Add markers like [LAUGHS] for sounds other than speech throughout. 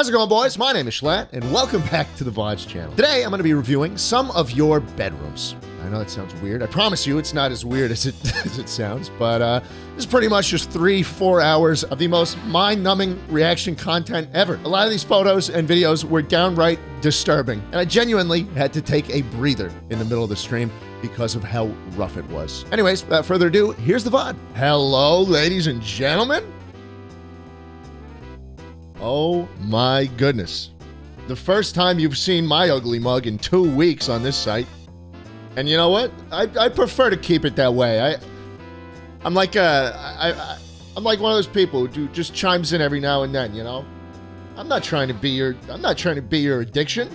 How's it going, boys? My name is Schlatt, and welcome back to the VODs channel. Today, I'm going to be reviewing some of your bedrooms. I know that sounds weird. I promise you it's not as weird as it, [LAUGHS] as it sounds, but uh, this is pretty much just three, four hours of the most mind-numbing reaction content ever. A lot of these photos and videos were downright disturbing, and I genuinely had to take a breather in the middle of the stream because of how rough it was. Anyways, without further ado, here's the VOD. Hello, ladies and gentlemen. Oh my goodness. The first time you've seen my ugly mug in two weeks on this site. And you know what? I, I prefer to keep it that way. I, I'm like uh, I, I, I'm like one of those people who do, just chimes in every now and then. You know, I'm not trying to be your I'm not trying to be your addiction.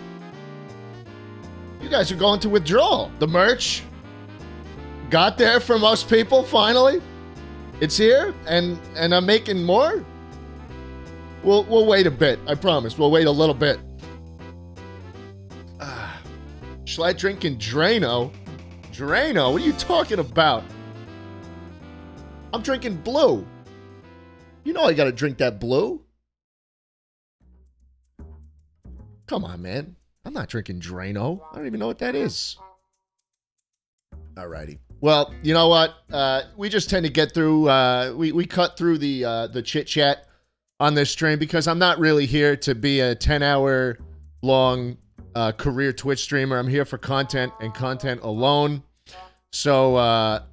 You guys are going to withdrawal. The merch got there for most people finally. It's here, and and I'm making more. We'll we'll wait a bit. I promise. We'll wait a little bit. Should I drink in Drano. Drano? What are you talking about? I'm drinking blue. You know I gotta drink that blue. Come on, man. I'm not drinking Drano. I don't even know what that is. Alrighty. Well, you know what? Uh, we just tend to get through. Uh, we we cut through the uh, the chit chat on this stream because I'm not really here to be a 10 hour long uh, career Twitch streamer. I'm here for content and content alone. So uh,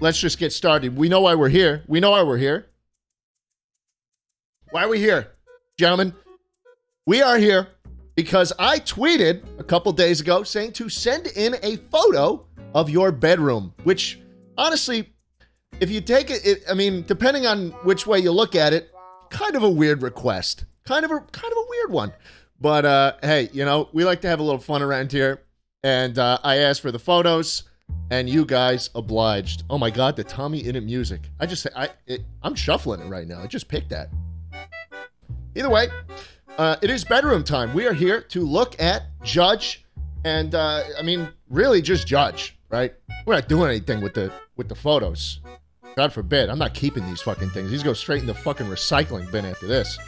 let's just get started. We know why we're here. We know why we're here. Why are we here, gentlemen? We are here because I tweeted a couple days ago saying to send in a photo of your bedroom, which honestly, if you take it, it I mean, depending on which way you look at it, kind of a weird request. Kind of a kind of a weird one. But uh, hey, you know, we like to have a little fun around here. And uh, I asked for the photos, and you guys obliged. Oh my God, the Tommy Innit music. I just, I, it, I'm shuffling it right now. I just picked that. Either way, uh, it is bedroom time. We are here to look at, judge, and uh, I mean, really just judge, right? We're not doing anything with the with the photos. God forbid. I'm not keeping these fucking things. These go straight in the fucking recycling bin after this.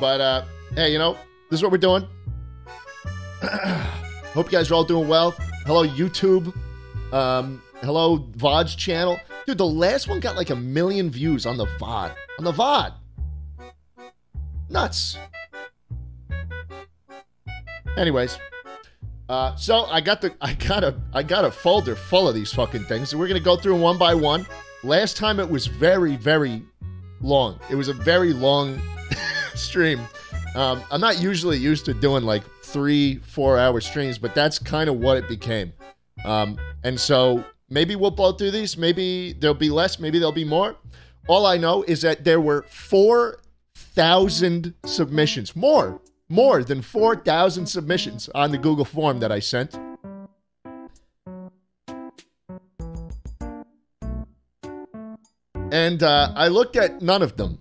But uh, hey, you know, this is what we're doing. [CLEARS THROAT] Hope you guys are all doing well. Hello, YouTube. Um, hello, VOD's channel. Dude, the last one got like a million views on the VOD. On the VOD. Nuts. Anyways, uh, so I got the I got a I got a folder full of these fucking things, and we're gonna go through one by one. Last time it was very, very long. It was a very long [LAUGHS] stream. Um, I'm not usually used to doing like three, four hour streams, but that's kind of what it became. Um, and so maybe we'll blow through these. Maybe there'll be less. Maybe there'll be more. All I know is that there were 4,000 submissions. More, more than 4,000 submissions on the Google form that I sent. And uh, I looked at none of them.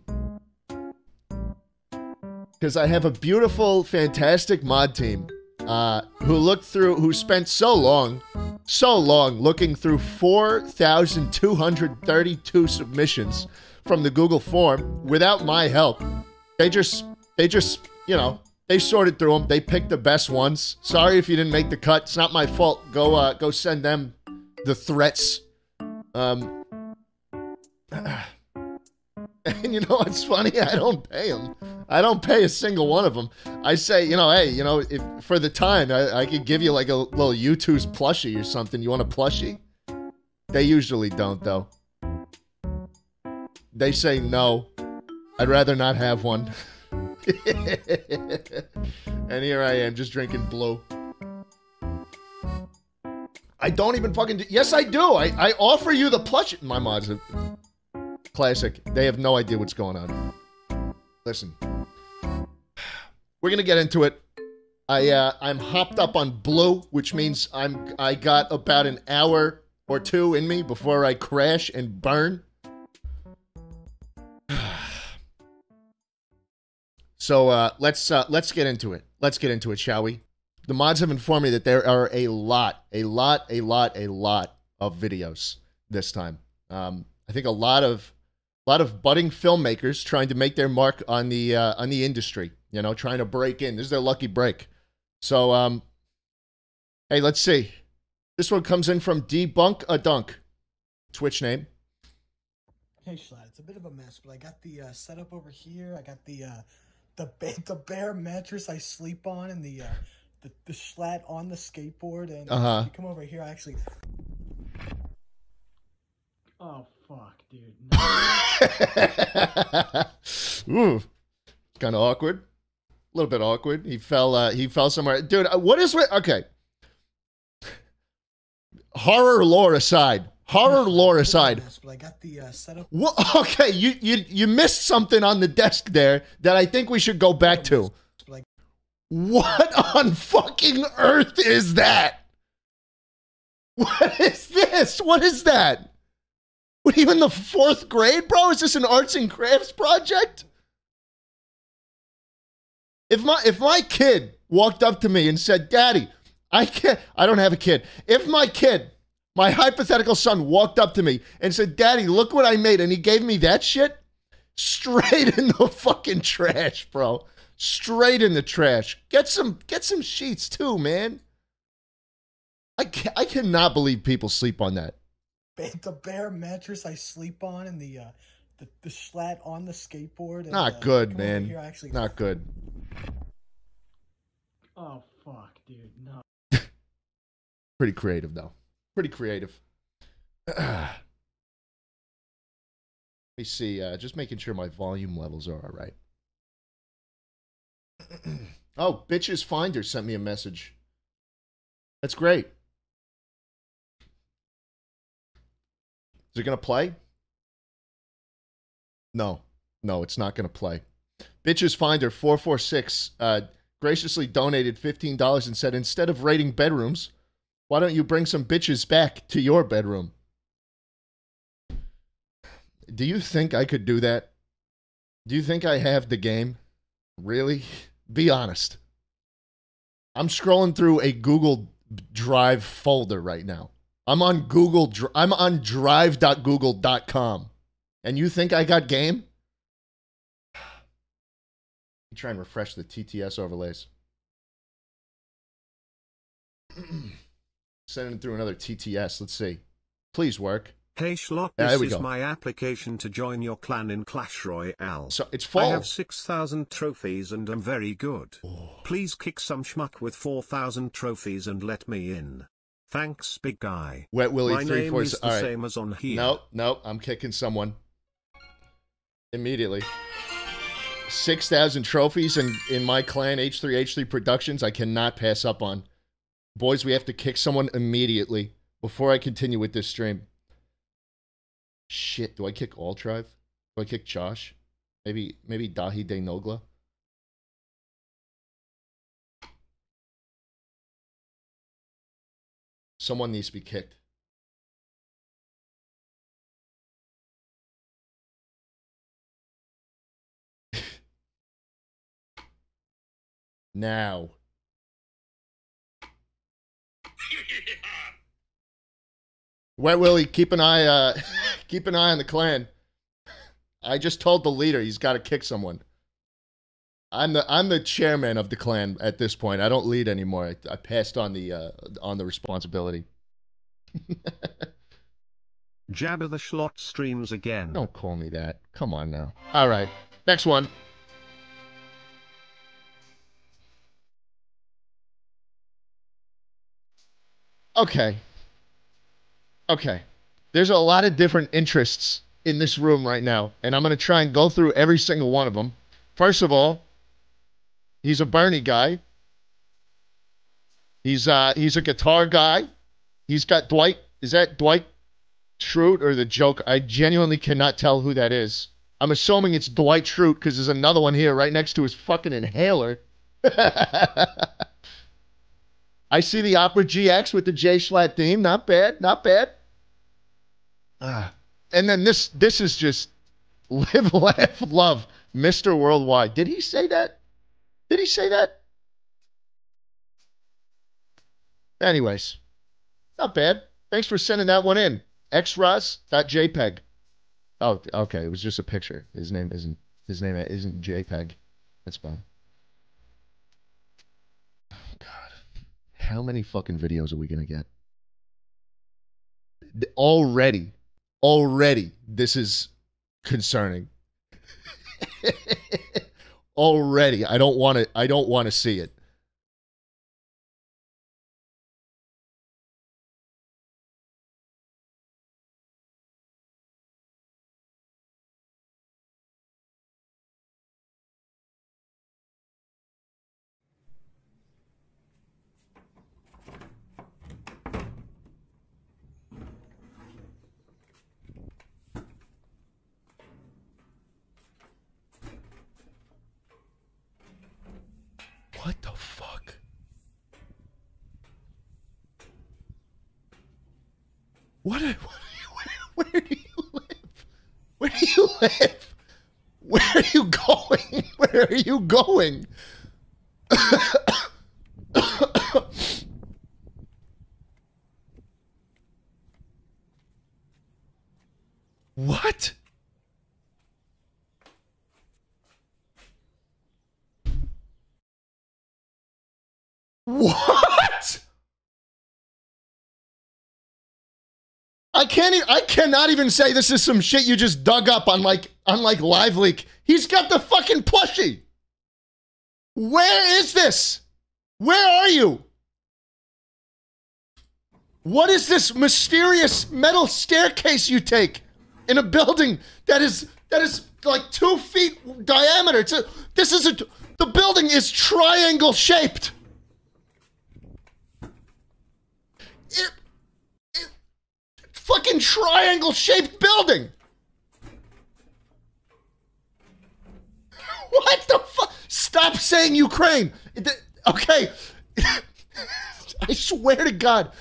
Because I have a beautiful, fantastic mod team uh, who looked through, who spent so long, so long looking through 4,232 submissions from the Google form without my help. They just, they just, you know, they sorted through them. They picked the best ones. Sorry if you didn't make the cut. It's not my fault. Go, uh, go send them the threats. Um, [LAUGHS] and you know what's funny? I don't pay them. I don't pay a single one of them. I say, you know, hey, you know, if for the time, I, I could give you like a little U2's plushie or something. You want a plushie? They usually don't, though. They say no. I'd rather not have one. [LAUGHS] and here I am, just drinking blue. I don't even fucking do- Yes, I do. I, I offer you the plushie. My mods have Classic. They have no idea what's going on. Listen. We're gonna get into it. I uh, I'm hopped up on blue, which means I'm I got about an hour or two in me before I crash and burn. [SIGHS] so uh, let's uh, let's get into it. Let's get into it, shall we? The mods have informed me that there are a lot, a lot, a lot, a lot of videos this time. Um, I think a lot of A lot of budding filmmakers trying to make their mark on the uh, on the industry. You know, trying to break in. This is their lucky break. So, um, hey, let's see. This one comes in from Debunk a Dunk, Twitch name. Hey Schlatt, it's a bit of a mess, but I got the uh, setup over here. I got the uh, the ba- the bare mattress I sleep on, and the uh, the the Schlatt on the skateboard. And Uh-huh. if you come over here, I actually. Oh fuck, dude! [LAUGHS] [LAUGHS] Ooh, kind of awkward. A little bit awkward. He fell. Uh, he fell somewhere. Dude, uh, what is with? Okay. Horror lore aside. Horror lore It's a bit of a aside. but I got the uh, setup. What? [LAUGHS] Okay, you you you missed something on the desk there that I think we should go back to. Like, What [LAUGHS] on fucking earth is that? What is this? What is that? What in the fourth grade, bro? Is this an arts and crafts project? If my if my kid walked up to me and said, "Daddy, I can't. I don't have a kid." If my kid, my hypothetical son, walked up to me and said, "Daddy, look what I made," and he gave me that shit, straight in the fucking trash, bro. Straight in the trash. Get some get some sheets too, man. I I cannot believe people sleep on that. Ba- the bare mattress I sleep on, and the uh, the the Schlatt on the skateboard. And, Not uh, good, man. Here, I actually. Not good. Oh fuck, dude! No. [LAUGHS] Pretty creative though. Pretty creative. [SIGHS] Let me see. Uh, just making sure my volume levels are all right. [CLEARS THROAT] oh, bitches finder sent me a message. That's great. Is it gonna play? No, no, it's not gonna play. Bitches finder four four six uh, graciously donated fifteen dollars and said instead of raiding bedrooms, why don't you bring some bitches back to your bedroom? Do you think I could do that? Do you think I have the game? Really? Be honest. I'm scrolling through a Google Drive folder right now. I'm on Google I'm on drive.google.com. And you think I got game? Let me try and refresh the TTS overlays. [CLEARS THROAT] Sending through another TTS. Let's see. Please work. Hey Schlatt, Yeah, this is go. my application to join your clan in Clash Royale. So it's I have 6,000 trophies and I'm very good. Oh. Please kick some schmuck with 4,000 trophies and let me in. Thanks, big guy. Wet Willie my three name four. is the All right. same as on here. No, no, I'm kicking someone immediately. Six thousand trophies in in my clan H3H3 Productions. I cannot pass up on. Boys, we have to kick someone immediately before I continue with this stream. Shit, do I kick all tribe? Do I kick Josh? Maybe maybe Daithi De Nogla? Someone needs to be kicked. [LAUGHS] Now. [LAUGHS] Wet Willie, keep an eye uh [LAUGHS] keep an eye on the clan. I just told the leader he's got to kick someone. I'm the I'm the chairman of the clan at this point. I don't lead anymore. I, I passed on the uh, on the responsibility. [LAUGHS] Jabba the Schlatt streams again. Don't call me that. Come on now. All right. Next one. Okay. Okay. There's a lot of different interests in this room right now, and I'm going to try and go through every single one of them. First of all, he's a Bernie guy. He's uh he's a guitar guy. He's got Dwight. Is that Dwight Schrute or the joke? I genuinely cannot tell who that is. I'm assuming it's Dwight Schrute because there's another one here right next to his fucking inhaler. [LAUGHS] I see the Opera GX with the J Schlatt theme. Not bad. Not bad. Ah. And then this this is just [LAUGHS] live, laugh, love, Mr. Worldwide. Did he say that? Did he say that? Anyways, not bad. Thanks for sending that one in. xros.jpg. Oh, okay. It was just a picture. His name isn't his name isn't JPEG. That's fine. God, how many fucking videos are we gonna get? Already, already, this is concerning. [LAUGHS] already, I don't want to. I don't want to see it. What the fuck? What? Are, what are you, where, where do you live? Where do you live? Where are you going? Where are you going? what? What? I can't. e- I cannot even say this is some shit you just dug up on like on like Live Leak. He's got the fucking plushie. Where is this? Where are you? What is this mysterious metal staircase you take in a building that is that is like two feet diameter? It's a, this is a the building is triangle shaped. It, it, fucking triangle shaped building. [LAUGHS] What the fuck? Stop saying Ukraine. Okay. [LAUGHS] I swear to God,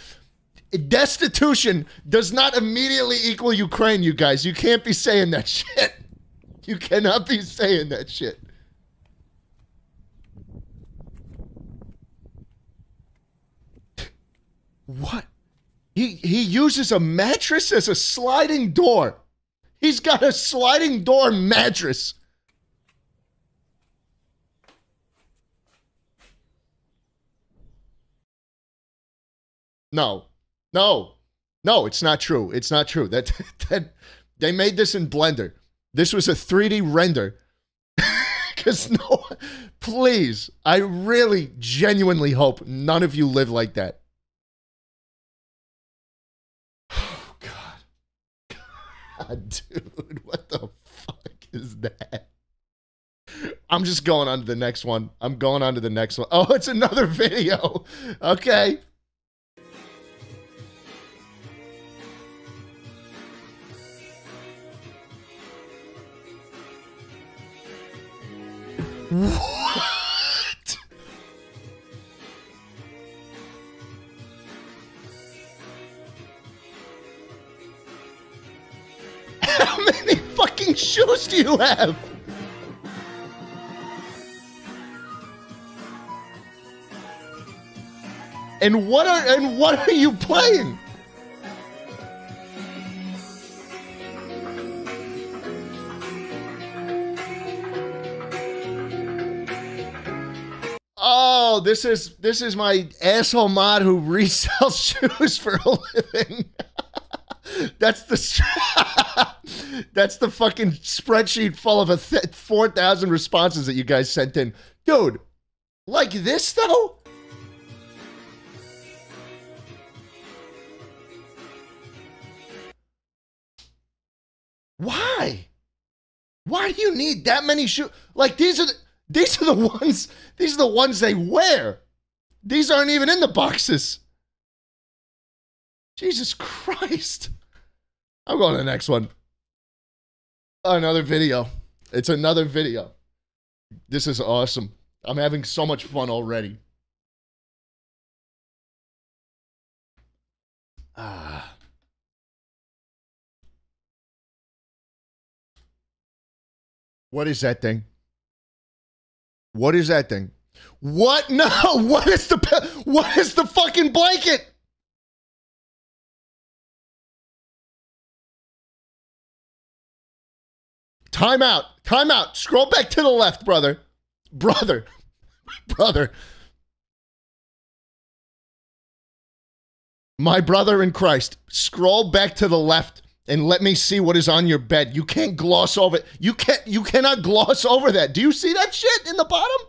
destitution does not immediately equal Ukraine, you guys. You can't be saying that shit. You cannot be saying that shit. What? He he uses a mattress as a sliding door. He's got a sliding door mattress. No. No. No, it's not true. It's not true. That [LAUGHS] that they made this in Blender. This was a 3D render. [LAUGHS] Cuz no please, I really genuinely hope none of you live like that. Oh [SIGHS] god. [LAUGHS] God, dude, what the fuck is that? I'm just going on to the next one. I'm going on to the next one. Oh, it's another video. Okay. What? [LAUGHS] How many fucking shoes do you have? And what are and what are you playing? Oh, this is this is my asshole mod who resells [LAUGHS] shoes for a living. [LAUGHS] that's the [LAUGHS] that's the fucking spreadsheet full of a four thousand responses that you guys sent in, dude. Like this though. Why? Why do you need that many shoes? Like these are the, these are the ones these are the ones they wear. These aren't even in the boxes. Jesus Christ. I'm going to the next one. Another video. It's another video. This is awesome. I'm having so much fun already. Ah. What is that thing? What is that thing? What? [LAUGHS] No. What is the what is the fucking blanket? Time out. Time out. Scroll back to the left, brother. Brother. [LAUGHS] brother. My brother in Christ. Scroll back to the left and let me see what is on your bed. You can't gloss over it. You can't you cannot gloss over that. Do you see that shit in the bottom?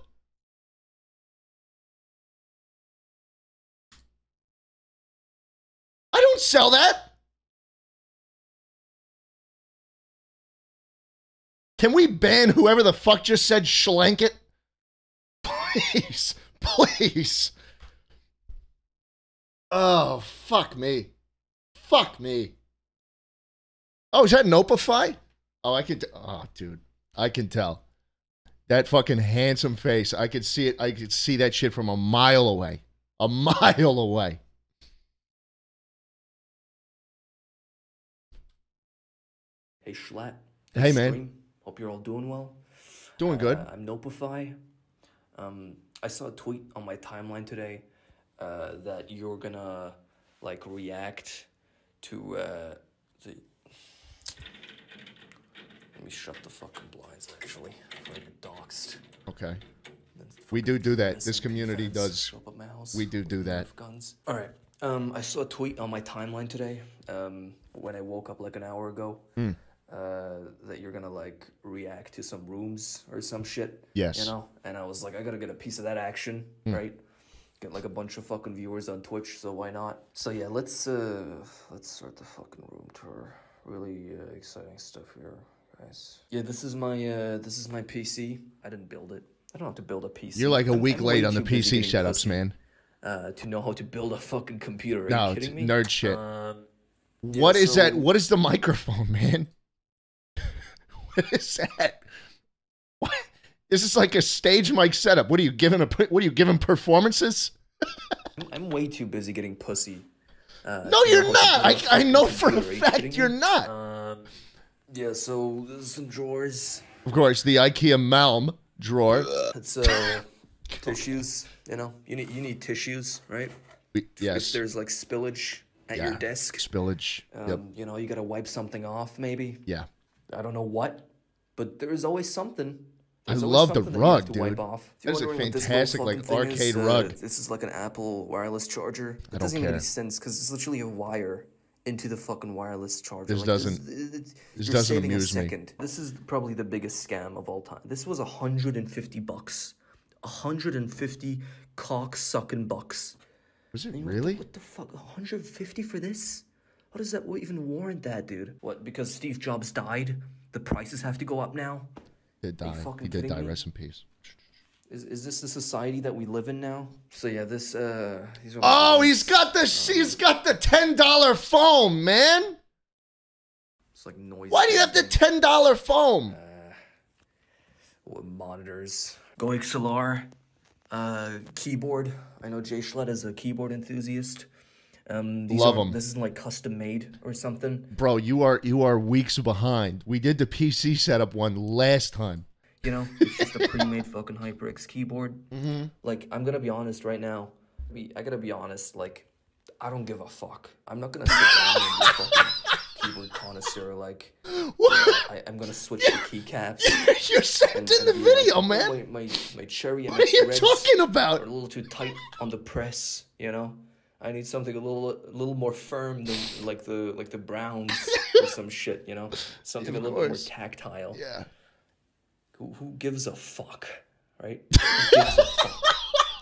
I don't sell that. Can we ban whoever the fuck just said schlanket? Please, please. Oh, fuck me. Fuck me. Oh, is that Nopify? Oh, I can. T- oh, dude, I can tell. That fucking handsome face. I could see it. I could see that shit from a mile away. A [LAUGHS] mile away. Hey Schlatt. Hey, man. Hope you're all doing well. Doing good. Uh, I'm Nopify. Um, I saw a tweet on my timeline today uh, that you're gonna like react to uh, the. Let me shut the fucking blinds. Actually, I get doxxed. Okay. We do do that. This community does. show up at my house we do do that. Guns. All right. Um, I saw a tweet on my timeline today. Um, when I woke up like an hour ago. Hmm. Uh, that you're gonna like react to some rooms or some shit. Yes. You know, and I was like, I gotta get a piece of that action, right? Get like a bunch of fucking viewers on Twitch, so why not? So yeah, let's uh, let's start the fucking room tour. Really uh, exciting stuff here, guys. Yeah, this is my uh, this is my PC. I didn't build it. I don't have to build a PC. You're like a I'm- week I'm late on the PC setups, man. Uh, to know how to build a fucking computer. Are No, you kidding me? nerd shit. Um, What yeah, is that? What is the microphone, [LAUGHS] man? what is that? What? This is like a stage mic setup. What are you giving a? What are you giving performances? I'm, way too busy getting pussy. Uh, No, you're know how to not. I, I, a I fucking know for a fact you're me? not. Um, yeah, so there's some drawers. Of course, the IKEA Malm drawer. It's uh, [LAUGHS] tissues. You know, you need you need tissues, right? We- If there's like spillage at your Yeah. desk, spillage. um, yep. you know, you gotta wipe something off. Maybe Yeah. I don't know what, but there is always something. I always love the something have rug, to wipe dude. off. That is a this fantastic, like, arcade is, uh, rug. This is like an Apple wireless charger. It don't doesn't even care. make any sense because it's literally a wire into the fucking wireless charger. This Like, doesn't- This, this doesn't saving a amuse me. This is probably the biggest scam of all time. This was 150 bucks. 150 cock sucking bucks. Was it what the- really? What the fuck? 150 for this? How does that even warrant that, dude? What? Because Steve Jobs died, the prices have to go up now? He did die. He did die. me? Rest in peace. Is, is this the society that we live in now? So yeah, this uh. These are Oh, he's got the he's got the ten dollar foam, man. It's like noise. Why do you have the ten dollar foam? What, monitors? Go XLR. Uh, keyboard. I know J Schlatt is a keyboard enthusiast. Um, these Love aren't- This isn't like custom made or something. Bro, you are you are weeks behind. We did the PC setup one last time. You know, it's just a pre-made fucking HyperX keyboard. Mm-hmm. Like, I'm gonna be honest right now. I gotta be honest. Like, I don't give a fuck. I'm not gonna sit down and be a fucking [LAUGHS] keyboard connoisseur. Like, What? I, I'm gonna switch the keycaps. you sent and- in the like, video, "Oh, man. My, my, cherry and What are you talking are about? a little too tight on the press. You know, I need something a little a little more firm than like the like the browns or [LAUGHS] some shit. You know, something Of a little bit more tactile. Yeah. Who, who gives a fuck, right? Who gives a fuck? [LAUGHS]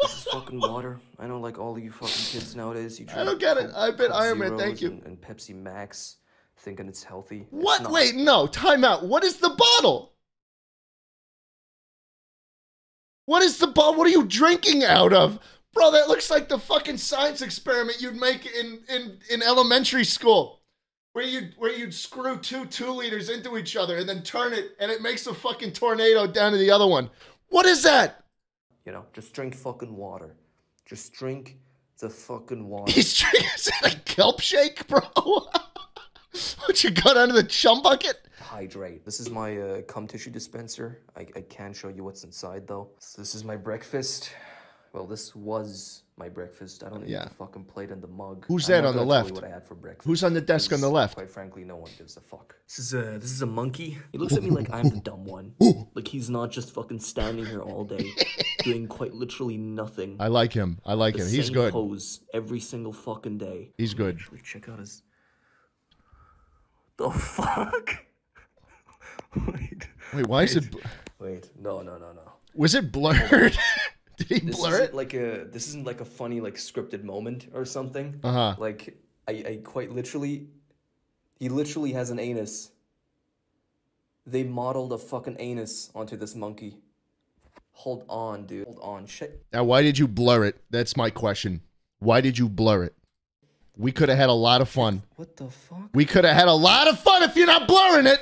This is fucking water. I know, like all of you fucking kids nowadays, you drink I don't get it. Coke- I bet Coke Iron Man, thank you. And, and Pepsi Max, thinking it's healthy. What? not. Wait, no. Time out. What is the bottle? What is the bottle? What are you drinking out of? Bro, that looks like the fucking science experiment you'd make in, in, in elementary school. Where you'd, where you'd screw two two liters into each other and then turn it and it makes a fucking tornado down to the other one. What is that? You know, just drink fucking water. Just drink the fucking water. He's [LAUGHS] drinking is that a kelp shake, bro? [LAUGHS] what you got under the chum bucket? Hydrate. This is my uh, cum tissue dispenser. I, I can't show you what's inside though. So this is my breakfast. Well, this was my breakfast. I don't need Yeah. the fucking plate and the mug. Who's that on the gonna tell you left? What I had for breakfast. Who's on the desk on the left? Quite frankly, no one gives a fuck. This is a this is a monkey. He looks at me like I'm the dumb one. [LAUGHS] like he's not just fucking standing here all day, [LAUGHS] doing quite literally nothing. I like him. I like the him. He's same good. Pose every single fucking day. He's good. Actually, check out his. The fuck? [LAUGHS] wait, Wait, why is it? wait, no, no, no, no. Was it blurred? Did he This blur it? like a this isn't like a funny like scripted moment or something. Uh-huh. Like I, I quite literally, he literally has an anus. They modeled a fucking anus onto this monkey. Hold on, dude. Hold on. Shit. Now, why did you blur it? That's my question. Why did you blur it? We could have had a lot of fun. What the fuck? We could have had a lot of fun if you're not blurring it.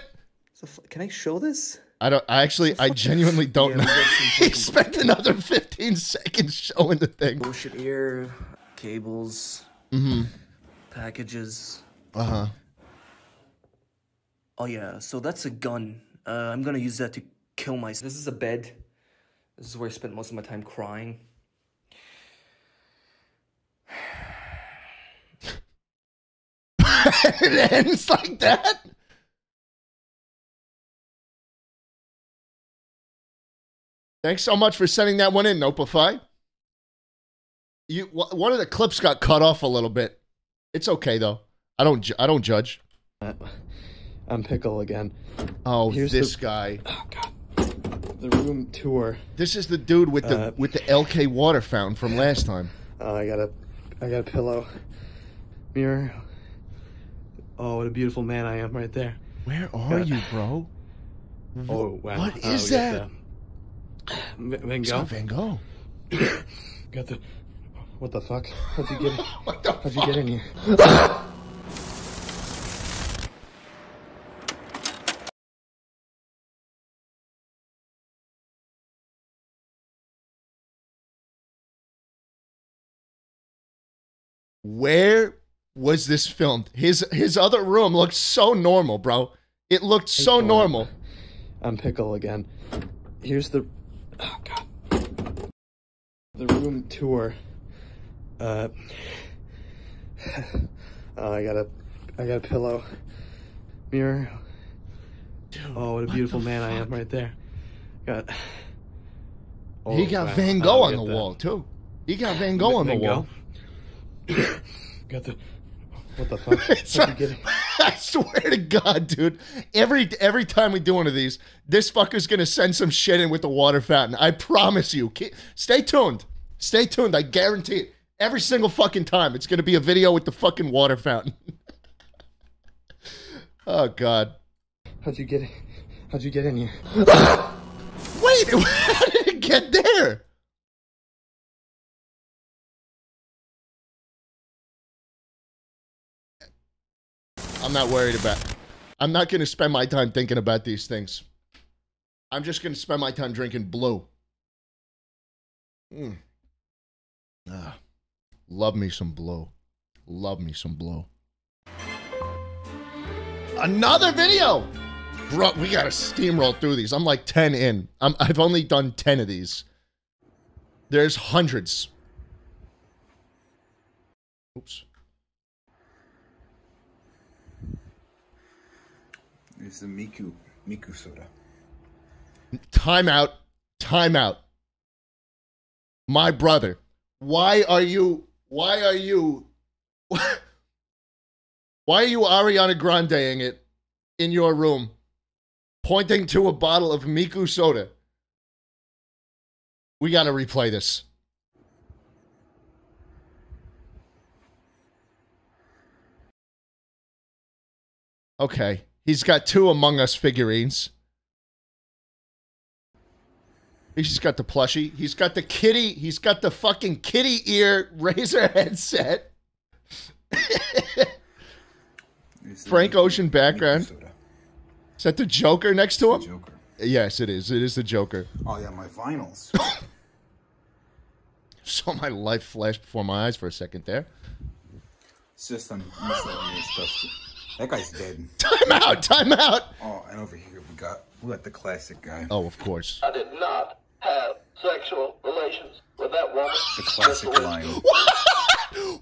So can I show this? I don't. I actually. I genuinely [LAUGHS] don't Yeah, know. he [LAUGHS] spent another 15 seconds showing the thing. Bullshit ear, cables, Mm-hmm. packages. Uh huh. Oh yeah, so that's a gun. Uh, I'm gonna use that to kill myself. This is a bed. This is where I spent most of my time crying. [LAUGHS] it ends like that. Thanks so much for sending that one in, Nopify. You one of the clips got cut off a little bit. It's okay though. I don't. I don't judge. I'm Pickle again. Oh, Here's this the- guy. Oh god. The room tour. This is the dude with the Uh, with the LK water fountain from last time. Oh, I got a, I got a pillow, mirror. Oh, what a beautiful man I am right there. Where are you, bro? Oh wow. What is Oh, is got that? Van Gogh. Van Gogh. [COUGHS] Got the. What the fuck? How'd you get? [LAUGHS] What the How'd you get in here? [COUGHS] Where was this filmed? His his other room looked so normal, bro. It looked so normal. I'm Pickle again. Here's the. Oh god. The room tour. Uh. [SIGHS] Oh, I got a, I got a pillow, mirror. Oh, what a what beautiful the man I am right there. Got. Oh, he got wow. Van Gogh on get the that. wall too. He got Van Gogh on the wall. [COUGHS] Got the. What the [LAUGHS] fuck? It's How'd not- you get in- I swear to God, dude. Every every time we do one of these, this fucker's gonna send some shit in with the water fountain. I promise you. Stay tuned. Stay tuned. I guarantee it. Every single fucking time, it's gonna be a video with the fucking water fountain. [LAUGHS] oh God. How'd you get? How'd you get in here? [LAUGHS] Wait, [LAUGHS] how did it get there? I'm not worried about. I'm not going to spend my time thinking about these things. I'm just going to spend my time drinking blue. Mm. Ah, love me some blue. Love me some blue. Another video. Bro, we gotta steamroll through these. I'm like 10 in. I'm, I've only done 10 of these. There's hundreds. Oops. It's the Miku Miku soda. Timeout. Timeout. My brother. Why are you. Why are you. [LAUGHS] Why are you Ariana Grandeing it in your room, pointing to a bottle of Miku soda? We gotta replay this. Okay. He's got two Among Us figurines. He's got the plushie. He's got the kitty. He's got the fucking kitty ear [LAUGHS] Razer headset. Frank Ocean background. Is that the Joker next to him? Joker. Yes, it is. It is the Joker. Oh yeah, my vinyls. [LAUGHS] Saw my life flash before my eyes for a second there. it's just some miscellaneous stuff. That guy's dead. Time out. Time out. Oh, and over here we got we got the classic guy. Oh, of course. I did not have sexual relations with with that woman. The classic line. What?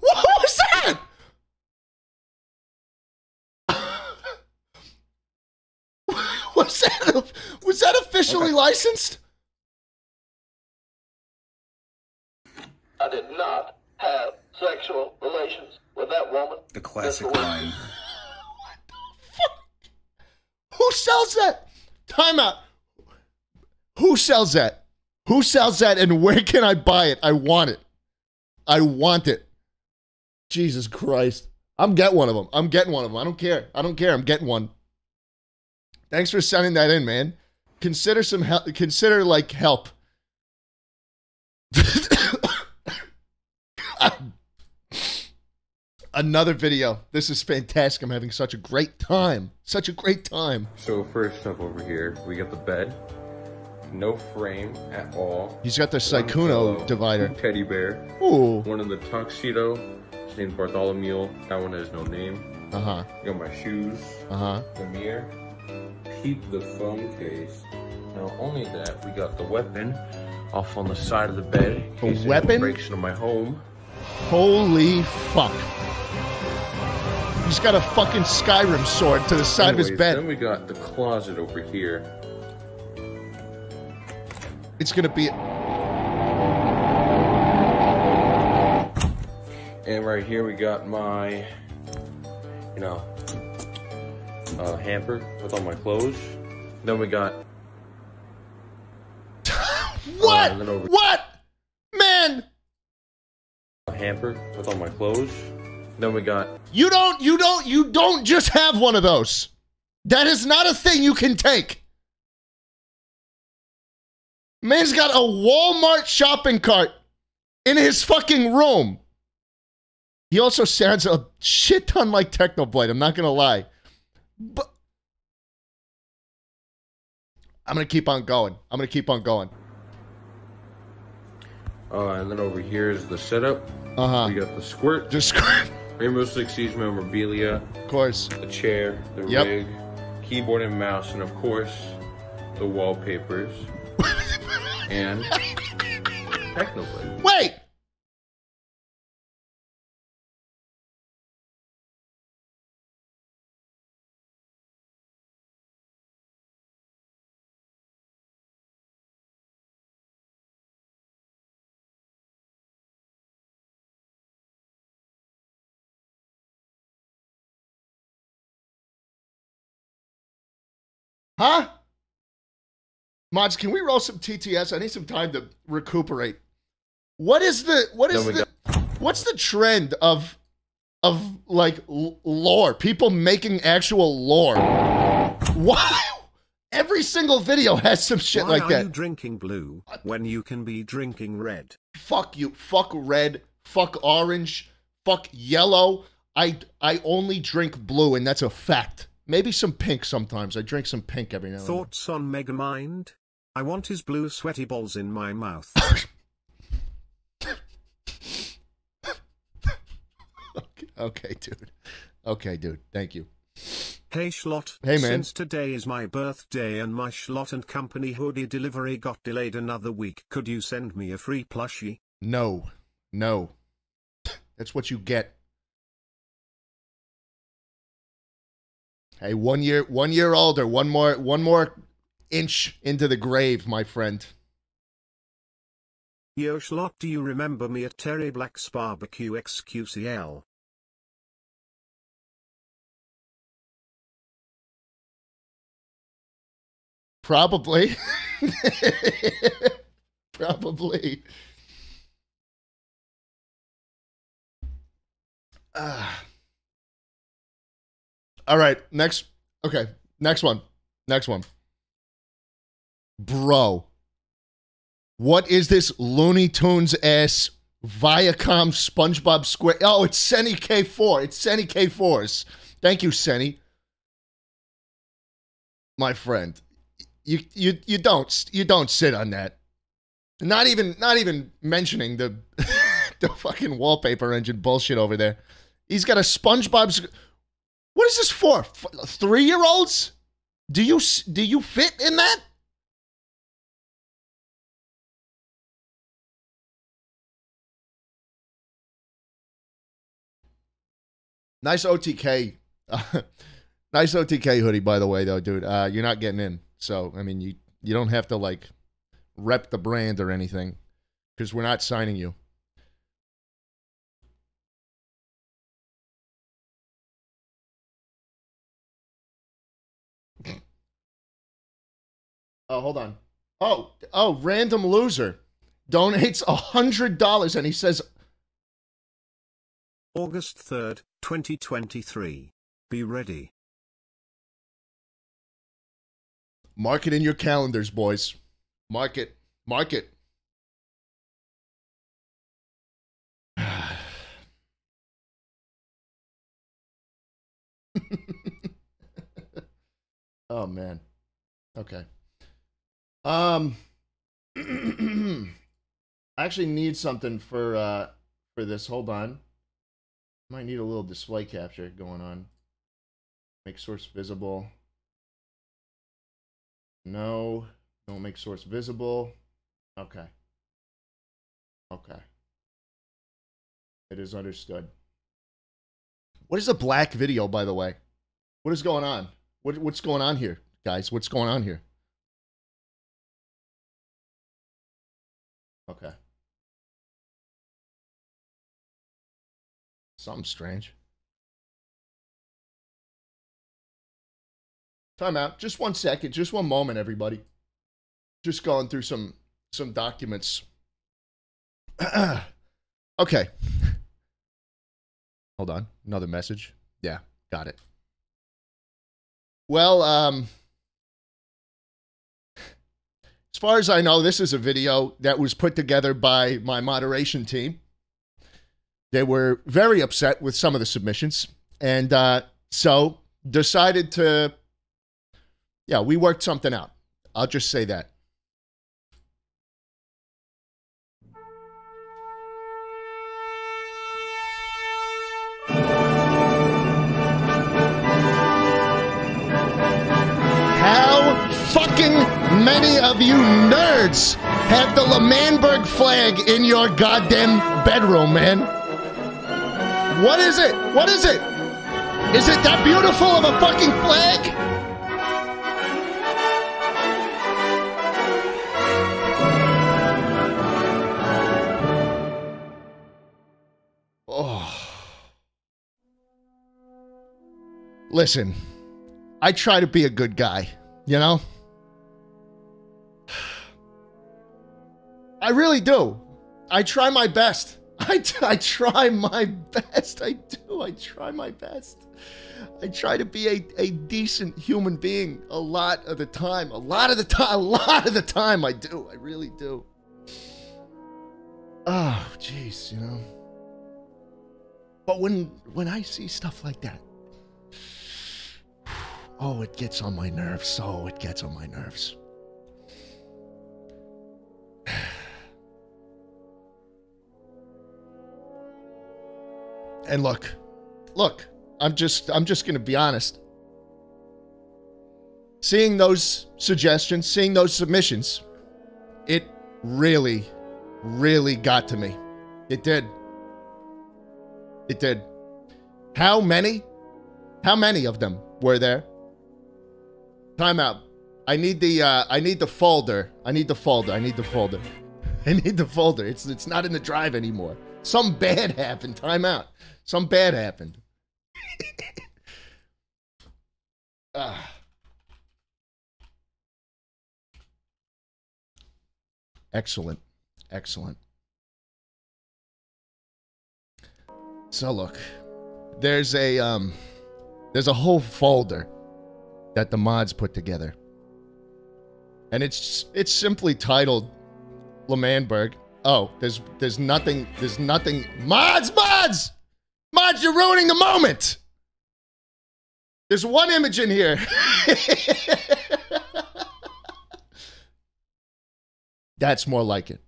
What was that? [LAUGHS] was that was that officially licensed? I did not have sexual relations with that woman. The classic Just the way- line. Who sells that? Timeout. Who sells that? Who sells that and where can I buy it? I want it. I want it. Jesus Christ. I'm getting one of them. I'm getting one of them. I don't care. I don't care. I'm getting one. Thanks for sending that in, man. Consider some help. Consider like help. [LAUGHS] Another video. This is fantastic. I'm having such a great time. Such a great time. So first up over here, we got the bed. No frame at all. He's got the Sykkuno divider. Teddy bear. Ooh. One in the tuxedo. His name's Bartholomew. That one has no name. Uh huh. Got my shoes. Uh huh. The mirror. Keep the phone case. Not only that, we got the weapon off on the side of the bed. A weapon? breaks into my home. Holy fuck. He's got a fucking Skyrim sword to the side of his bed. Then we got the closet over here. It's gonna be. And right here we got my, you know, uh, hamper with all my clothes. Then we got [LAUGHS] What? over- What? Man, hamper with all my clothes. Then we got you don't, you don't, you don't just have one of those. That is not a thing you can take. Man's got a Walmart shopping cart in his fucking room. He also sounds a shit ton like Technoblade, I'm not gonna lie. But I'm gonna keep on going. I'm gonna keep on going. Uh, and then over here is the setup. Uh We huh. got the squirt, Just [LAUGHS] Rainbow Six Siege memorabilia, of course. the chair, the Yep. rig, keyboard and mouse, and of course the wallpapers [LAUGHS] and Technoblade. Wait! Huh? Mods, can we roll some TTS? I need some time to recuperate. What is the what is Then we the what's the trend of of like l- lore? People making actual lore. Why? Every single video has some shit Why like are that. you drinking blue when you can be drinking red? fuck you. Fuck red. Fuck orange. Fuck yellow. I I only drink blue, and that's a fact. Maybe some pink sometimes. I drink some pink every now and then. Thoughts on Megamind? I want his blue sweaty balls in my mouth. Okay, [LAUGHS] okay, dude. Okay, dude. Thank you. Hey Schlatt, Hey, man. since today is my birthday and my Schlatt and Company hoodie delivery got delayed another week, could you send me a free plushie? No. No. That's what you get. Hey, one year one year older, one more one more inch into the grave, my friend. Yo Schlatt, do you remember me at Terry Black's barbecue XQCL? Probably. [LAUGHS] Probably. Ah. All right, next. Okay, next one. Next one. Bro. What is this Looney Tunes ass Viacom SpongeBob Square? Oh, it's Senny K4. It's Senny K4s. Thank you, Senny. My friend you you you don't you don't sit on that. Not even not even mentioning the [LAUGHS] the fucking wallpaper engine bullshit over there. He's got a SpongeBob's. What is this for? Three year olds? Do you do you fit in that? Nice OTK. [LAUGHS] Nice OTK hoodie, by the way, though, dude. Uh, you're not getting in, so I mean, you you don't have to like rep the brand or anything because we're not signing you. Oh, hold on. Oh, oh, random loser donates a hundred dollars and he says August 3rd, 2023. Be ready. Mark it in your calendars, boys. Mark it. Mark it. [SIGHS] [LAUGHS] oh man. Okay. Um [CLEARS THROAT] I actually need something for uh for this. Hold on. Might need a little display capture going on. Make source visible. No. Don't make source visible. Okay. Okay. It is understood. What is a black video, by the way? What is going on? What, what's going on here, guys? What's going on here? Okay. Something strange. Time out. Just one second. Just one moment, everybody. Just going through some some documents. [CLEARS THROAT] okay. Hold on. Another message. Yeah, got it. Well, um as far as I know, this is a video that was put together by my moderation team. They were very upset with some of the submissions, and uh, so decided to, yeah, we worked something out. I'll just say that. Many of you nerds have the L'Manberg flag in your goddamn bedroom, man? What is it? What is it? Is it that beautiful of a fucking flag? Oh. Listen, I try to be a good guy, you know? I really do. I try my best. [LAUGHS] I, I try my best. I do. I try my best. I try to be a, a decent human being a lot of the time. A lot of the time. [LAUGHS] A lot of the time, I do. I really do. [SIGHS] Oh, jeez, you know. But when when I see stuff like that, [SIGHS] oh, it gets on my nerves. Oh, it gets on my nerves. [SIGHS] And look, look, I'm just I'm just going to be honest. Seeing those suggestions, seeing those submissions, it really really got to me. It did. It did. How many? How many of them were there? Time out. I need the uh, I need the folder. I need the folder. I need the folder. [LAUGHS] I need the folder. It's it's not in the drive anymore. Some bad happened. Time out. Some bad happened. ah. Excellent. Excellent. So look, there's a um there's a whole folder that the mods put together. And it's it's simply titled L'Manberg. Oh, there's there's nothing there's nothing mods mods mods you're ruining the moment. There's one image in here. [LAUGHS] That's more like it.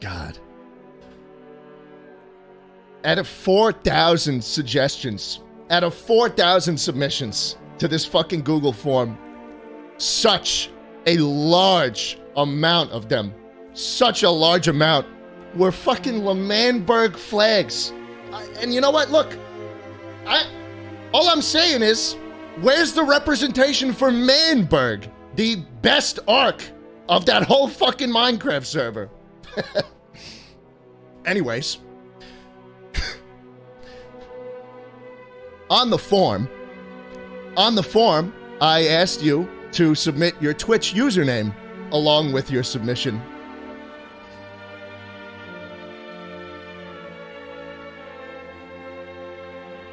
God. Out of 4,000 suggestions, out of 4,000 submissions to this fucking Google form, such a large amount of them, such a large amount were fucking L'Manberg flags. And you know what? Look, I all I'm saying is, where's the representation for Manberg, the best arc of that whole fucking Minecraft server? [LAUGHS] Anyways, [LAUGHS] on the form, on the form, I asked you to submit your Twitch username along with your submission.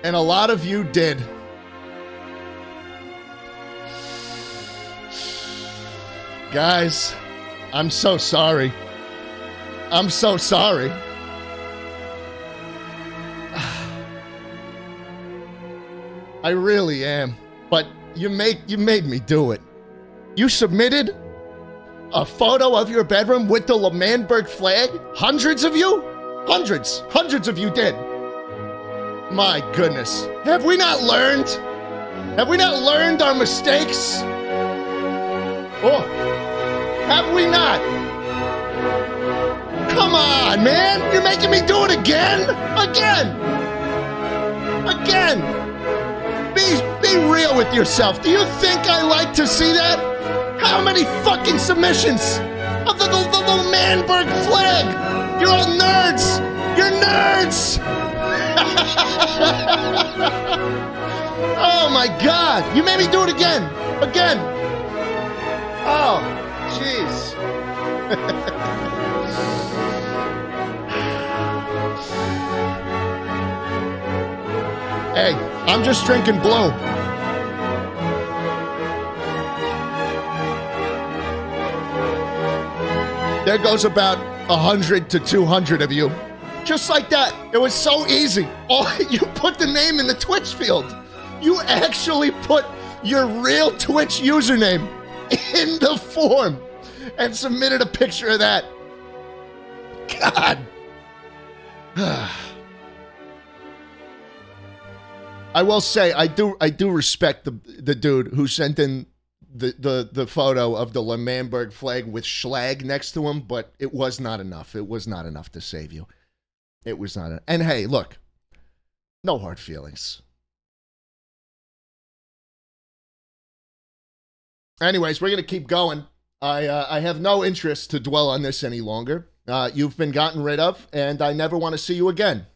And a lot of you did. Guys, I'm so sorry. I'm so sorry. [SIGHS] I really am. But you make you made me do it. You submitted a photo of your bedroom with the L'Manberg flag? Hundreds of you? Hundreds. Hundreds of you did. My goodness. Have we not learned? Have we not learned our mistakes? Oh, have we not? Come on, man. You're making me do it again? Again. Again. Be, be real with yourself. Do you think I like to see that? How many fucking submissions of the, the, the, the Manberg flag? You're all nerds. You're nerds. [LAUGHS] oh my god. You made me do it again. Again. Oh, jeez. [LAUGHS] hey, I'm just drinking blue. There goes about 100 to 200 of you. Just like that. It was so easy. Oh, [LAUGHS] you put the name in the Twitch field. You actually put your real Twitch username [LAUGHS] in the form and submitted a picture of that. God. [SIGHS] I will say I do I do respect the the dude who sent in the the the photo of the L'Manberg flag with Schlatt next to him, but it was not enough. It was not enough to save you. It was not. En- and hey, look, no hard feelings. Anyways, we're gonna keep going. I uh, I have no interest to dwell on this any longer. Uh, you've been gotten rid of, and I never want to see you again.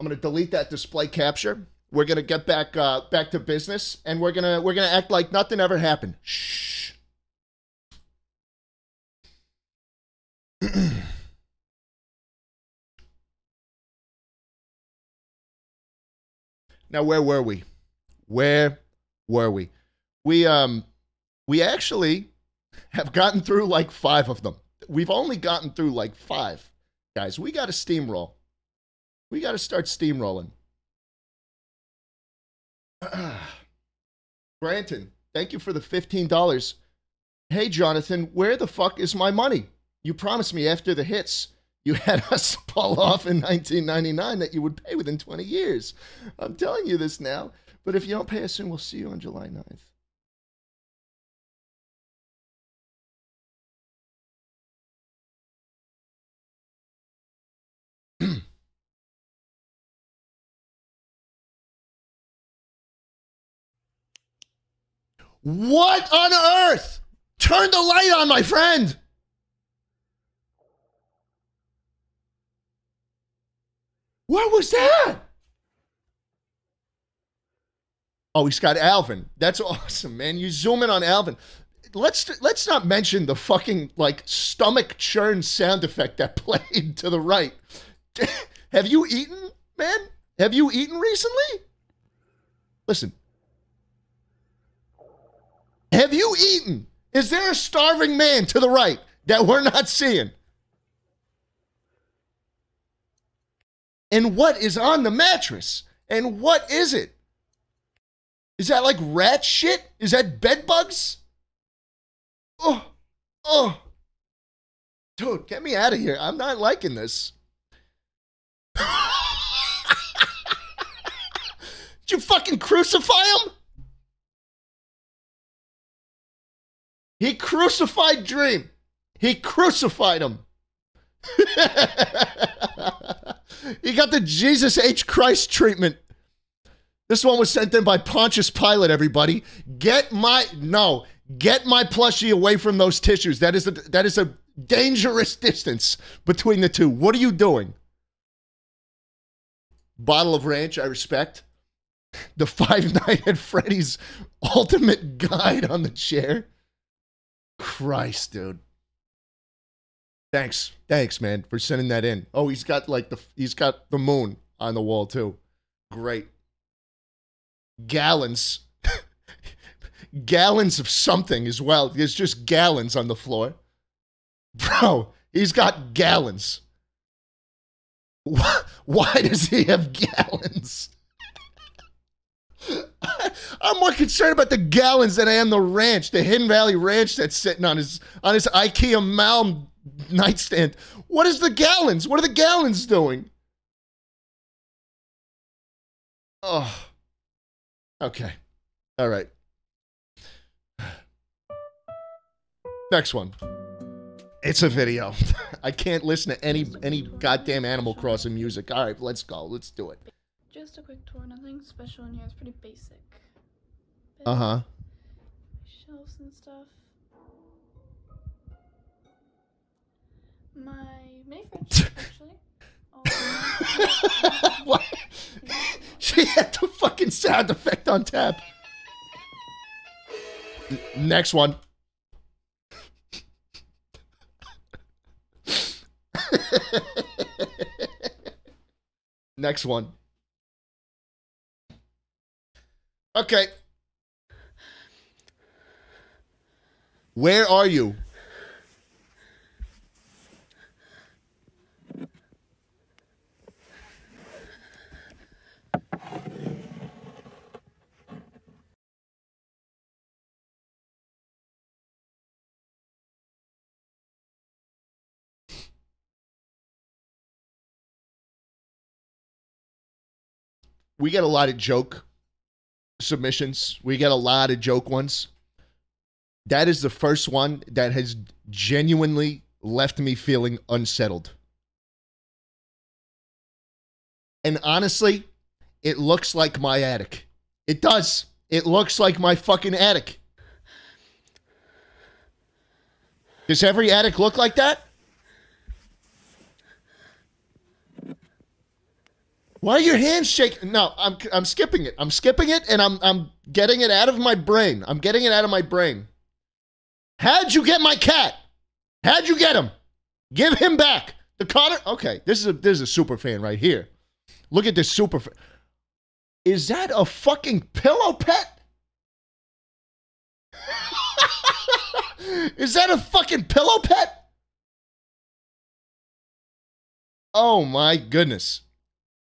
I'm gonna delete that display capture. We're gonna get back uh, back to business, and we're gonna we're gonna act like nothing ever happened. Shh. [CLEARS THROAT] now, where were we? Where were we? We um we actually have gotten through like five of them. We've only gotten through like five, guys. We got to steamroll. We got to start steamrolling. [CLEARS THROAT] Granton, thank you for the $15. Hey, Jonathan, where the fuck is my money? You promised me after the hits you [LAUGHS] had us pull off in 1999 that you would pay within 20 years. I'm telling you this now, but if you don't pay us soon, we'll see you on July 9th. What on earth? Turn the light on, my friend. What was that? Oh, he's got Alvin. That's [LAUGHS] awesome, man. You zoom in on Alvin. Let's let's not mention the fucking like stomach churn sound effect that [LAUGHS] played to the right. [LAUGHS] Have you eaten, man? Have you eaten recently? Listen. Have you eaten? Is there a starving man to the right that we're not seeing? And what is on the mattress? And what is it? Is that like rat shit? Is that bed bugs? Oh, oh. Dude, get me out of here. I'm not liking this. [LAUGHS] Did you fucking crucify him? He crucified Dream. He crucified him. [LAUGHS] he got the Jesus H. Christ treatment. This one was sent in by Pontius Pilate, everybody. Get my no, get my plushie away from those tissues. That is a that is a dangerous distance between the two. What are you doing? Bottle of ranch, I respect. The Five Night at Freddy's ultimate guide on the chair. Christ, dude. Thanks. Thanks, man, for sending that in. Oh, he's got like the he's got the moon on the wall too. Great. Gallons. [LAUGHS] gallons of something as well. There's just gallons on the floor. Bro, he's got gallons. Why, [LAUGHS] why does he have gallons? I'm more concerned about the gallons than I am the ranch, the Hidden Valley Ranch that's sitting on his on his IKEA Malm nightstand. What is the gallons? What are the gallons doing? Oh. Okay. All right. Next one. It's a video. [LAUGHS] I can't listen to any any goddamn Animal Crossing music. All right, let's go. Let's do it. Just a quick tour, nothing special in here. It's pretty basic. Uh huh. Shelves and stuff. My mini fridge, [LAUGHS] actually. Oh, [LAUGHS] what? she had the fucking sound effect on tap. Next one. [LAUGHS] Next one. Okay. Where are you? we get a lot of joke submissions. We get a lot of joke ones. That is the first one that has genuinely left me feeling unsettled. And honestly, it looks like my attic. It does. It looks like my fucking attic. Does every attic look like that? Why are your hands shaking? No, I'm I'm skipping it. I'm skipping it and I'm I'm getting it out of my brain. I'm getting it out of my brain. How'd you get my cat? How'd you get him? Give him back. The Connor. Okay, this is a this is a super fan right here. Look at this super fan. Is that a fucking pillow pet? [LAUGHS] is that a fucking pillow pet? Oh my goodness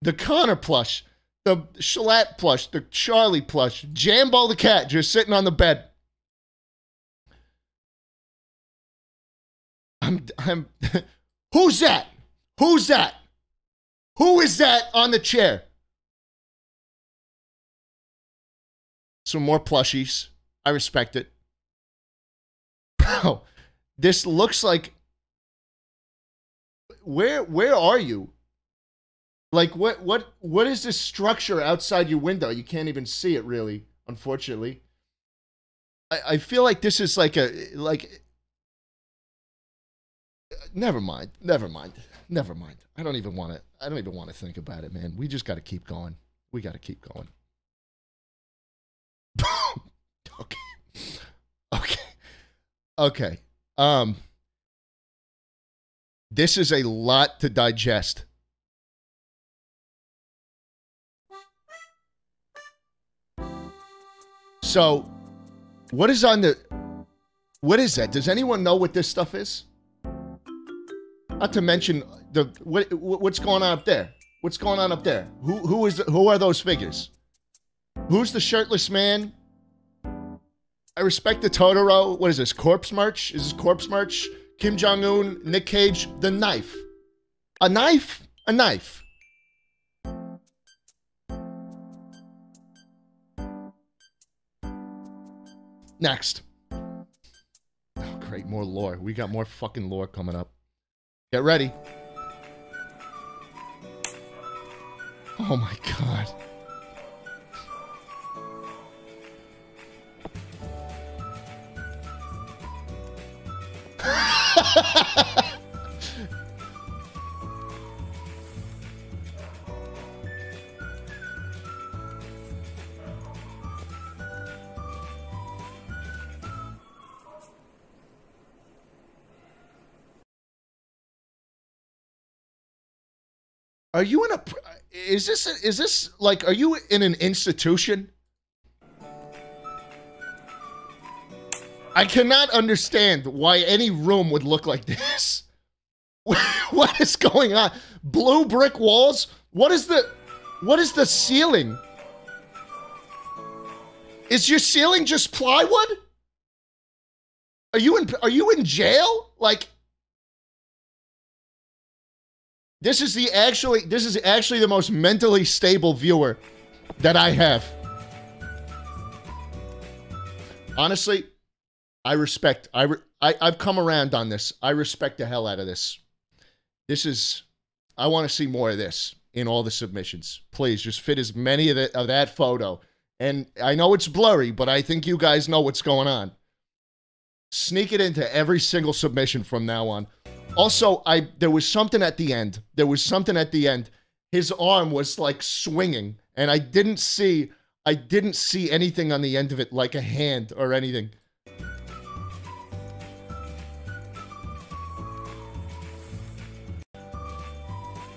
the Connor plush, the Schlatt plush, the Charlie plush, Jamball the cat just sitting on the bed. I'm, I'm, [LAUGHS] who's that? Who's that? Who is that on the chair? Some more plushies. I respect it. Bro, [LAUGHS] this looks like. Where where are you? Like what what what is this structure outside your window? You can't even see it really, unfortunately. I, I feel like this is like a like never mind. Never mind. Never mind. I don't even want to I don't even want to think about it, man. We just gotta keep going. We gotta keep going. [LAUGHS] okay. Okay. Okay. Um this is a lot to digest. So, what is on the. What is that? Does anyone know what this stuff is? Not to mention the what, what's going on up there. What's going on up there? Who who is who are those figures? Who's the shirtless man? I respect the Totoro. What is this? Corpse merch? Is this corpse merch? Kim Jong Un, Nick Cage, the knife. A knife? A knife. Next. Oh, great. More lore. We got more fucking lore coming up. Get ready. Oh my god. [LAUGHS] Are you in a? Is this? Is this like? Are you in an institution? I cannot understand why any room would look like this. [LAUGHS] what is going on? Blue brick walls. What is the? What is the ceiling? Is your ceiling just plywood? Are you in? Are you in jail? Like This is the actually this is actually the most mentally stable viewer that I have. Honestly, I respect I, re, I I've come around on this. I respect the hell out of this. This is I want to see more of this in all the submissions. Please just fit as many of, the, of that photo. And I know it's blurry, but I think you guys know what's going on. Sneak it into every single submission from now on. Also, I there was something at the end. There was something at the end. His arm was like swinging, and I didn't see I didn't see anything on the end of it like a hand or anything.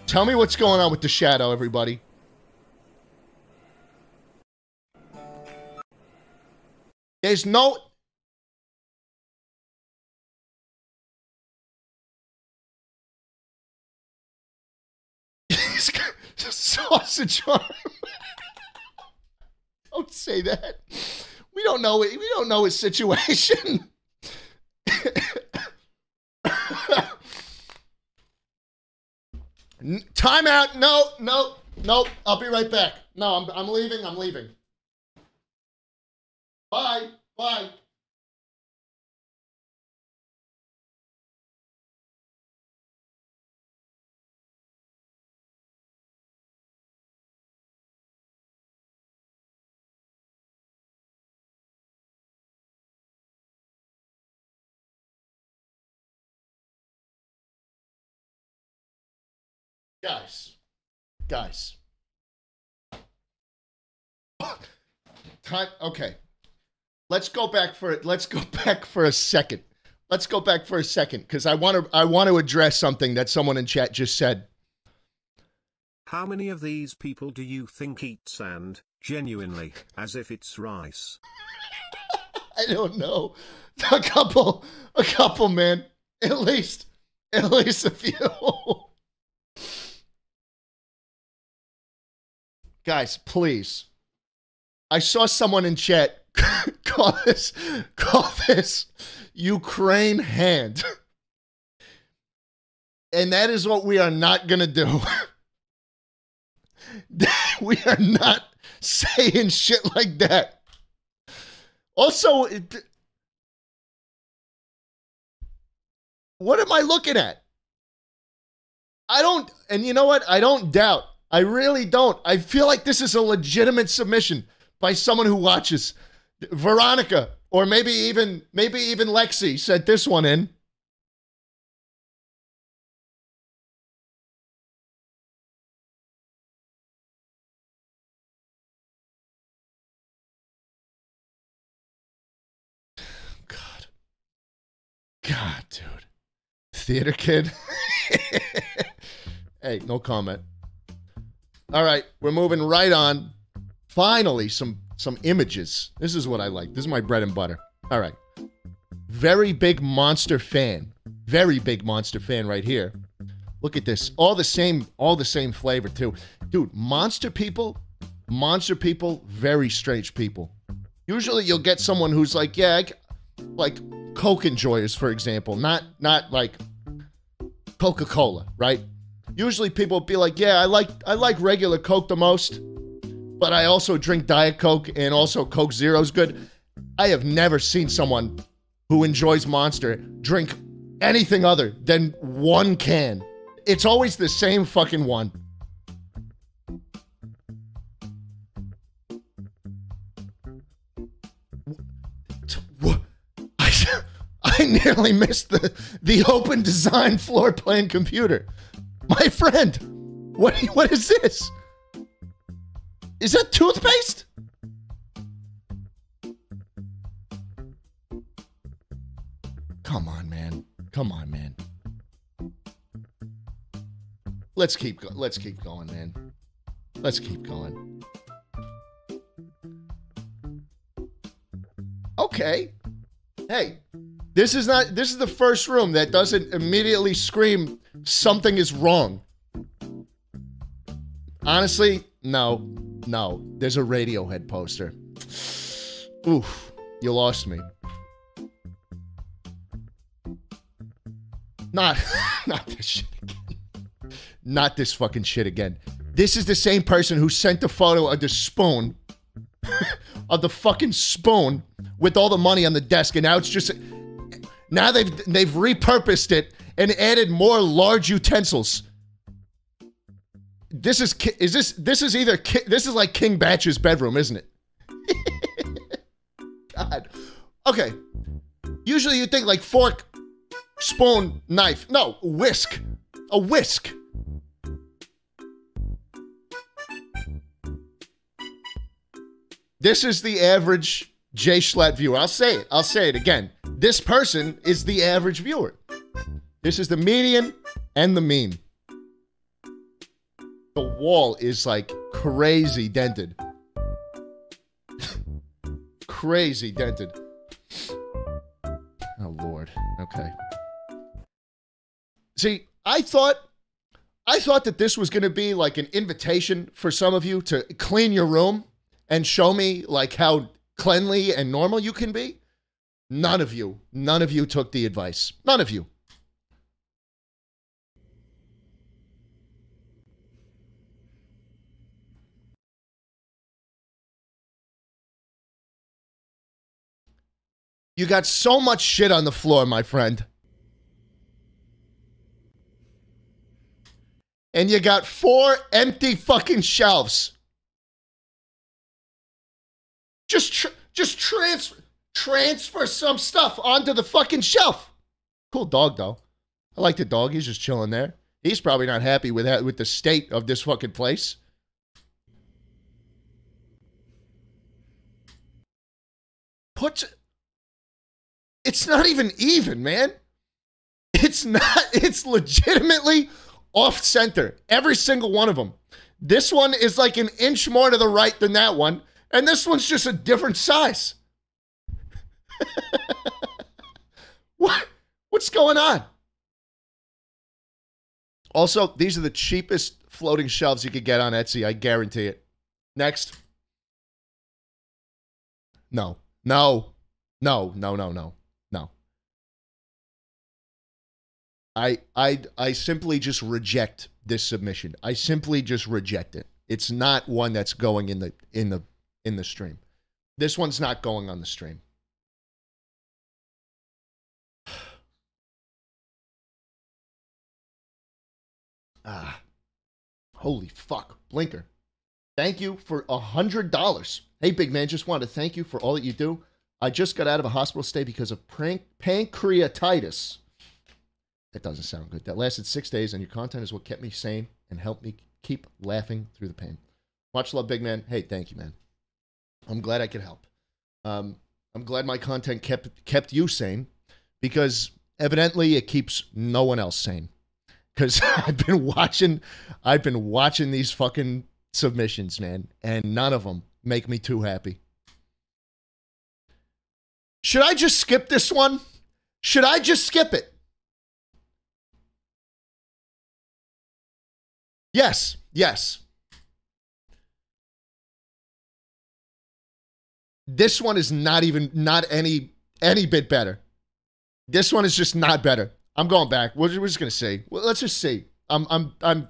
Tell me what's going on with the shadow, everybody. There's no [LAUGHS] sausage arm. [LAUGHS] don't say that. We don't know. It. We don't know his situation. [LAUGHS] Time out. No, no, no. I'll be right back. No, I'm, I'm leaving. I'm leaving. Bye. Bye. Guys. Guys. Time okay. Let's go back for it. Let's go [LAUGHS] back for a second. Let's go back for a second because I want to I want to address something that someone in chat just said. How many of these people do you think eat sand, genuinely, as if it's rice? [LAUGHS] I don't know. [LAUGHS] A couple, a couple, man. At least, at least a few. Guys, please. I saw someone in chat [LAUGHS] call this call this Ukraine hand. And that is what we are not going to do. [LAUGHS] we are not saying shit like that. Also, it, what am I looking at? I don't, and you know what? I don't doubt. I really don't. I feel like this is a legitimate submission by someone who watches. Veronica, or maybe even maybe even Lexi sent this one in. God. God, dude. Theater kid. [LAUGHS] hey, no comment. All right, we're moving right on. Finally, some some images. This is what I like. This is my bread and butter. All right. Very big monster fan. Very big monster fan right here. Look at this. All the same, all the same flavor too. Dude, monster people, monster people, very strange people. Usually you'll get someone who's like, yeah, like Coke enjoyers, for example. Not not like Coca-Cola, right? Usually people be like, yeah, I like I like regular Coke the most, but I also drink Diet Coke and also Coke Zero's good. I have never seen someone who enjoys Monster drink anything other than one can. It's always the same fucking one. [LAUGHS] I nearly missed the, the open design floor plan computer. My friend, what, what is this? Is that toothpaste? Come on, man. Come on, man. Let's keep go- let's keep going, man. Let's keep going. Okay. Hey, this is not this is the first room that doesn't immediately scream something is wrong. Honestly, no. No. There's a Radiohead poster. Oof. You lost me. Not [LAUGHS] not this shit again. Not this fucking shit again. This is the same person who sent the photo of the spoon [LAUGHS] of the fucking spoon with all the money on the desk, and now it's just now they've they've repurposed it and added more large utensils. This is is this this is either this is like King Batch's bedroom, isn't it? [LAUGHS] God. Okay. Usually you think like fork, spoon, knife. No, whisk. A whisk. This is the average J Schlatt viewer. I'll say it. I'll say it again. This person is the average viewer. This is the median and the mean. The wall is like crazy dented. [LAUGHS] crazy dented. Oh Lord. Okay. See, I thought I thought that this was going to be like an invitation for some of you to clean your room and show me like how cleanly and normal you can be. None of you, none of you took the advice. None of you. You got so much shit on the floor, my friend. And you got four empty fucking shelves. Just just transfer transfer some stuff onto the fucking shelf. Cool dog though. I like the dog. He's just chilling there. He's probably not happy with that with the state of this fucking place. Put it's not even even, man. It's not, [LAUGHS] it's legitimately off center. Every single one of them. This one is like an inch more to the right than that one, and this one's just a different size. [LAUGHS] what? What's going on? Also, these are the cheapest floating shelves you could get on Etsy. I guarantee it. Next. No. No. No. No. No. No. I I I simply just reject this submission. I simply just reject it. It's not one that's going in the in the in the stream. This one's not going on the stream. [SIGHS] Ah. Holy fuck. Blinker. Thank you for a hundred dollars. Hey big man, just wanted to thank you for all that you do. I just got out of a hospital stay because of prank- pancreatitis. That doesn't sound good. That lasted six days, and your content is what kept me sane and helped me keep laughing through the pain. Much love, big man. Hey, thank you, man. I'm glad I could help. Um, I'm glad my content kept kept you sane because evidently it keeps no one else sane. Because [LAUGHS] I've been watching, I've been watching these fucking submissions, man, and none of them make me too happy. Should I just skip this one? Should I just skip it? Yes, yes. This one is not even not any any bit better. This one is just not better. I'm going back. We're, we're just gonna see. Well, let's just see. I'm I'm I'm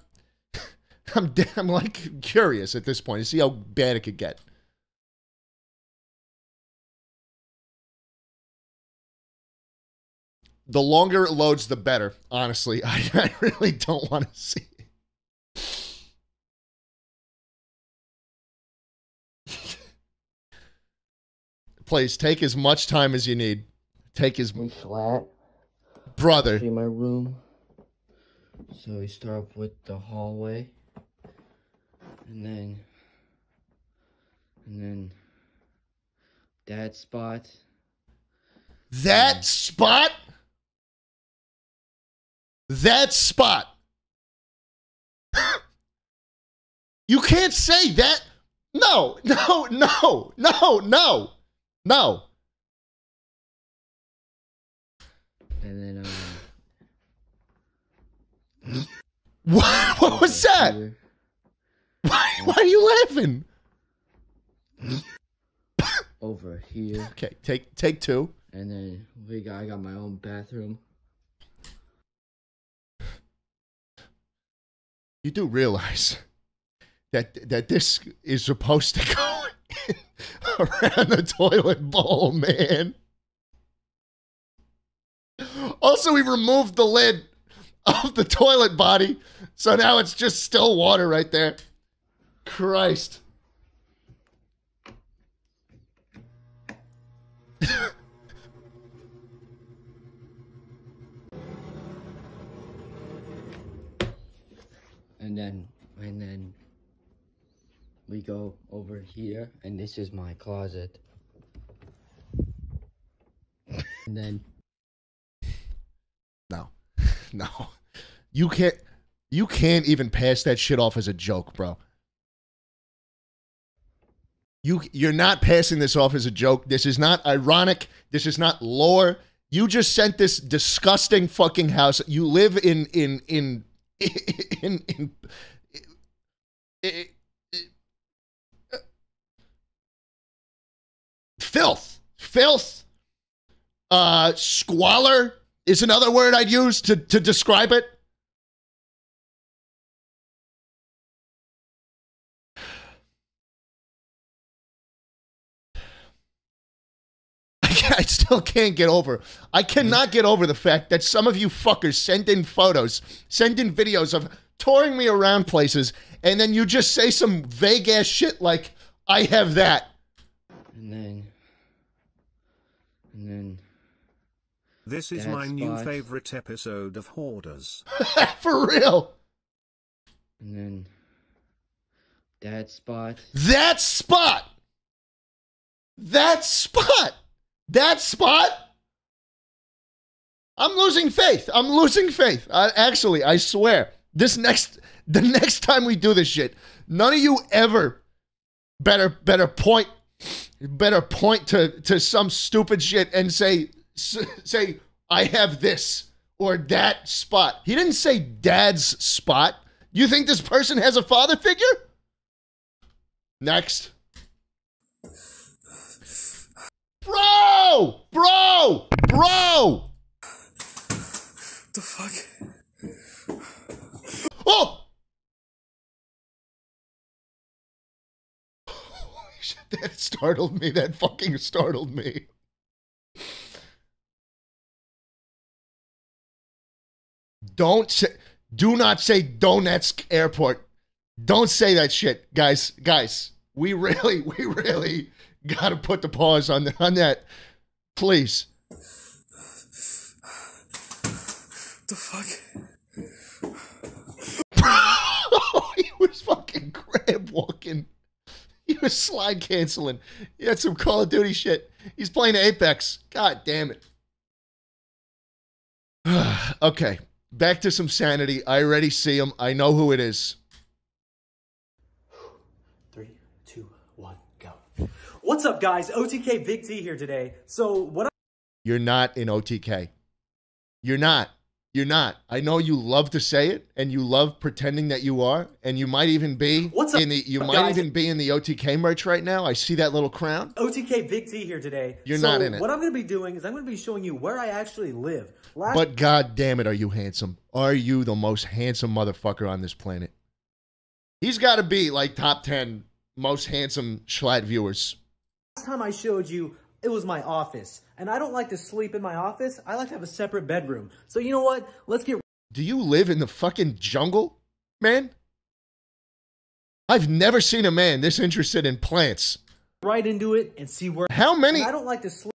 [LAUGHS] I'm I'm like curious at this point to see how bad it could get. the longer it loads, the better. Honestly, [LAUGHS] I, I really don't want to see it. Please take as much time as you need. Take as We flat. brother. See my room. So we start off with the hallway. And then and then that spot. That spot. That spot. [GASPS] you can't say that. No, [LAUGHS] no, no, no, no, no. And then um [LAUGHS] What, what was that? Why, why are you laughing? over here. Okay, take take two. And then we got I got my own bathroom. You do realize that that this is supposed to go [LAUGHS] around the toilet bowl, man. Also, we removed the lid of the toilet body, so now it's just still water right there. Christ. And then and then we go over here and this is my closet. And then [LAUGHS] No. [LAUGHS] No. You can't you can't even pass that shit off as a joke, bro. You you're not passing this off as a joke. This is not ironic. This is not lore. You just sent this disgusting fucking house. You live in in in [LAUGHS] in in, in, filth. Filth. Uh squalor is another word I'd use to to describe it. [LAUGHS] I still can't get over. I cannot get over the fact that some of you fuckers send in photos, send in videos of touring me around places, and then you just say some vague ass shit like, I have that. and then and then This is That my new favorite episode of Hoarders. [LAUGHS] For real. and then that spot. That spot. That spot. That spot. I'm losing faith. I'm losing faith. I, actually, I swear. This next, the next time we do this shit, none of you ever better better point better point to to some stupid shit and say say I have this or that spot. He didn't say dad's spot. You think this person has a father figure? Next. Bro! Bro! Bro! The fuck? Oh! [LAUGHS] that startled me. That fucking startled me. Don't say, do not say Donetsk Airport. Don't say that shit, guys. Guys, we [LAUGHS] really, we really got to put the pause on on that, please. The fuck? [LAUGHS] he was fucking crab walking. [LAUGHS] He was slide canceling. He had some Call of Duty shit. He's playing Apex. God damn it. [SIGHS] okay, back to some sanity. I already see him. I know who it is. Three, two, one, go. What's up, guys? OTK Big T here today. So, what I- You're not in OTK. You're not. You're not. I know you love to say it, and you love pretending that you are, and you might even be What's up, in the. You might even be in the OTK merch right now. I see that little crown. OTK Big T here today. You're so not in it. What I'm going to be doing is I'm going to be showing you where I actually live. Last But god damn it, are you handsome? Are you the most handsome motherfucker on this planet? He's got to be like top 10 most handsome Schlatt viewers. Last time I showed you it was my office. And I don't like to sleep in my office. I like to have a separate bedroom. So you know what? Let's get Do you live in the fucking jungle, man? I've never seen a man this interested in plants. right into it and see where How many- And I don't like to sleep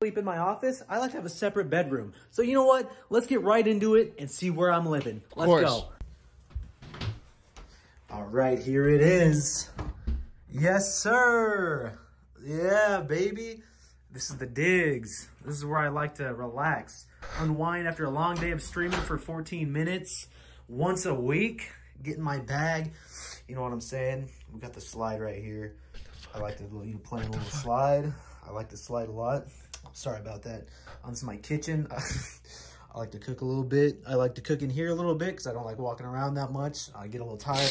sleep [LAUGHS] in my office. I like to have a separate bedroom. So you know what? Let's get right into it and see where I'm living. Let's course. go. All right, here it is. Yes, sir. Yeah, baby. This is the digs. This is where I like to relax, unwind after a long day of streaming for 14 minutes once a week. Get in my bag. You know what I'm saying? We got the slide right here. I like to you play a little slide. I like to slide a lot. Sorry about that. Um, this is my kitchen. [LAUGHS] I like to cook a little bit. I like to cook in here a little bit because I don't like walking around that much. I get a little tired.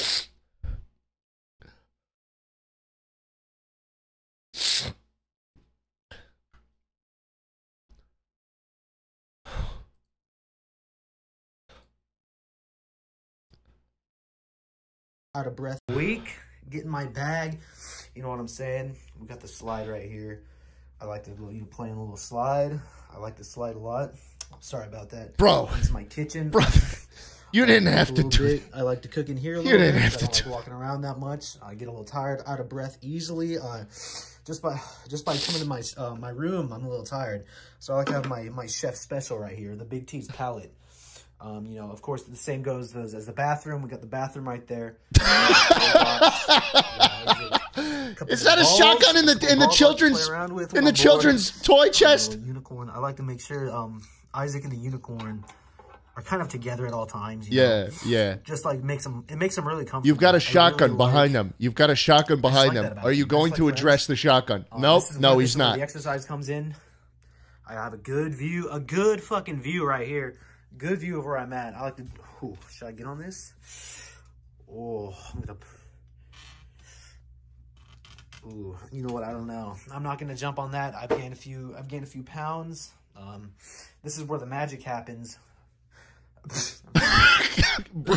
Out of breath. Week getting my bag. You know what i'm saying? We got the slide right here. I like to you know, play a little slide. I like to slide a lot. Sorry about that. Bro. It's my kitchen. Bro, [LAUGHS] you didn't have to do bit. i like to cook in here a little You didn't bit have to don't like walking around that much. I get a little tired out of breath easily. Uh just by just by coming to my uh, my room i'm a little tired. So i like to have my my chef special right here the big t's palette um, you know, of course, the same goes as, as the bathroom. We got the bathroom right there. [LAUGHS] Is that a shotgun in the in the children's in the children's toy chest? unicorn. I like to make sure um, Isaac and the unicorn are kind of together at all times. you know? Yeah, yeah. Just like makes them, it makes them really comfortable. You've got a shotgun really like- behind them. You've got a shotgun behind like them. Are you going Just to address the shotgun? Uh, nope. this No, he's this is where not. The exercise comes in. I have a good view, a good fucking view right here. Good view of where I'm at. I like to. Ooh, should I get on this? Oh, I'm gonna. Ooh, you know what? I don't know. I'm not gonna jump on that. I've gained a few. I've gained a few pounds. Um, this is where the magic happens. [LAUGHS] bro,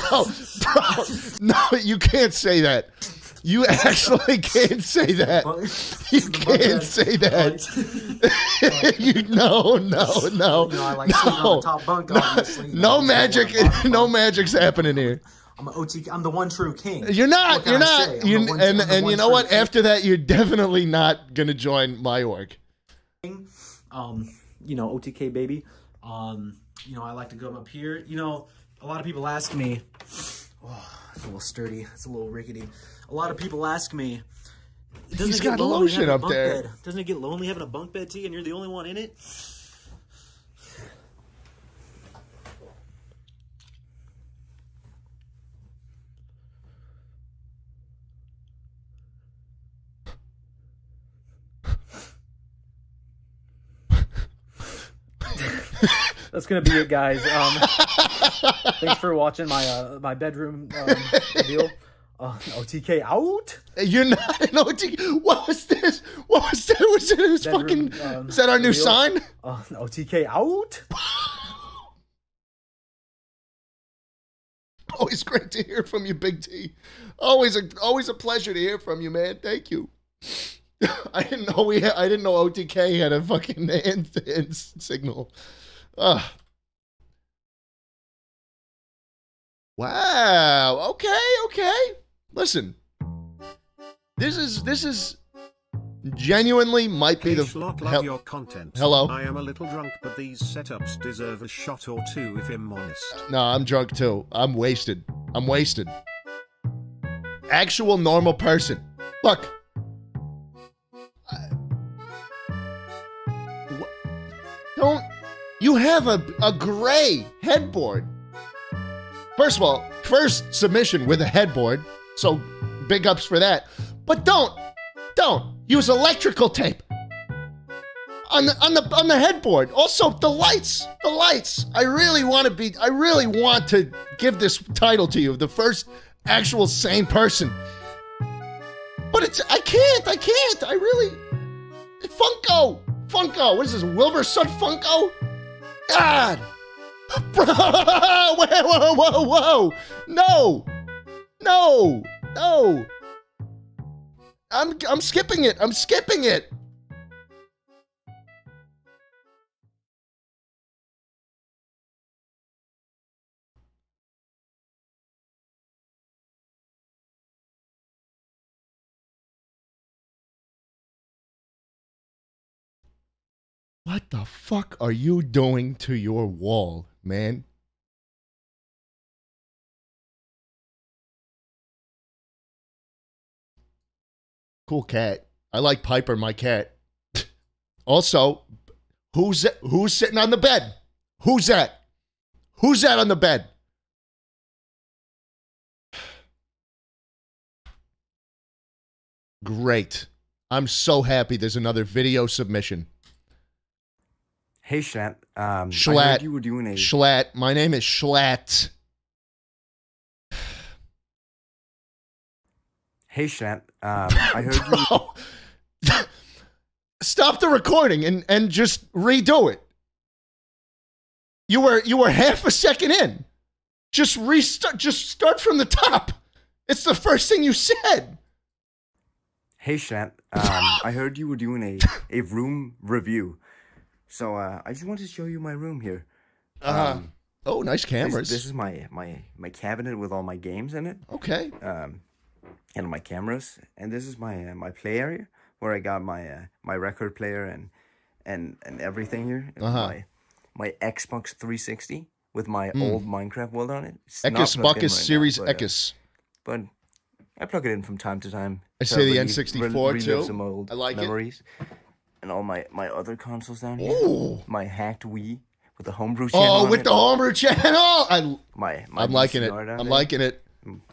bro, no, you can't say that. You [LAUGHS] actually can't say that. You can't say that. [LAUGHS] you no, no, no, You know, I like no, top bunk, no, obviously. no I'm magic, no magic's happening here. I'm an OT. I'm the one true king. You're not. You're not. You one- and and you know what? king. After that, you're definitely not gonna join my org. um, you know, OTK baby. Um, you know, I like to go up here. You know, a lot of people ask me, oh, it's a little sturdy, it's a little rickety. A lot of people ask me, doesn't He's it get got lonely lotion having a up bunk there. Bed? Doesn't it get lonely having a bunk bed, T, and you're the only one in it? That's gonna be it, guys. Um, thanks for watching my uh, my bedroom um, [LAUGHS] video. Uh, OTK out. You're not an OT. What was this? What was that? Was it? It was fucking. um, is that our new sign? Uh, OTK out. [LAUGHS] Always great to hear from you, Big T. Always a always a pleasure to hear from you, man. Thank you. [LAUGHS] I didn't know we had, I didn't know OTK had a fucking hand, [LAUGHS] signal. Ugh. Wow. Okay. Okay. Listen. This is this is genuinely might be the Slot love your content. Hello? I am a little drunk, but these setups deserve a shot or two if I'm honest. No, I'm drunk too. I'm wasted. I'm wasted. Actual normal person. Look. I- Don't. You have a, a gray headboard. First of all, first submission with a headboard. So big ups for that. But don't, don't use electrical tape on the on the on the headboard. Also, the lights, the lights. I really want to be. I really want to give this title to you, the first actual sane person. But it's. I can't. I can't. I really. Funko, Funko. What is this? Wilbur Soot Funko? God. Bro, [LAUGHS] whoa, whoa, whoa, whoa. No. No. No. I'm I'm skipping it. I'm skipping it. What the fuck are you doing to your wall, man? Cool cat. I like Piper, my cat. [LAUGHS] also, who's who's sitting on the bed? Who's that? Who's that on the bed? Great. I'm so happy there's another video submission. Hey, Schlatt. Um, I Schlatt. heard you were doing a. Schlatt. My name is Schlatt. Hey, Schlatt. Um, [LAUGHS] I heard you. [LAUGHS] Stop the recording and, and just redo it. You were you were half a second in. Just restart just start from the top. It's the first thing you said. Hey, Shant, [LAUGHS] Um, I heard you were doing a, a room review. So uh, I just wanted to show you my room here. Uh-huh. Oh, nice this- cameras. This, is my, my my cabinet with all my games in it. Okay. Um, and my cameras. And this is my uh, my play area where I got my uh, my record player and and and everything here. Uh-huh. My my Xbox 360 with my Hmm. old Minecraft world on it. It's not Ekis plugged in Buckus now, Series but, uh, but I plug it in from time to time. I say the N64 re- too. Some old I like it. memories. And all my, my other consoles down here. Ooh. My hacked Wii with the homebrew channel. Oh, with it. the homebrew [LAUGHS] channel. I My, my I'm liking it. I'm there. liking it.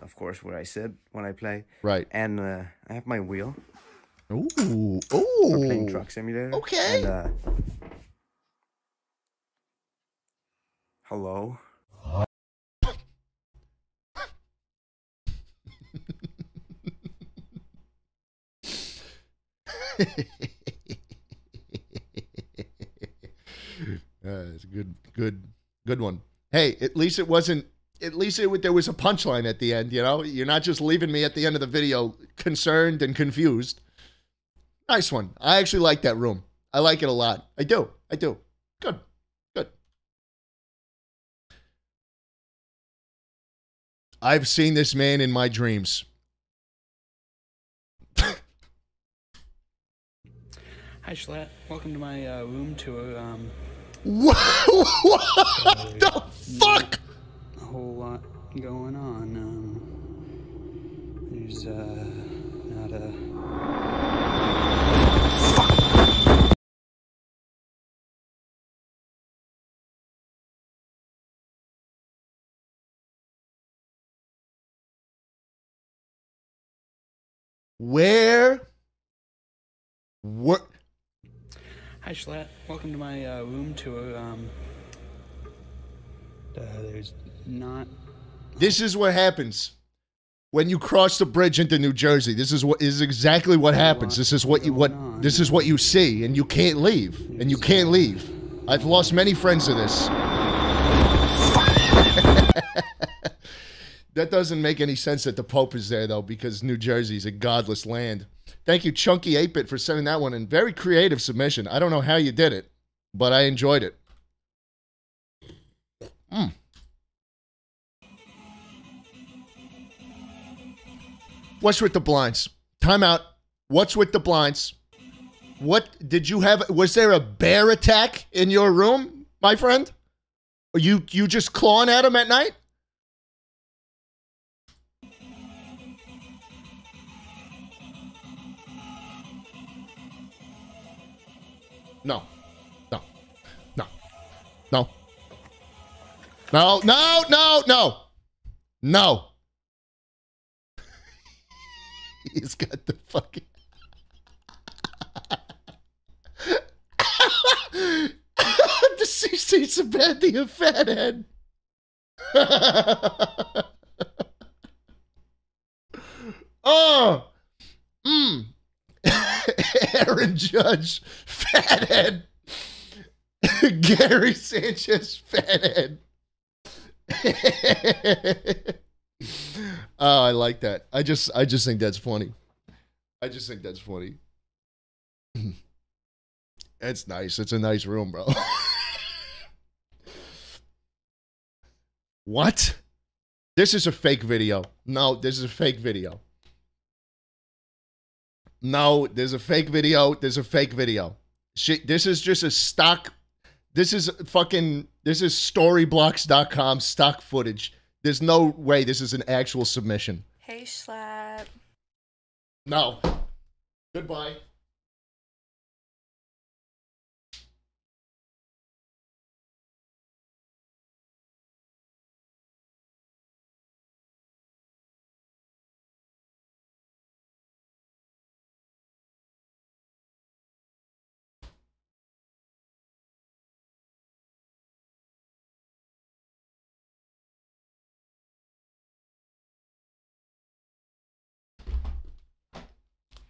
Of course, where I sit when I play. Right. And uh, I have my wheel. Ooh. For playing Truck Simulator. Okay. And, uh, hello. [LAUGHS] Uh, it's a good, good, good one. Hey, at least it wasn't. At least it, there was a punchline at the end. You know, you're not just leaving me at the end of the video concerned and confused. Nice one. I actually like that room. I like it a lot. I do. I do. Good. Good. I've seen this man in my dreams. Hi, Schlatt. Welcome to my uh, room tour. Um, [LAUGHS] what the fuck? Whole lot going on. Um, there's uh, not a. Where? What? Hi, Schlatt. Welcome to my uh, room tour. Um, there's not. This is what happens when you cross the bridge into New Jersey. This is what is exactly what happens. This is what you what this is what you see, and you can't leave, and you can't leave. I've lost many friends to this. [LAUGHS] that doesn't make any sense that the Pope is there though, because New Jersey is a godless land. Thank you, Chunky 8-Bit, for sending that one in. Very creative submission. I don't know how you did it, but I enjoyed it. Mm. What's with the blinds? Time out. What's with the blinds? What did you have? Was there a bear attack in your room, my friend? Are you you just clawing at him at night? No. No. No. No. No, no, no, no. No. [LAUGHS] He's got the fucking. [LAUGHS] the CC Sabathia fathead. [LAUGHS] oh. Mm. Aaron Judge, fathead. Gary Sanchez, fathead. [LAUGHS] oh, I like that. I just I just think that's funny. I just think that's funny. [CLEARS THROAT] it's nice. It's a nice room, bro. [LAUGHS] what? This is a fake video. No, this is a fake video. No, there's a fake video. There's a fake video. Shit, this is just a stock. This is fucking. This is storyblocks.com stock footage. There's no way this is an actual submission. Hey, slap. No. Goodbye.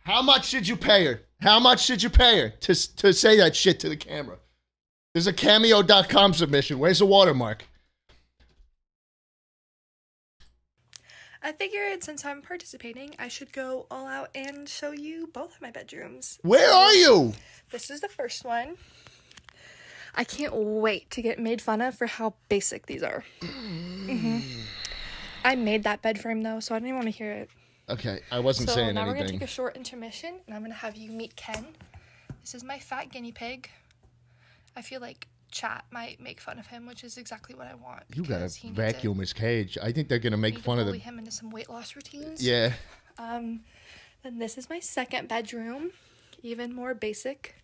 How much did you pay her? How much did you pay her to, to say that shit to the camera? There's a cameo.com submission. Where's the watermark? I figured since I'm participating, I should go all out and show you both of my bedrooms. Where are you? This is the first one. I can't wait to get made fun of for how basic these are. [CLEARS THROAT] hmm I made that bed frame though, so I don't even want to hear it. Okay, I wasn't so saying now we're gonna take a short intermission, and I'm gonna have you meet Ken. This is my fat guinea pig. I feel like chat might make fun of him, which is exactly what I want. You gotta vacuum his cage. I think they're gonna make to fun of bully the. him into some weight loss routines. Yeah. Um, then this is my second bedroom, even more basic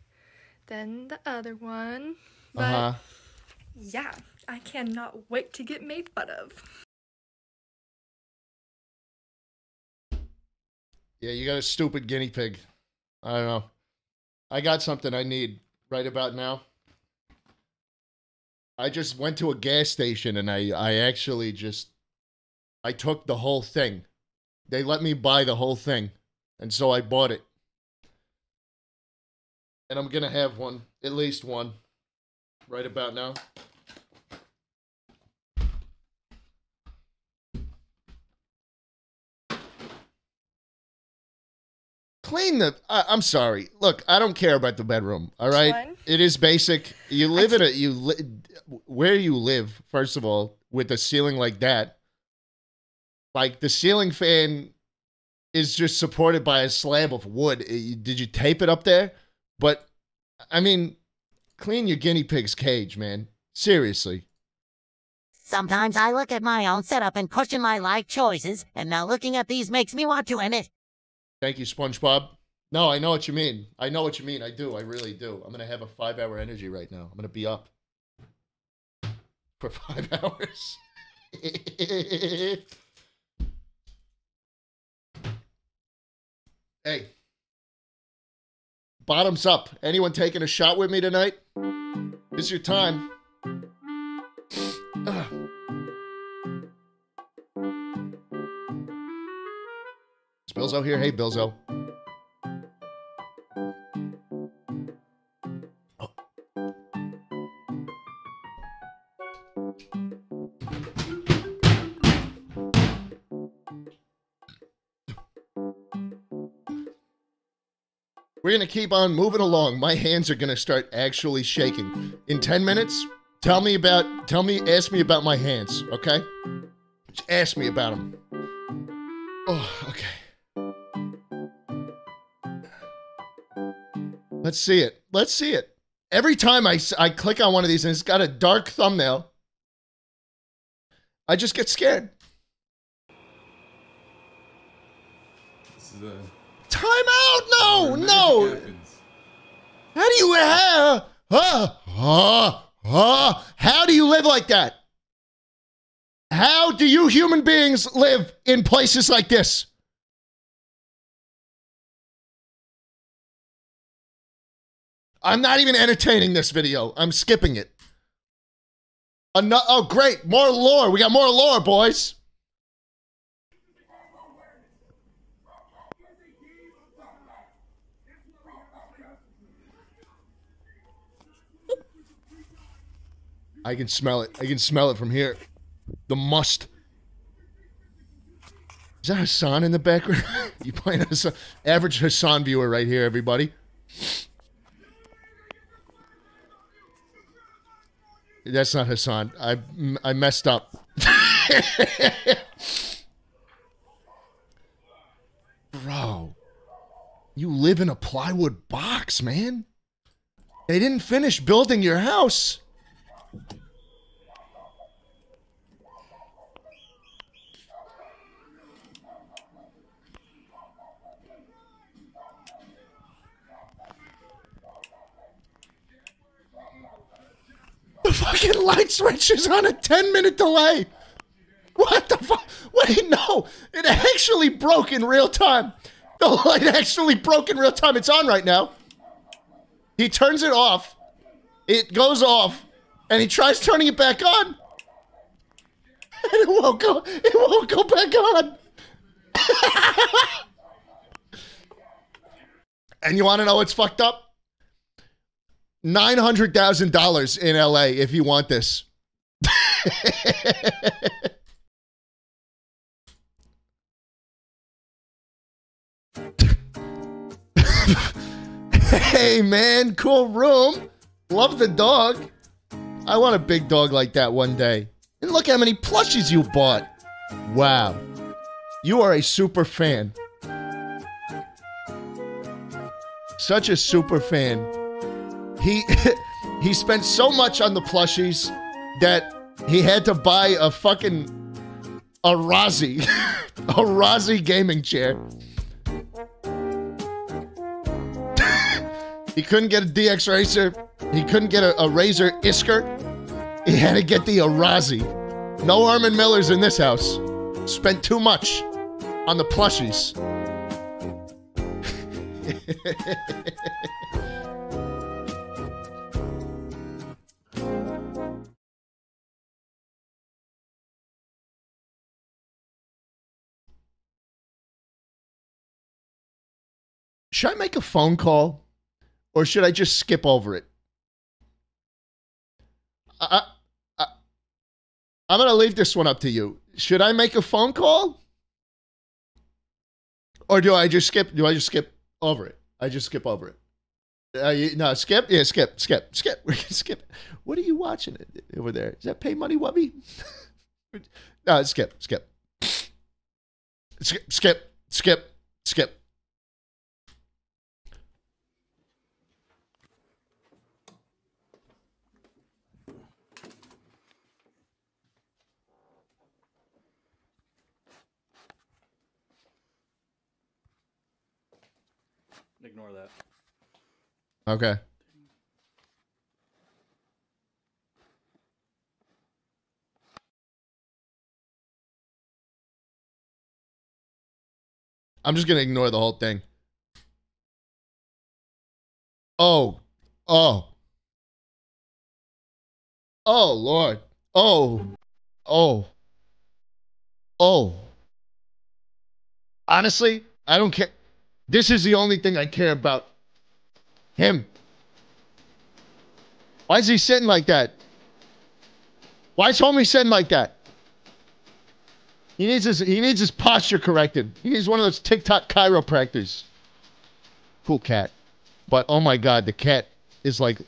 than the other one. But Uh huh. yeah, I cannot wait to get made fun of. Yeah, you got a stupid guinea pig. I don't know. I got something I need right about now. I just went to a gas station and I I actually just I took the whole thing. They let me buy the whole thing. And so I bought it. And I'm going to have one, at least one right about now. Clean the. I, I'm sorry. Look, I don't care about the bedroom. All right, Fine. it is basic. You live in a you li- where you live. First of all, with a ceiling like that, like the ceiling fan is just supported by a slab of wood. Uh, Did you tape it up there? But I mean, clean your guinea pig's cage, man. Seriously. Sometimes I look at my own setup and question my life choices, and now looking at these makes me want to end it. Thank you, SpongeBob. No, I know what you mean. I know what you mean. I do. I really do. I'm gonna have a five hour energy right now. I'm gonna be up for [LAUGHS] five hours. [LAUGHS] hey, bottoms up. Anyone taking a shot with me tonight? This is your time. Ugh. [SIGHS] Ah. Is Bilzo here? Hey, Bilzo. We're gonna keep on moving along. My hands are gonna start actually shaking. In 10 minutes, tell me about tell me ask me about my hands, okay? Just ask me about them. Oh, okay. Let's see it. Let's see it. Every time I, I click on one of these and it's got a dark thumbnail, I just get scared. This is a Time out! No, no. How do you uh, uh, uh, uh, how do you live like that? How do you human beings live in places like this? I'm not even entertaining this video. I'm skipping it. Oh, great. More lore. We got more lore, boys. I can smell it. I can smell it from here. The must. Is that Hasan in the background? [LAUGHS] you playing Hasan, average Hasan viewer right here, everybody. That's not Hasan. I I messed up. [LAUGHS] Bro, you live in a plywood box, man. They didn't finish building your house. The fucking light switch is on a 10 minute delay. What the fuck? Wait, no. It actually broke in real time. The light actually broke in real time. It's on right now. He turns it off. It goes off. And he tries turning it back on. [LAUGHS] And it won't go. It won't go back on. [LAUGHS] and you want to know what's fucked up? Nine hundred thousand dollars in LA if you want this. [LAUGHS] hey man, cool room. Love the dog. I want a big dog like that one day. And look how many plushies you bought. Wow. You are a super fan. Such a super fan. He [LAUGHS] he spent so much on the plushies that he had to buy a fucking a Rozzy, [LAUGHS] a Rozzy gaming chair. [LAUGHS] he couldn't get a DX Racer. He couldn't get a, a Razer Iskur. He had to get the Arozzi. No Herman Millers in this house. Spent too much on the plushies. Should I make a phone call or should I just skip over it? I, I, I'm going to leave this one up to you. Should I make a phone call? Or do I just skip? Do I just skip over it? I just skip over it. Uh, you, no, skip. Yeah, skip, skip, skip. [LAUGHS] We skip. What are you watching over there? Is that Pay Money Wubby? [LAUGHS] no, skip, skip, skip, skip, skip, skip. Ignore that. Okay. I'm just gonna ignore the whole thing. Oh, oh, oh, Lord, oh, oh, oh. Honestly, I don't care. This is the only thing I care about. Him. Why is he sitting like that? Why is homie sitting like that? He needs his he needs his posture corrected. He needs one of those TikTok chiropractors. Cool cat. But oh my god, the cat is like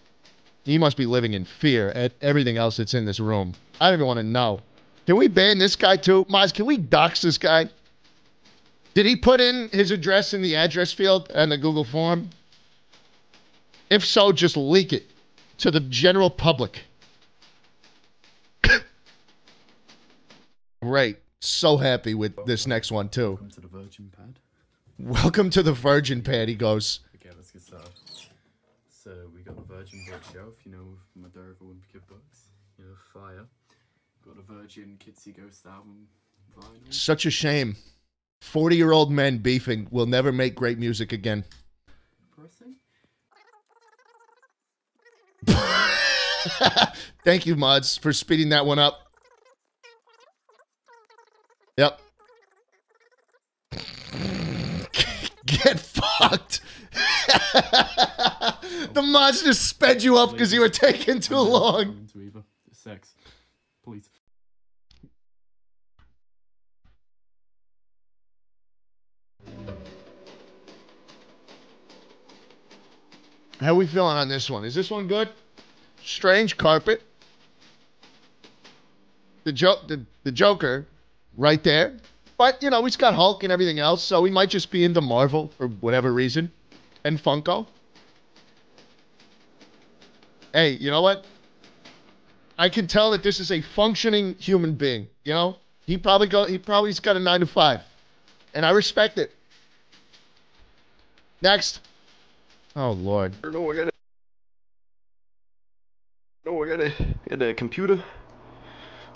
he must be living in fear at everything else that's in this room. I don't even want to know. Can we ban this guy too? Maz, can we dox this guy? Did he put in his address in the address field and the Google form? If so, just leak it to the general public. [COUGHS] Great. So happy with this next one, too. Welcome to the Virgin Pad. Welcome to the Virgin Pad, he goes. Okay, let's get started. So we got the Virgin bookshelf, you know, with my Dover Wimpy books. You know, fire. Got a Virgin Kids See Ghost album vinyl. Such a shame. 40 year old men beefing will never make great music again. [LAUGHS] Thank you, Mods, for speeding that one up. Yep. [LAUGHS] Get fucked. [LAUGHS] the mods just sped you up because you were taking too long. Sex. Please. How we feeling on this one? Is this one good? Strange carpet. The joke, the, the Joker, right there. But you know he's got Hulk and everything else, so he might just be into Marvel for whatever reason, and Funko. Hey, you know what? I can tell that this is a functioning human being. You know, he probably go, he probably's got a nine to five, and I respect it. Next. Oh Lord. No, I got it. No, I got a, got a computer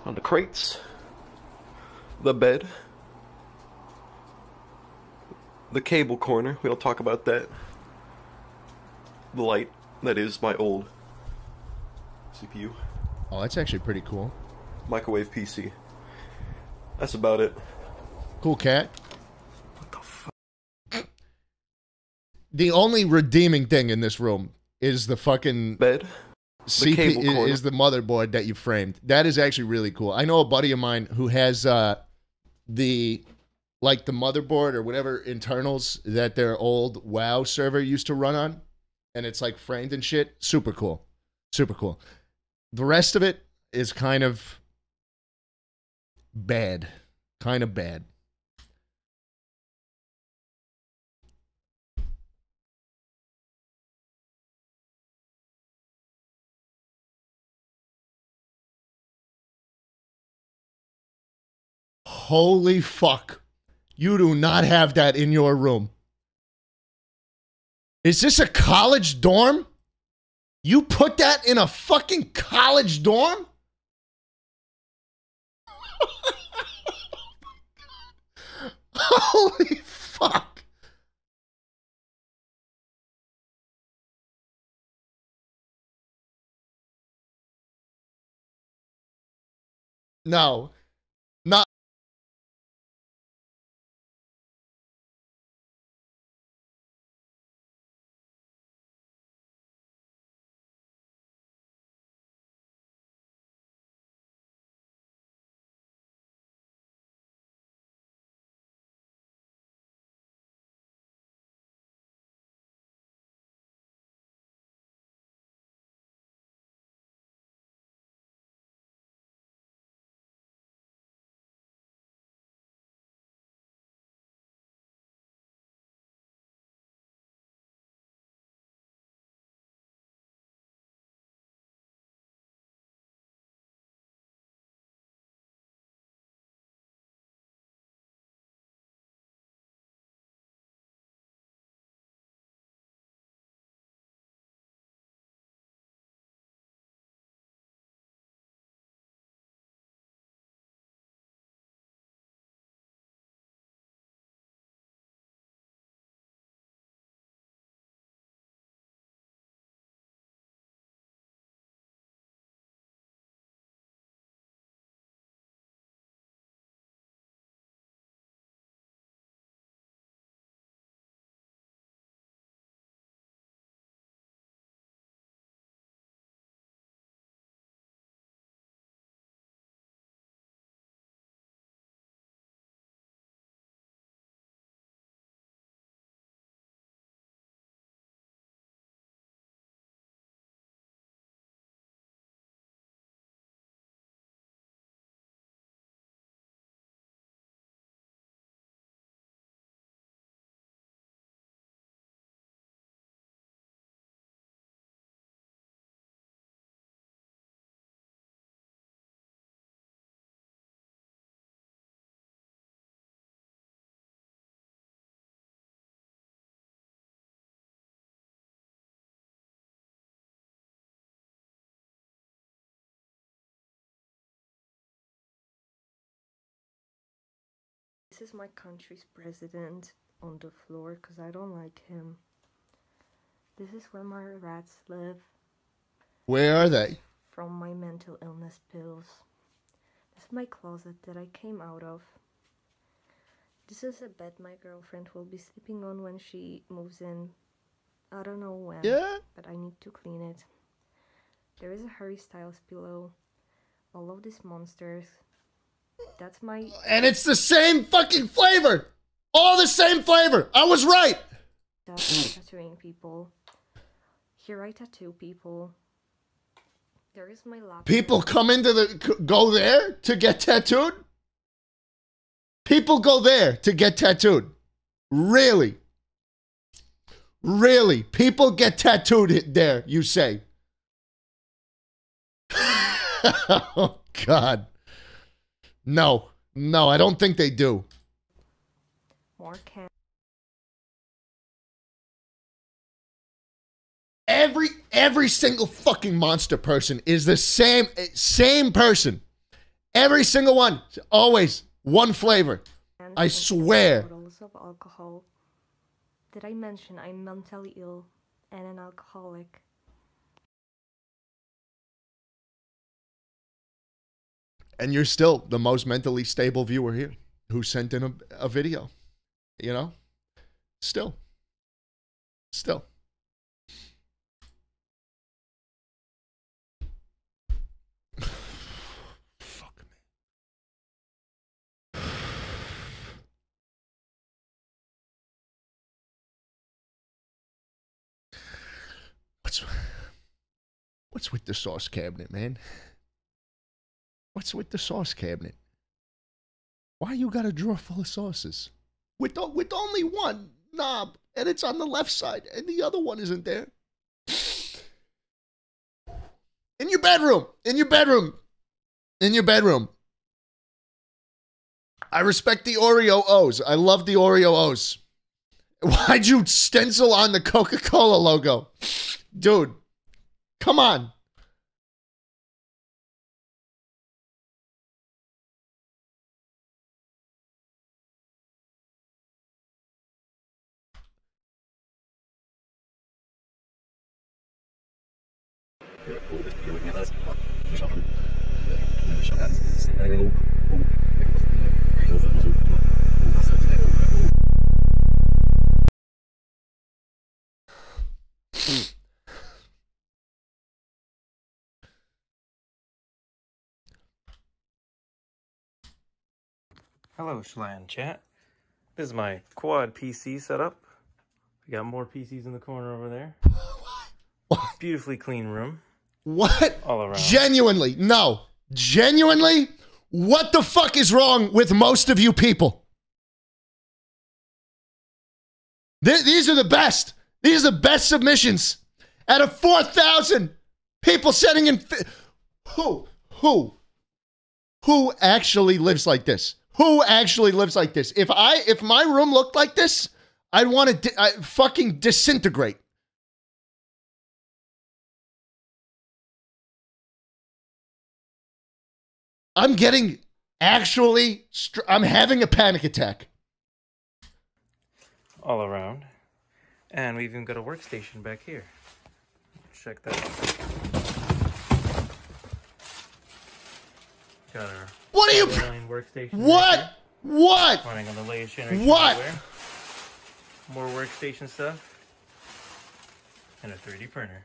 on the crates, the bed, the cable corner. We'll talk about that. The light that is my old CPU. Oh, that's actually pretty cool. Microwave PC. That's about it. Cool cat. The only redeeming thing in this room is the fucking bed. CP cable i- corner. is the motherboard that you framed. That is actually really cool. I know a buddy of mine who has uh the like the motherboard or whatever internals that their old WoW server used to run on, and it's like framed and shit. Super cool, super cool. The rest of it is kind of bad, kind of bad. Holy fuck. You do not have that in your room. Is this a college dorm? You put that in a fucking college dorm? Holy fuck. No. Not This is my country's president on the floor because I don't like him. This is where my rats live Where are they? from my mental illness pills. This is my closet that I came out of. This is a bed my girlfriend will be sleeping on when she moves in. I don't know when. Yeah. But I need to clean it. There is a Harry Styles pillow. All of these monsters. That's my And it's the same fucking flavor. All the same flavor. I was right. Stop tattooing people. Here I tattoo people. There is my laptop. People come into the go there to get tattooed. People go there to get tattooed. Really? Really? People get tattooed there, you say? [LAUGHS] oh god. No. No, I don't think they do. More can. Every every single fucking monster person is the same same person. Every single one. Always one flavor. and I swear. Bottles of alcohol. Did I mention I'm mentally ill and an alcoholic? And you're still the most mentally stable viewer here who sent in a, a video. You know? Still. Still. Fuck [SIGHS] me. What's what's with the sauce cabinet, man? What's with the sauce cabinet? Why you got a drawer full of sauces? With with only one knob, and it's on the left side, and the other one isn't there. In your bedroom, in your bedroom, in your bedroom. I respect the Oreo O's. I love the Oreo O's. Why'd you stencil on the Coca Cola logo? Dude, come on. Hello, Schlatt chat. This is my quad PC setup. We got more PCs in the corner over there. [LAUGHS] Beautifully clean room. What? All around. Genuinely, no. Genuinely, what the fuck is wrong with most of you people? Th- these are the best. These are the best submissions. Out of 4,000 people sending in. Who? Who? Who actually lives like this? Who actually lives like this? If I if my room looked like this, I'd want to di- fucking disintegrate. I'm getting actually str- I'm having a panic attack. All around. And we've even got a workstation back here. Check that out. Got our What are you- workstation. What? What? Running on the latest generation What? hardware. More workstation stuff. And a 3D printer.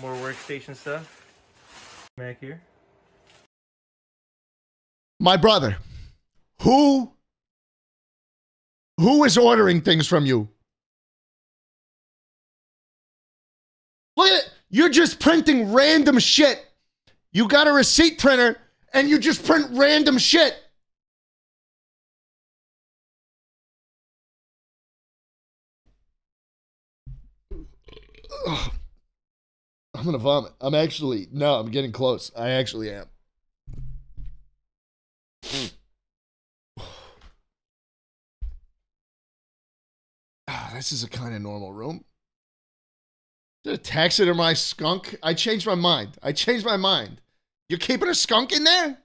More workstation stuff. Back here. My brother. Who who is ordering things from you? Look at it. You're just printing random shit. You got a receipt printer and you just print random shit. Ugh. I'm gonna vomit. I'm actually no, I'm getting close. I actually am. [SIGHS] Ah, this is a kind of normal room. Did a taxidermy skunk? I changed my mind. I changed my mind. You're keeping a skunk in there?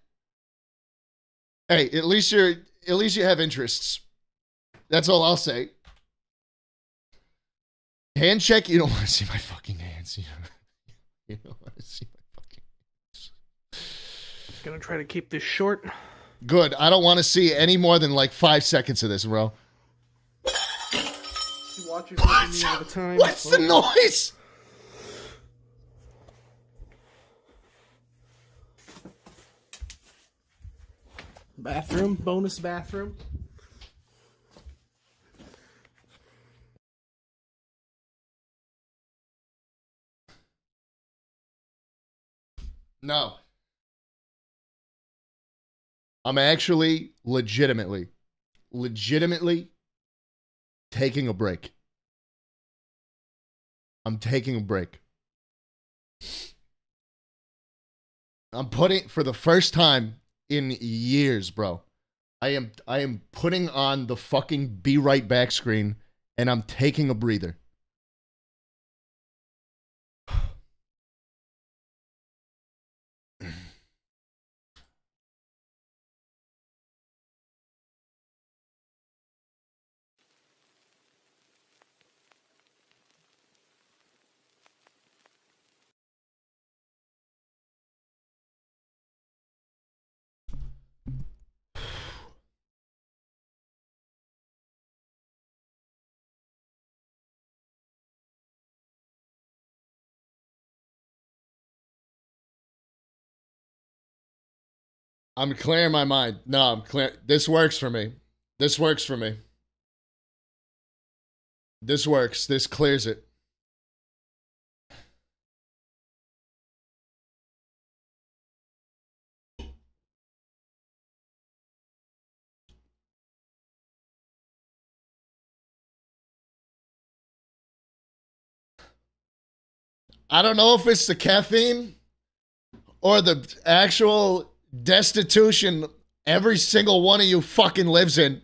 Hey, at least you're at least you have interests. That's all I'll say. Hand check. You don't want to see my fucking hands. You don't, [LAUGHS] See my fucking. I'm gonna try to keep this short. Good. I don't want to see any more than like five seconds of this, bro. What? the, what's the noise? Bathroom, bonus bathroom. No. I'm actually legitimately, legitimately taking a break. I'm taking a break. I'm putting for the first time in years, bro. I am I am putting on the fucking be right back screen and I'm taking a breather. I'm clearing my mind. No, I'm clear. This works for me. This works for me. This works. This clears it. I don't know if it's the caffeine or the actual destitution every single one of you fucking lives in.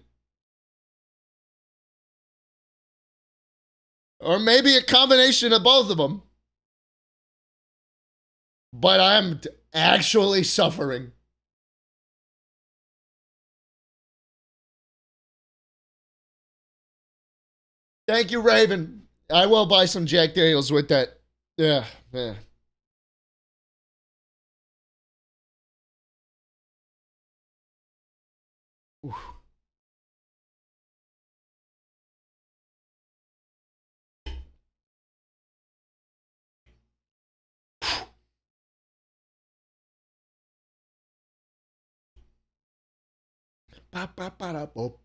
Or maybe a combination of both of them. But I'm actually suffering. Thank you, Raven. I will buy some Jack Daniels with that. Yeah, yeah. Ba, ba, ba, da, bo. Um, ba, da, ba. Scabby, ba, ba, da, ba. Oh.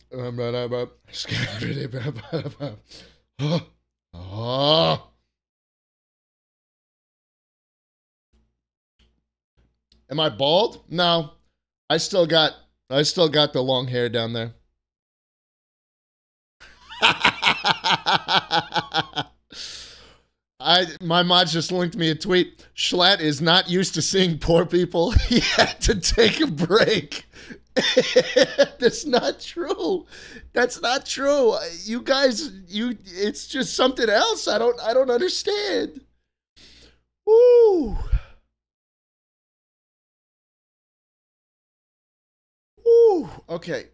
Oh. [LAUGHS] Am I bald? No. I still got I still got the long hair down there. [LAUGHS] I my mod just linked me a tweet. Schlatt is not used to seeing poor people. [LAUGHS] He had to take a break. [LAUGHS] That's not true. That's not true. You guys, you it's just something else. I don't I don't understand. Ooh. Ooh. Okay.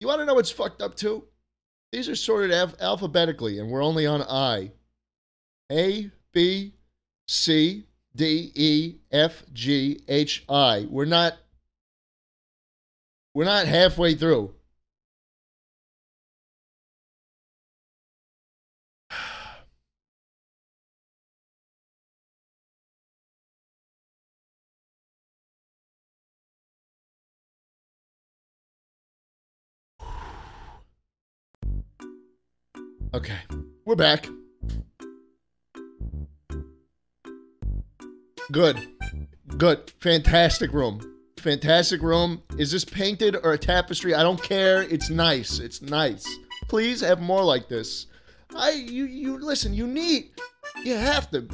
You want to know what's fucked up too? These are sorted alph- alphabetically, and we're only on I. A, B, C, D, E, F, G, H, I. We're not. We're not halfway through. [SIGHS] Okay, we're back. Good. Good. Fantastic room. Fantastic room. Is this painted or a tapestry? I don't care. It's nice. It's nice. Please have more like this. I you you listen, you need you have to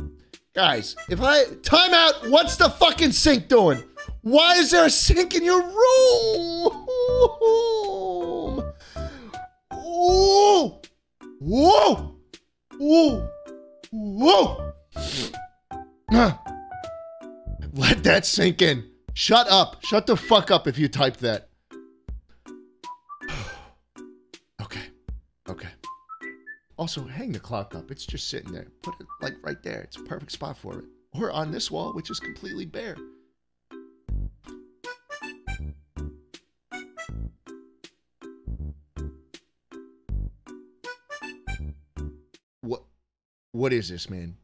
guys, if I time out, what's the fucking sink doing? Why is there a sink in your room? Ooh! Whoa! Whoa! Whoa! Let that sink in. Shut up. Shut the fuck up if you type that. [SIGHS] okay. Okay. Also, hang the clock up. It's just sitting there. Put it like right there. It's a perfect spot for it. Or on this wall, which is completely bare. What what is this, man?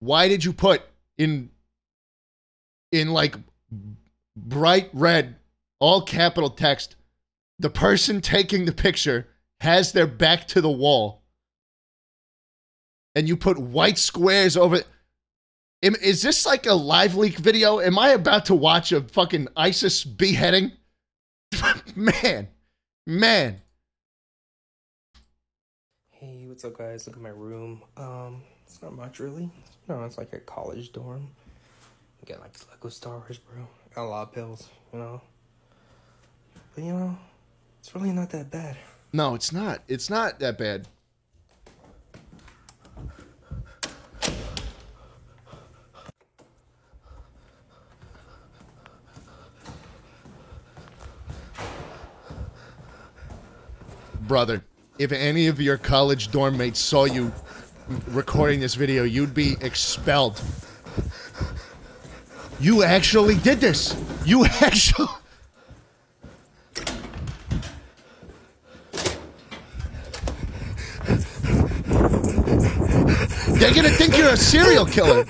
Why did you put in in like bright red all capital text the person taking the picture has their back to the wall and you put white squares over is this like a live leak video am i about to watch a fucking isis beheading [LAUGHS] man man Hey, what's up, guys? Look at my room. Um, it's not much really. No, it's like a college dorm. I got like Lego Star Wars, bro. Got a lot of pills, you know. But you know, it's really not that bad. no it's not it's not that bad brother if any of your college dorm mates saw you recording this video you'd be expelled. You actually did this. You [LAUGHS] actually. They're gonna think you're a serial killer.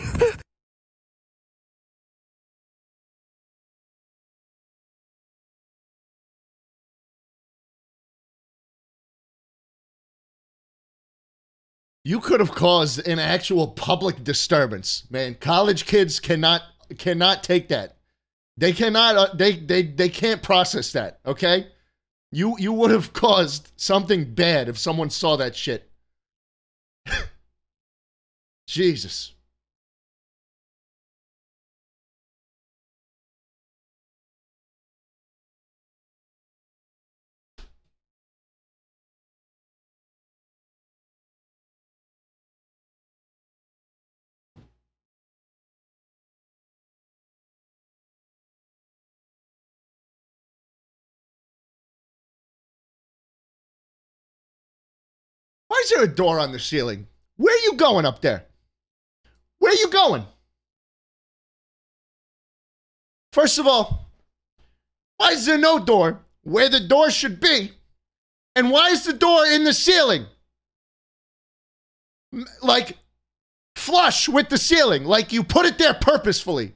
You could have caused an actual public disturbance, man. College kids cannot cannot take that. They cannot. Uh, they they they can't process that. Okay, you you would have caused something bad if someone saw that shit. [LAUGHS] Jesus. Why is there a door on the ceiling? Where are you going up there? Where are you going? First of all, why is there no door where the door should be? And why is the door in the ceiling? Like flush with the ceiling, like you put it there purposefully.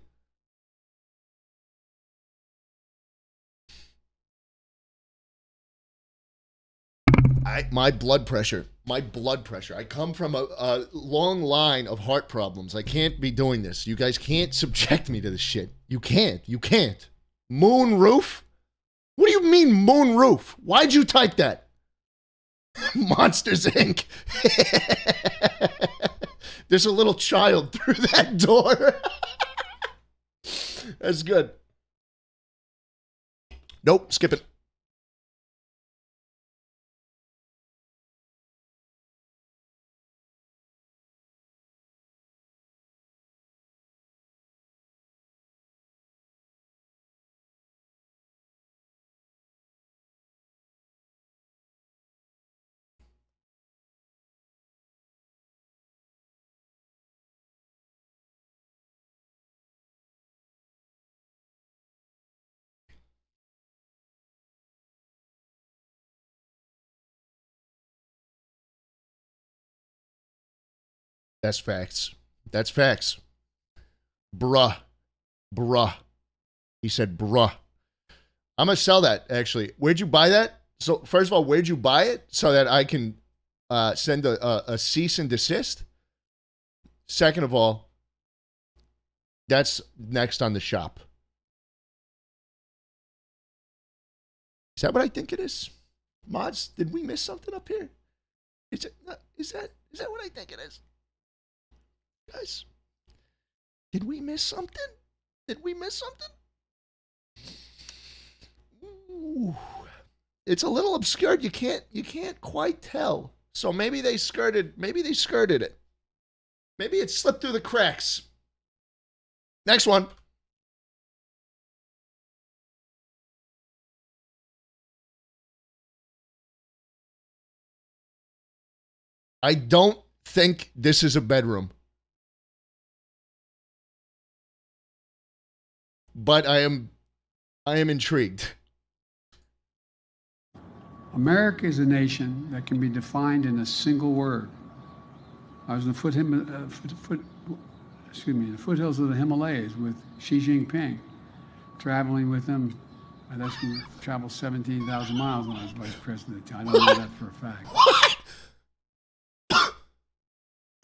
I, my blood pressure, my blood pressure. I come from a, a long line of heart problems. I can't be doing this. You guys can't [LAUGHS] subject me to this shit. You can't. You can't. Moon roof? What do you mean moon roof? Why'd you type that? [LAUGHS] Monsters Inc. [LAUGHS] There's a little child through that door. That's good. Nope, skip it. That's facts. That's facts. Bruh. Bruh. He said bruh. I'm gonna sell that actually. Where'd you buy that? So first of all, where'd you buy it so that I can uh, send a, a, a cease and desist? Second of all, that's next on the shop. Is that what I think it is? Mods, did we miss something up here? Is it? Is that? Is that what I think it is? Guys, did we miss something? Did we miss something? Ooh. It's a little obscured. You can't you can't quite tell. So maybe they skirted maybe they skirted it. Maybe it slipped through the cracks. Next one. I don't think this is a bedroom. But I am I am intrigued. America is a nation that can be defined in a single word. I was in the foot, Him- uh, foot, foot, excuse me, the foothills of the Himalayas with Xi Jinping, traveling with him. I that's we traveled 17,000 miles when I was vice president. I don't know that for a fact. [LAUGHS]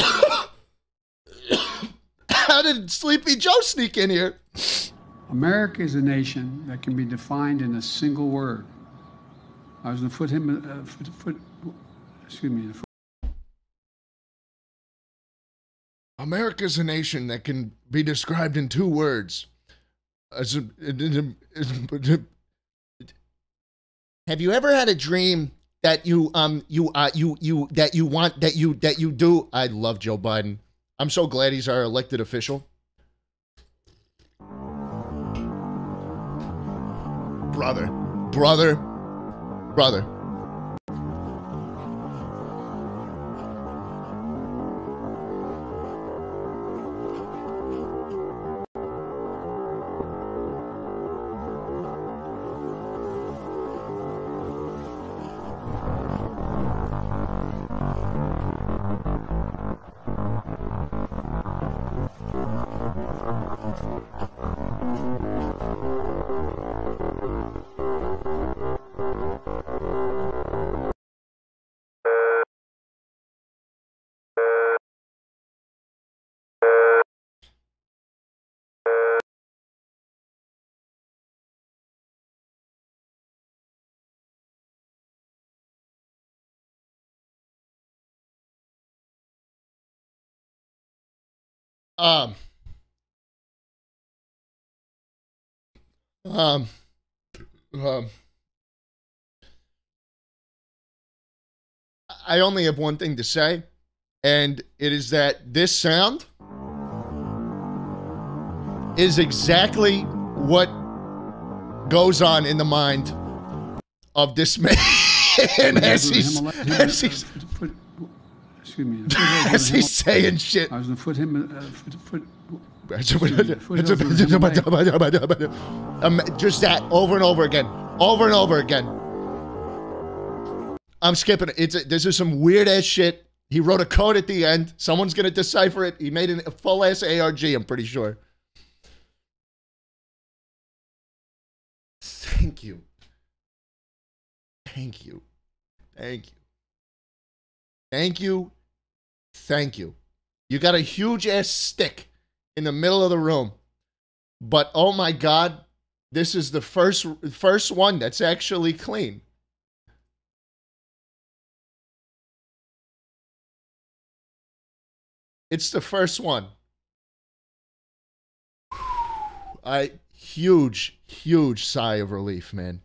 [COUGHS] How did Sleepy Joe sneak in here? America is a nation that can be defined in a single word. I was in the foot, Him- uh, foot, foot excuse me, foot America's a nation that can be described in two words. As a- Have you ever had a dream that you um you uh you you that you want that you that you do? I love Joe Biden. I'm so glad he's our elected official. Brother, brother, brother. Um. Um. Um. I only have one thing to say, and it is that this sound is exactly what goes on in the mind of this [LAUGHS] man as he's, as he's, excuse me, the foothills of as he's saying shit. I was in the foot, Him- uh, foot, foot excuse me, the foothills of the Himalayas. Um, just that over and over again, over and over again. I'm skipping it. It's this is some weird ass shit. He wrote a code at the end. Someone's gonna decipher it. He made a full ass ARG. I'm pretty sure. Thank you. Thank you. Thank you. Thank you. Thank you. You got a huge ass stick in the middle of the room. But oh my god, this is the first first one that's actually clean. It's the first one. I huge huge sigh of relief, man.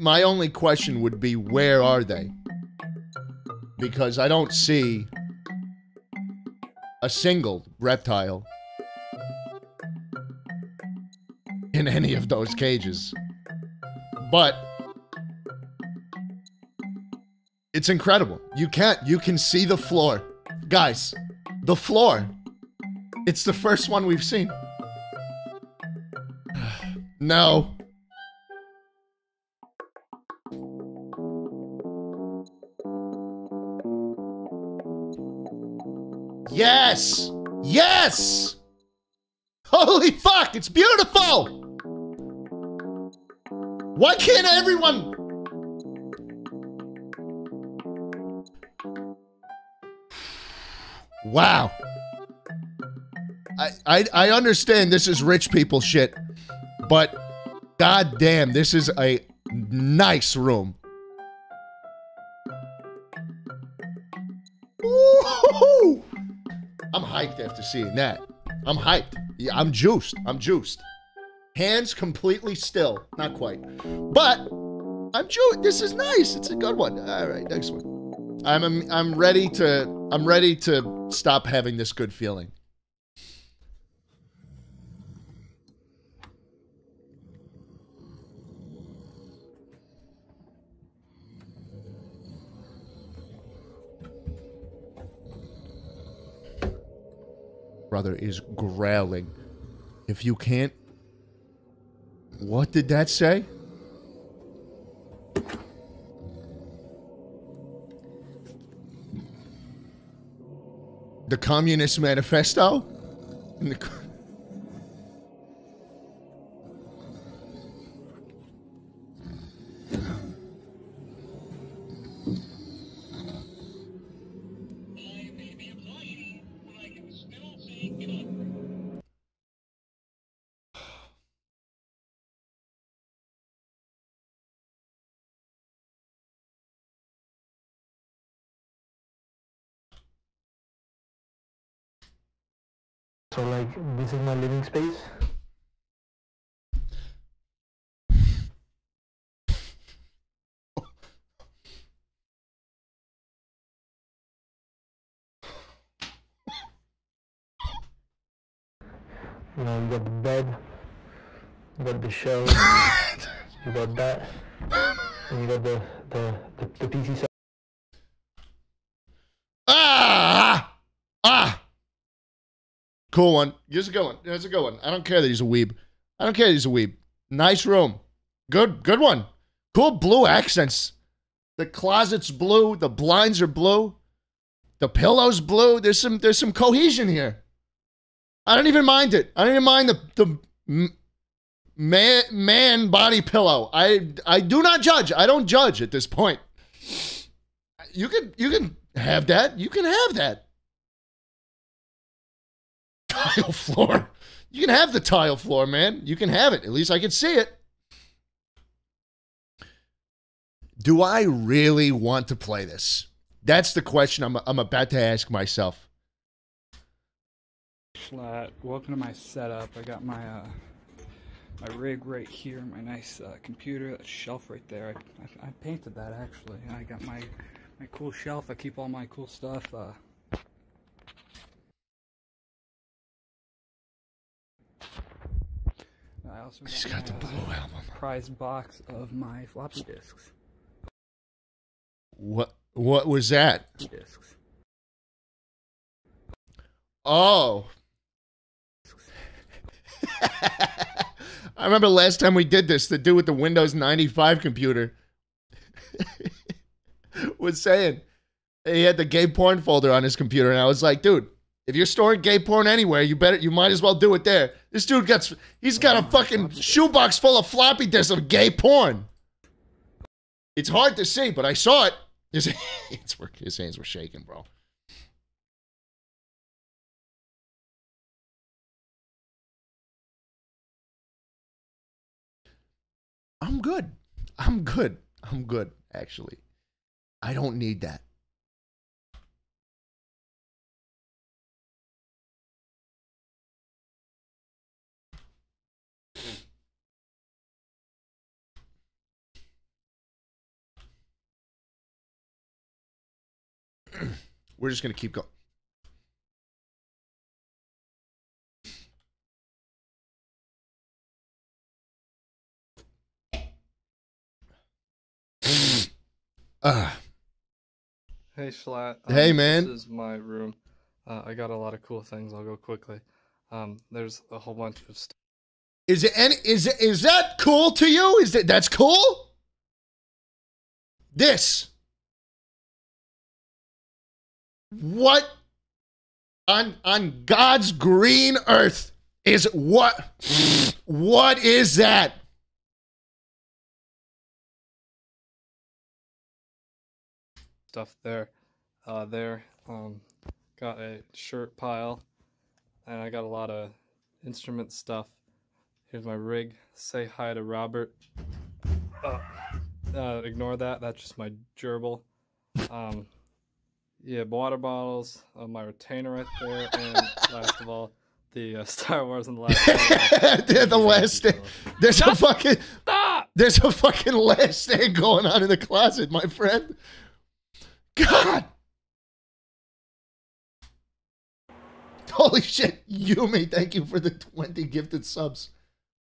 My only question would be where are they? Because I don't see a single reptile in [LAUGHS] any of those cages. But it's incredible. You can't you can see the floor. Guys, the floor. It's the first one we've seen. [SIGHS] no. Yes! Yes! Holy fuck, it's beautiful! Why can't everyone? Wow. I, I I understand this is rich people shit, but god damn, this is a nice room. Hyped after seeing that. I'm hyped. Yeah, I'm juiced. I'm juiced. Hands completely still. Not quite. But I'm juiced. This is nice. It's a good one. All right, next one. I'm I'm, I'm ready to I'm ready to stop having this good feeling. Brother is growling. If you can't. What did that say? The Communist Manifesto? [LAUGHS] The So like this is my living space. You know, you got the bed, you got the show, [LAUGHS] you got that, and you got the the the, the PC side. Ah! Ah! Cool one. Here's a good one. Here's a good one. I don't care that he's a weeb. I don't care that he's a weeb. Nice room. Good, good one. Cool blue accents. The closet's blue. The blinds are blue. The pillow's blue. There's some there's some cohesion here. I don't even mind it. I don't even mind the the man man body pillow. I I do not judge. I don't judge at this point. You can you can have that. You can have that. Tile floor. You can have the tile floor, man. You can have it. At least I can see it. Do I really want to play this? That's the question I'm, I'm about to ask myself. Schlatt, welcome to my setup. I got my uh, my rig right here, my nice uh, computer, shelf right there. I, I, I painted that actually. I got my my cool shelf. I keep all my cool stuff. Uh, I also He's got, the blue album. Prized box of my floppy disks. What what was that? Discs. Oh. [LAUGHS] I remember last time we did this, the dude with the Windows 95 computer [LAUGHS] was saying he had the gay porn folder on his computer, and I was like, dude, if you're storing gay porn anywhere, you better you might as well do it there. This dude gets he's got a fucking shoebox full of floppy disks of gay porn. It's hard to see, but I saw it. [LAUGHS] His hands were his hands were shaking, bro. I'm good. I'm good. I'm good, actually. I don't need that. [CLEARS THROAT] We're just going to keep going. [SIGHS] Ah. Hey Schlatt. Hey, man. This is my room. Uh, I got a lot of cool things. I'll go quickly. Um, there's a whole bunch of stuff. Is it any is it is that cool to you? Is that that's cool? This. What on on God's green earth is what what is that? stuff there. Uh, there. Um, got a shirt pile, and I got a lot of instrument stuff. Here's my rig. Say hi to Robert. Uh, uh, ignore that. That's just my gerbil. Um, yeah, water bottles. Uh, my retainer right there, and [LAUGHS] last of all, the uh, Star Wars and the Last. [LAUGHS] They're the last stand. There's a fucking Stop! there's a fucking last stand going on in the closet, my friend. God. Holy shit, Yumi, thank you for the 20 gifted subs.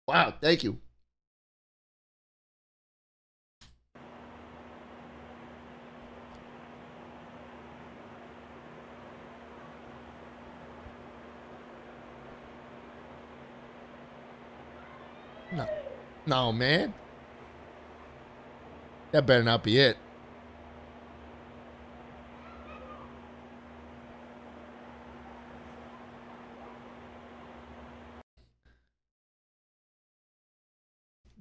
Wow, thank you. No, man. That better not be it.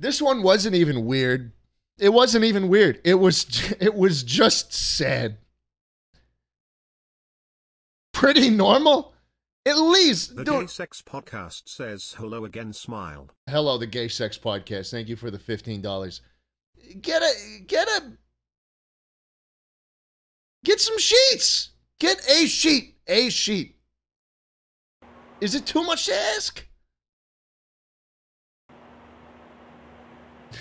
This one wasn't even weird. It wasn't even weird. It was [LAUGHS] it was just sad. Pretty normal. At least The dude, Gay Sex Podcast says hello again, smile. Hello, the Gay Sex Podcast. Thank you for the fifteen dollars. Get a get a get some sheets. Get a sheet. A sheet. Is it too much to ask?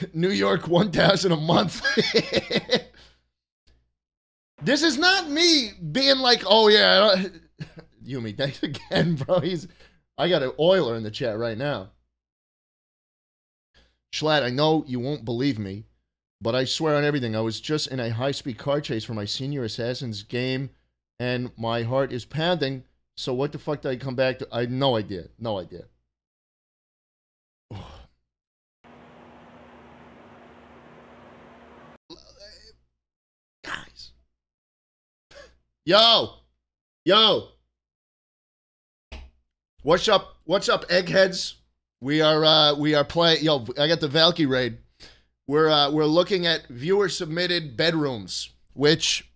[LAUGHS] New York one thousand a month. [LAUGHS] this is not me being like, oh yeah, I don't- Yumi, thanks [LAUGHS] again, bro. He's I got an oiler in the chat right now. Schlatt, I know you won't believe me, but I swear on everything, I was just in a high speed car chase for my senior Assassin's game, and my heart is pounding. So what the fuck did I come back to? I no idea. No idea. [SIGHS] Guys. [SIGHS] Yo! Yo! What's up? What's up, eggheads? We are uh we are playing yo, I got the Valky raid. We're uh we're looking at viewer submitted bedrooms, which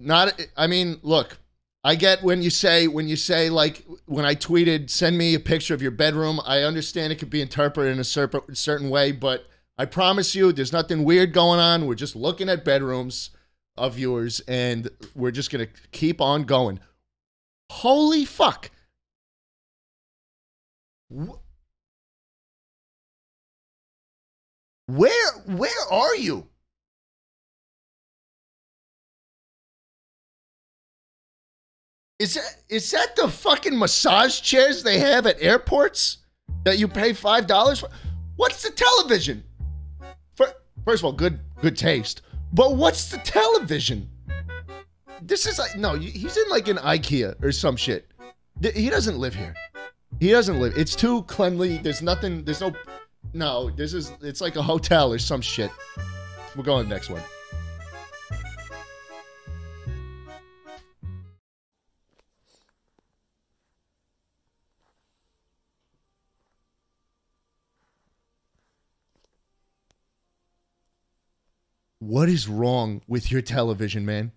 not I mean, look, I get when you say when you say like when I tweeted send me a picture of your bedroom, I understand it could be interpreted in a cer- certain way, but I promise you there's nothing weird going on. We're just looking at bedrooms of yours and we're just to keep on going. Holy fuck. Where where are you? Is that is that the fucking massage chairs they have at airports that you pay five dollars for? What's the television? First of all, good good taste. But what's the television? This is like no, he's in like an IKEA or some shit. He doesn't live here. He doesn't live. It's too cleanly. There's nothing. There's no. No, this is. It's like a hotel or some shit. We're going next one. What is wrong with your television, man?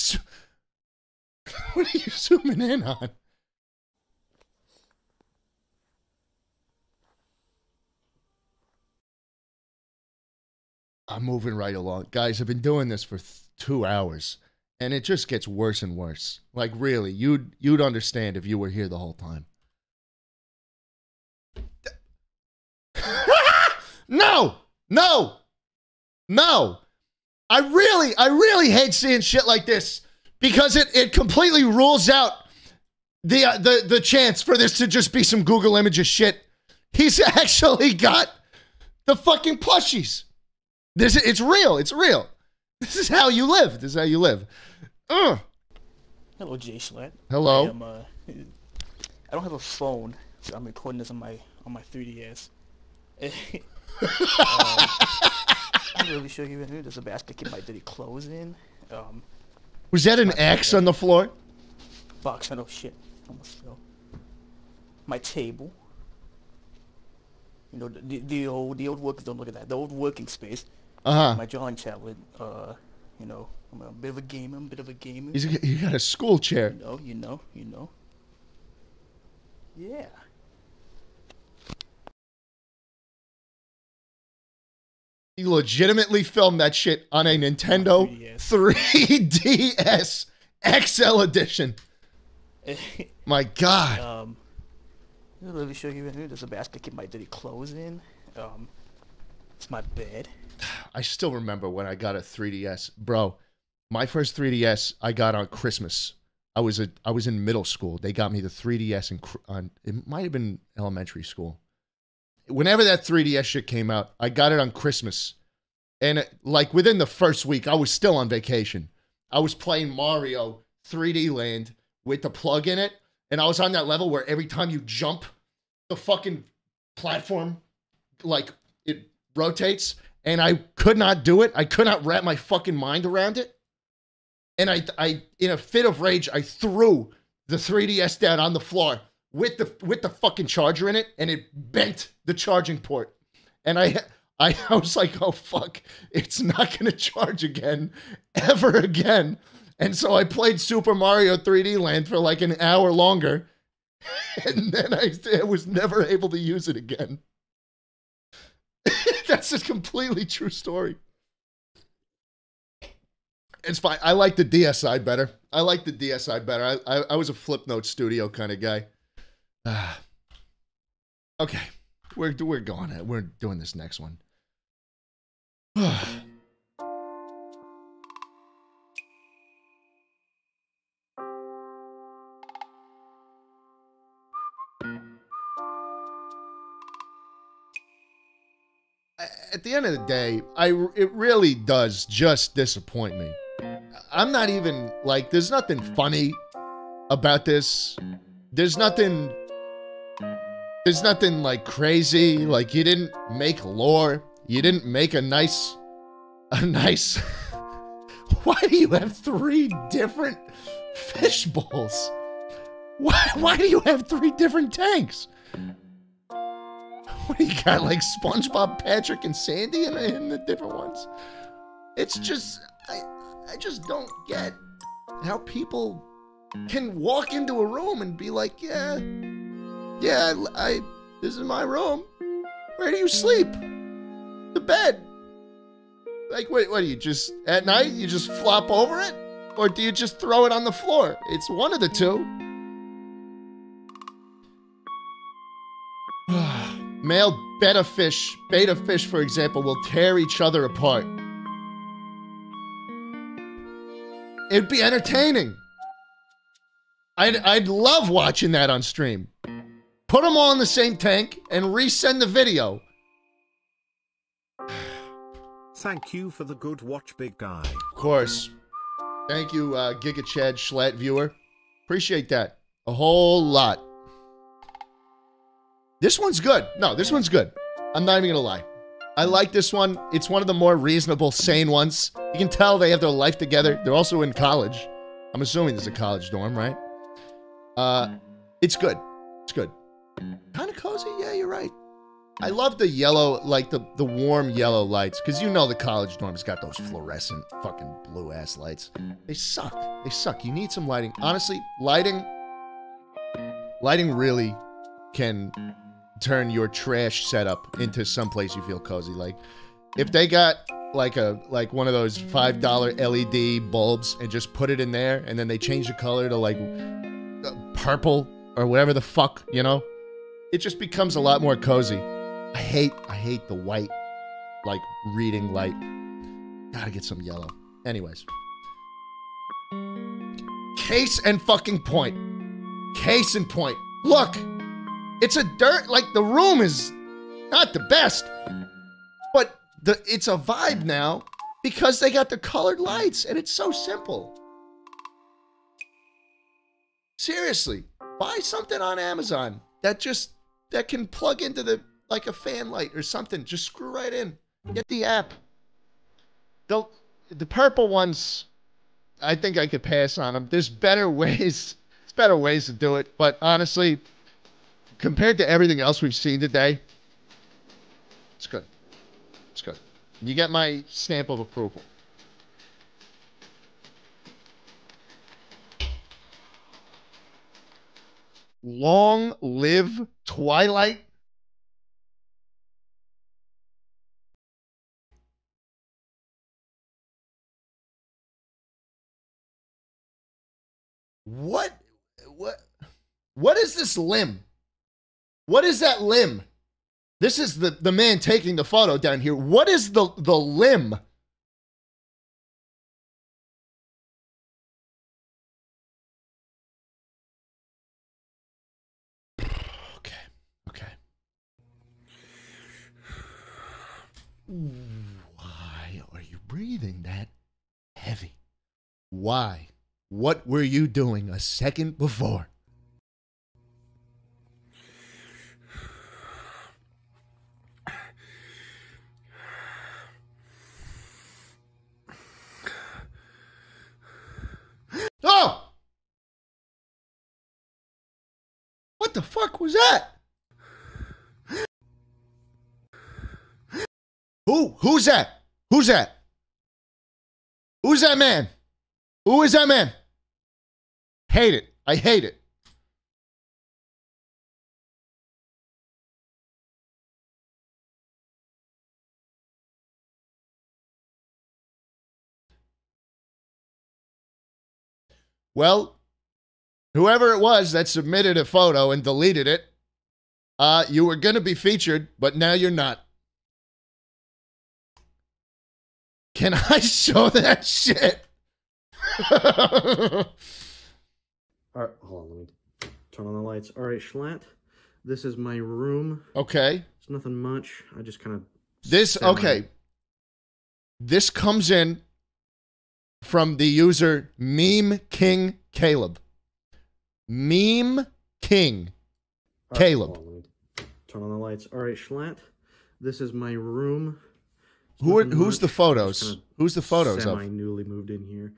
What are you? What are you zooming in on? I'm moving right along, guys. I've been doing this for th- two hours, and it just gets worse and worse. Like really, you'd you'd understand if you were here the whole time. [LAUGHS] No, no, no. I really, I really hate seeing shit like this because it, it completely rules out the, uh, the the chance for this to just be some Google Images shit. He's [LAUGHS] actually got the fucking plushies. This it's real. It's real. This is how you live. This is how you live. Ugh. Hello, J Schlatt. Hello. I, am, uh, I don't have a phone, so I'm recording this on my on my 3DS. [LAUGHS] uh, I'm really sure you knew there's a basket keep my dirty clothes in. Um, Was that an X on the floor? box. I know shit. Almost fell. My table. You know the, the old the old work. Don't look at that. The old working space. Uh-huh. My drawing tablet. Uh, you know, I'm a bit of a gamer. I'm a bit of a gamer. He's you got a school chair. You know, you know, you know. Yeah. He legitimately filmed that shit on a Nintendo 3DS XL edition. [LAUGHS] My God. Um, I'm really sure you knew there's a basket keep my dirty clothes in. Um, it's my bed. I still remember when I got a 3DS, bro. My first 3DS I got on Christmas. I was a I was in middle school. They got me the 3DS in on it might have been elementary school. Whenever that 3DS shit came out, I got it on Christmas. And it, like within the first week, I was still on vacation. I was playing Mario 3D Land with the plug in it, and I was on that level where every time you jump, the fucking platform like it rotates, and I could not do it. I could not wrap my fucking mind around it. And I, I, in a fit of rage, I threw the 3DS down on the floor with the with the fucking charger in it, and it bent the charging port. And I, I, I was like, oh fuck, it's not gonna charge again, ever again. And so I played Super Mario 3D Land for like an hour longer, [LAUGHS] and then I, I was never able to use it again. [LAUGHS] That's a completely true story. It's fine. I like the DSi better. I like the DSi better. I, I, I was a Flipnote Studio kind of guy. Ah. [SIGHS] okay, we're we're going. We're doing this next one. [SIGHS] At the end of the day, I it really does just disappoint me. I'm not even like there's nothing funny about this. There's nothing there's nothing like crazy. Like you didn't make lore. You didn't make a nice a nice [LAUGHS] Why do you have three different fish bowls? Why why do you have three different tanks? What do you got like SpongeBob, Patrick, and Sandy in, in the different ones? It's just I I just don't get how people can walk into a room and be like, yeah, yeah, I, this is my room. Where do you sleep? The bed. Like, wait, what do you just, at night, you just flop over it? Or do you just throw it on the floor? It's one of the two. [SIGHS] Male beta fish, beta fish, for example, will tear each other apart. It'd be entertaining. I'd, I'd love watching that on stream. Put them all in the same tank and resend the video. Thank you for the good watch, big guy. Of course. Thank you, uh, Giga Chad Schlatt viewer. Appreciate that. A whole lot. This one's good. No, this one's good. I'm not even gonna lie. I like this one. It's one of the more reasonable, sane ones. You can tell they have their life together. They're also in college. I'm assuming this is a college dorm, right? Uh, it's good. It's good. Kind of cozy. Yeah, you're right. I love the yellow, like the the warm yellow lights, because you know the college dorms got those fluorescent fucking blue ass lights. They suck. They suck. You need some lighting. Honestly, lighting, lighting really can turn your trash setup into someplace you feel cozy. Like, if they got like a like one of those five dollar LED bulbs and just put it in there, and then they change the color to like uh, purple or whatever the fuck, you know, it just becomes a lot more cozy. I hate I hate the white like reading light. Gotta get some yellow. Anyways. Case and fucking point. Case and point. Look, it's a dirt like the room is not the best, but the it's a vibe now because they got the colored lights and it's so simple. Seriously, buy something on Amazon that just that can plug into the like a fan light or something. Just screw right in. Get the app. The the purple ones, I think I could pass on them. There's better [LAUGHS] ways. There's better ways to do it. But honestly, compared to everything else we've seen today, it's good. It's good. You get my stamp of approval. Long live Twilight. What? What? What is this limb? What is that limb? This is the, the man taking the photo down here. What is the, the limb? Okay. Okay. Why are you breathing that heavy? Why? What were you doing a second before? Oh! What the fuck was that? Who? Who's that? Who's that? Who's that man? Who is that man? Hate it. I hate it. Well, whoever it was that submitted a photo and deleted it, uh, you were going to be featured, but now you're not. Can I [LAUGHS] show that shit? [LAUGHS] All right, hold on. Let me turn on the lights. All right, Schlatt. This is my room. Okay. It's nothing much. I just kind of This okay. This comes in from the user Meme King Caleb. Meme King right, Caleb. on, turn on the lights. All right, Schlatt. This is my room. Who are, who's the photos? Who's the photos of? semi of? newly moved in here.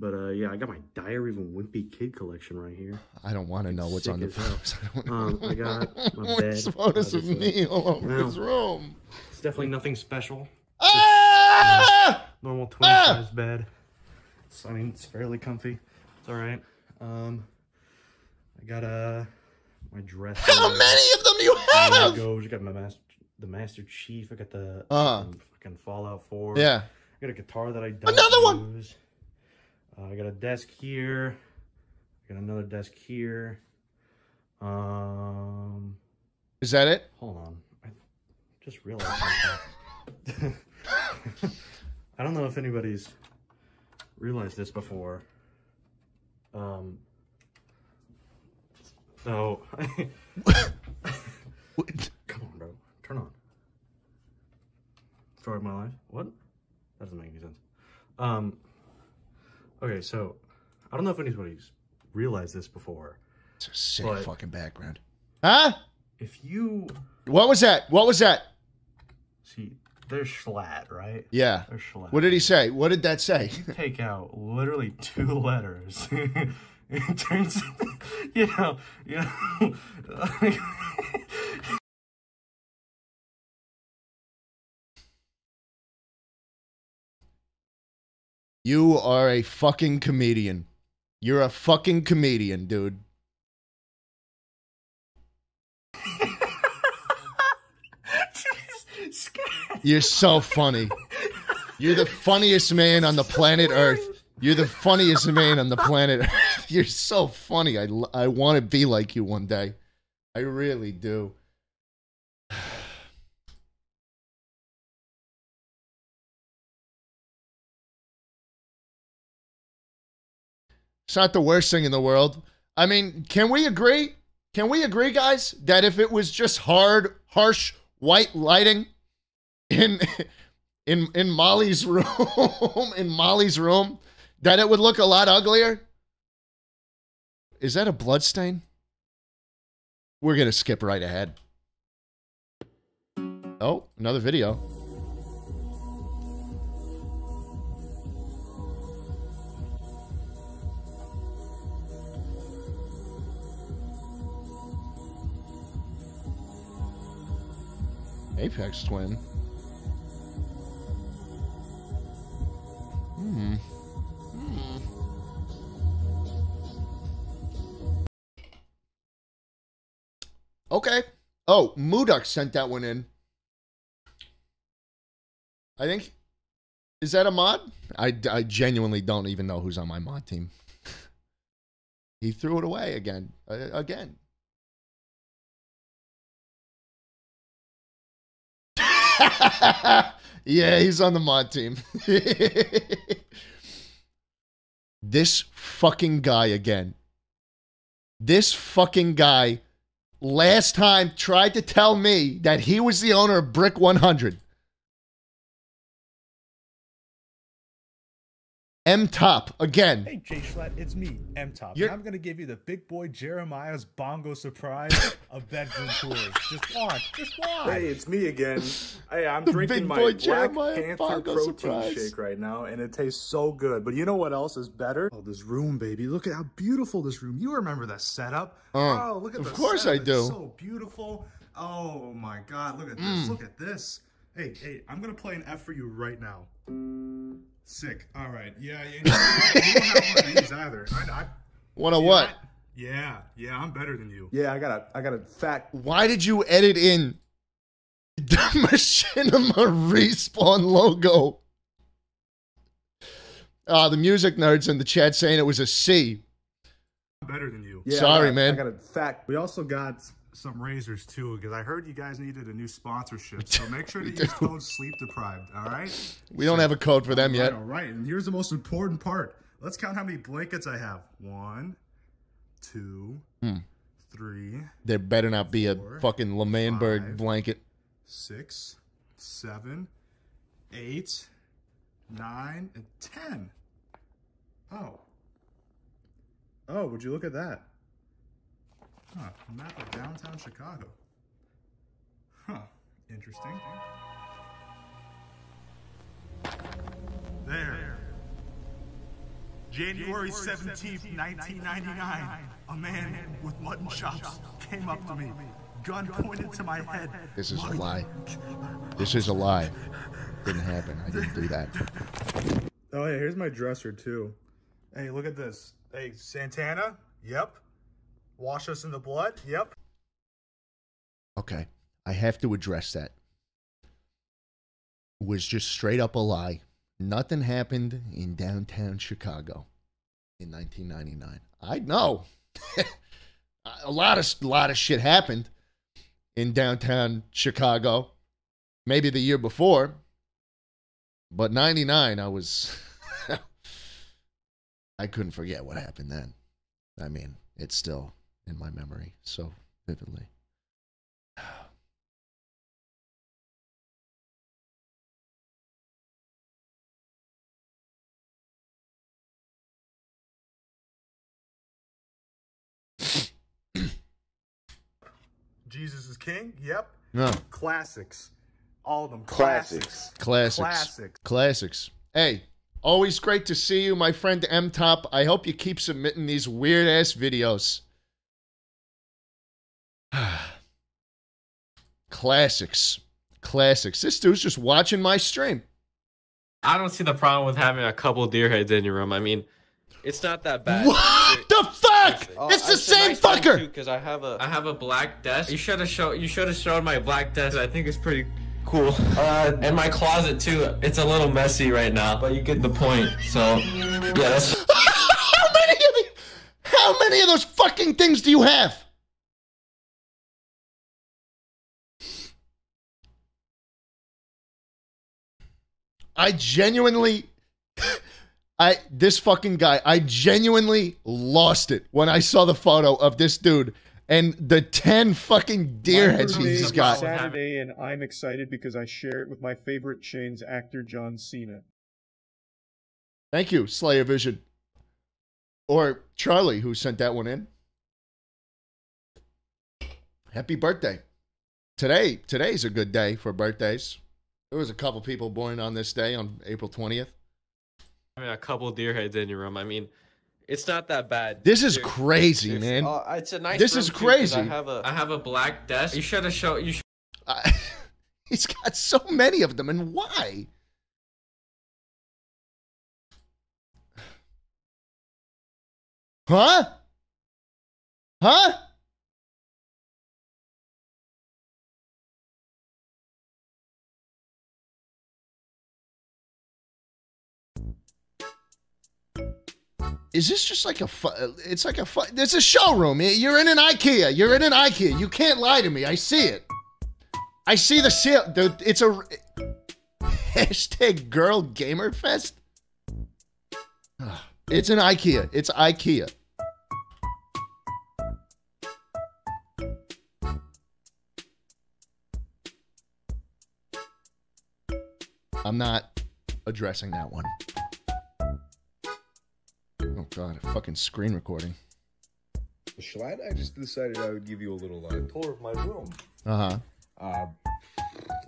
But uh, yeah, I got my Diary of a Wimpy Kid collection right here. I don't want to know what's Sick [LAUGHS] on the photos. I Um, I got my bed. Photos of me all over his room? It's definitely nothing special. Ah! Normal twin Ah! size bed. It's, I mean, it's fairly comfy. It's all right. Um, I got uh, my dress. How many of them do you have? Goes. I got my master, the Master Chief. I got the Uh-huh. um, fucking Fallout 4. Yeah. I got a guitar that I don't Another one! Uh, I got a desk here. I got another desk here. Um, Is that it? hold on. I just realized. [LAUGHS] I don't know if anybody's realized this before. Um. So, [LAUGHS] [LAUGHS] come on, bro. Turn on. Story of my life. What? That doesn't make any sense. Um. Okay, so I don't know if anybody's realized this before. It's a sick but fucking background. Huh? If you What was that? What was that? see, there's Schlatt, right? Yeah. There's Schlatt. What did he say? What did that say? you take out literally two letters. [LAUGHS] it turns, [LAUGHS] you know, you know. [LAUGHS] You are a fucking comedian. You're a fucking comedian, dude. You're so funny. You're the funniest man on the planet Earth. You're the funniest man on the planet Earth. [LAUGHS] You're so funny. I, I want to be like you one day. I really do. It's not the worst thing in the world. I mean, can we agree? Can we agree, guys, that if it was just hard, harsh white lighting in [LAUGHS] in in Molly's room, [LAUGHS] in Molly's room, that it would look a lot uglier? Is that a blood stain? We're gonna skip right ahead. Oh, another video. Aphex Twin. Hmm. Hmm. Okay. Oh, Mooduk sent that one in. I think. Is that a mod? I, I genuinely don't even know who's on my mod team. [LAUGHS] he threw it away again. Uh, again. [LAUGHS] yeah, he's on the mod team. [LAUGHS] this fucking guy again. This fucking guy last time tried to tell me that he was the owner of Brick 100. M Top again. Hey, J Schlatt, it's me, M Top. You're- And I'm going to give you the big boy Jeremiah's bongo surprise [LAUGHS] of bedroom tours. Just watch. Just watch. Hey, it's me again. Hey, I'm [LAUGHS] The drinking big my boy Black Jeremiah Panther Bongo protein surprise. shake right now, and it tastes so good. But you know what else is better? Oh, this room, baby. Look at how beautiful this room. You remember that setup? Uh, oh, look at this. of the course setup. I It's do. so beautiful. Oh my God! Look at this. Mm. Look at this. Hey, hey, I'm gonna play an F for you right now. Sick. All right. Yeah, yeah. You don't have one of these either. I, I, One of Yeah, what? I- yeah, yeah, I'm better than you. Yeah, I got a, I got a fat. Why did you edit in [LAUGHS] the Machinima respawn logo? Uh, the music nerds in the chat saying it was a C. better than you. Sorry, I got, man. I got a fact. We also got some Razers too, because I heard you guys needed a new sponsorship. So make sure to use code sleep deprived. All right. We don't have a code for them All right, yet. All right. And here's the most important part. Let's count how many blankets I have. One, two, Hmm. three, There better not be a fucking L'Manberg five. blanket. six, seven, eight, nine, and ten. Oh. Oh, would you look at that? Huh. Map of downtown Chicago. Huh. Interesting. There. January 17th, 1999. A man with mutton chops came up to me, gun pointed to my head. This is a lie. This is a lie. Didn't happen. I didn't do that. Oh, yeah, here's my dresser, too. Hey, look at this. Hey, Santana? Yep. Wash us in the blood? Yep. Okay. I have to address that. It was just straight up a lie. Nothing happened in downtown Chicago in 1999. I know. [LAUGHS] a lot of a lot of shit happened in downtown Chicago. Maybe the year before. But 99 I was [LAUGHS] I couldn't forget what happened then. I mean, it's still in my memory so vividly. [SIGHS] Jesus is King? Yep. No. Classics. All of them. Classics. Classics. Classics. Classics. Classics. Hey, always great to see you, my friend M Top. I hope you keep submitting these weird ass videos. [SIGHS] Classics. Classics. This dude's just watching my stream. I don't see the problem with having a couple deer heads in your room. I mean, it's not that bad. What the fuck? it's the same fucker. Because I have a I have a black desk. You should have show you should have showed my black desk. I think it's pretty cool. Uh, and my closet too. It's a little messy right now, but you get the point. So yeah, that's. [LAUGHS] How many of the, How many of those fucking things do you have? I genuinely [LAUGHS] I this fucking guy, I genuinely lost it when I saw the photo of this dude and the 10 fucking deer heads he's got. Saturday, and I'm excited because I share it with my favorite Shane's actor, John Cena. Thank you, Slayer Vision. Or Charlie, who sent that one in. Happy birthday. Today, today's a good day for birthdays. There was a couple people born on this day on April 20th. I mean, a couple deer heads in your room. I mean, it's not that bad. This is Ser- crazy, seriously. man. Uh, it's a nice. This room, is too, 'cause crazy. I have a I have a black desk. You should have show you. Should, [LAUGHS] He's got so many of them, and why? Huh? Huh? Is this just like a? Fu- it's like a. Fu- it's a showroom. You're in an IKEA. You're in an IKEA. You can't lie to me. I see it. I see the seal. The, it's a hashtag Girl Gamer Fest. [SIGHS] It's an IKEA. It's IKEA. I'm not addressing that one. God, a fucking screen recording. Schlatt, I just decided I would give you a little uh, tour of my room. Uh huh. Uh,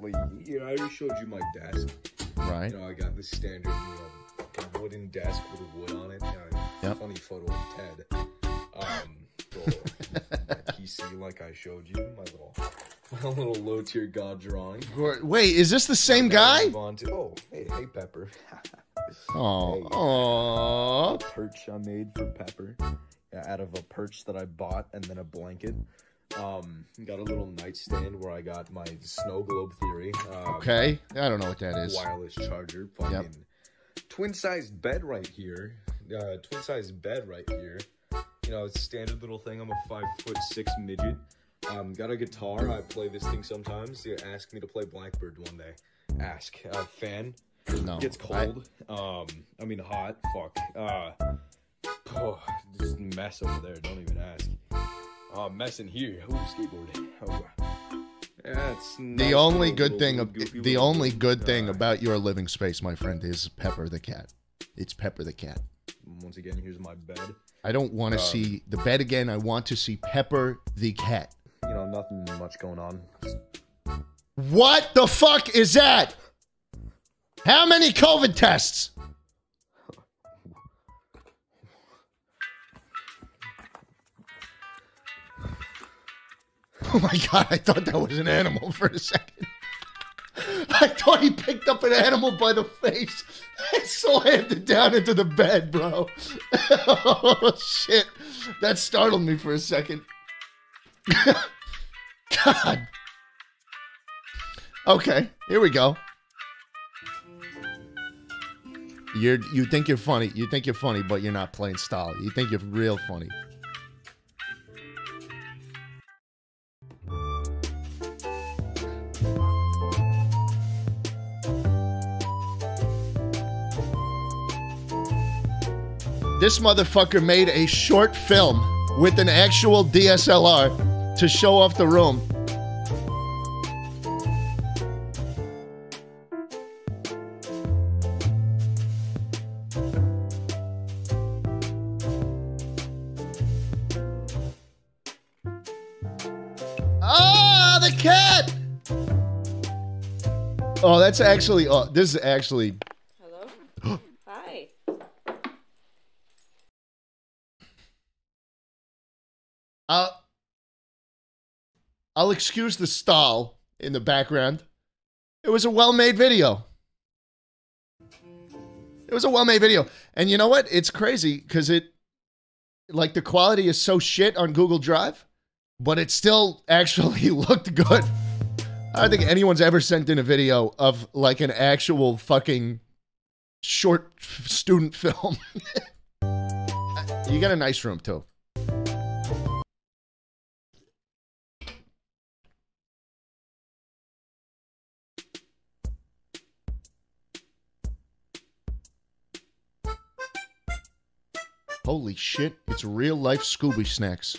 like, you know, I already showed you my desk. Right. You know, I got the standard, you know, wooden desk with wood on it. You know, Yep. Funny photo of Ted. Um, PC like I showed you. My little, [LAUGHS] my little low tier god drawing. Wait, is this the same guy? on to- oh, hey, hey, Pepper. [LAUGHS] Oh, Hey. perch I made for Pepper. Yeah, out of a perch that I bought and then a blanket. Um, got a little nightstand where I got my snow globe theory. Um, Okay, I don't know what that is. Wireless charger. Fucking twin sized bed right here. Uh, twin sized bed right here. You know, it's a standard little thing. I'm a five foot six midget. Um, got a guitar. I play this thing sometimes. They ask me to play Blackbird one day. Ask. Uh, fan. No, Gets I- cold. Um, I mean hot. Fuck. Uh, oh, just mess over there. Don't even ask. Uh, mess in here. Ooh, skateboard. Oh, that's The only good thing, of, the only good thing about your living space, my friend, is Pepper the cat. It's Pepper the cat. Once again, here's my bed. I don't want to Um, see the bed again. I want to see Pepper the cat. You know, nothing much going on. What the fuck is that? How many COVID tests? Oh my god, I thought that was an animal for a second. I thought he picked up an animal by the face and slammed it down into the bed, bro. [LAUGHS] oh shit. That startled me for a second. [LAUGHS] God. Okay, here we go. You're you think you're funny. You think you're funny, but you're not playing style. You think you're real funny. This motherfucker made a short film with an actual DSLR to show off the room. That's actually. Oh, this is actually. Hello? [GASPS] Hi. Uh, I'll excuse the stall in the background. It was a well-made video. It was a well-made video, and you know what? It's crazy because it, like, the quality is so shit on Google Drive, but it still [LAUGHS] actually looked good. I don't think anyone's ever sent in a video of like an actual fucking short student film. [LAUGHS] you got a nice room too. Holy shit, it's real life Scooby snacks.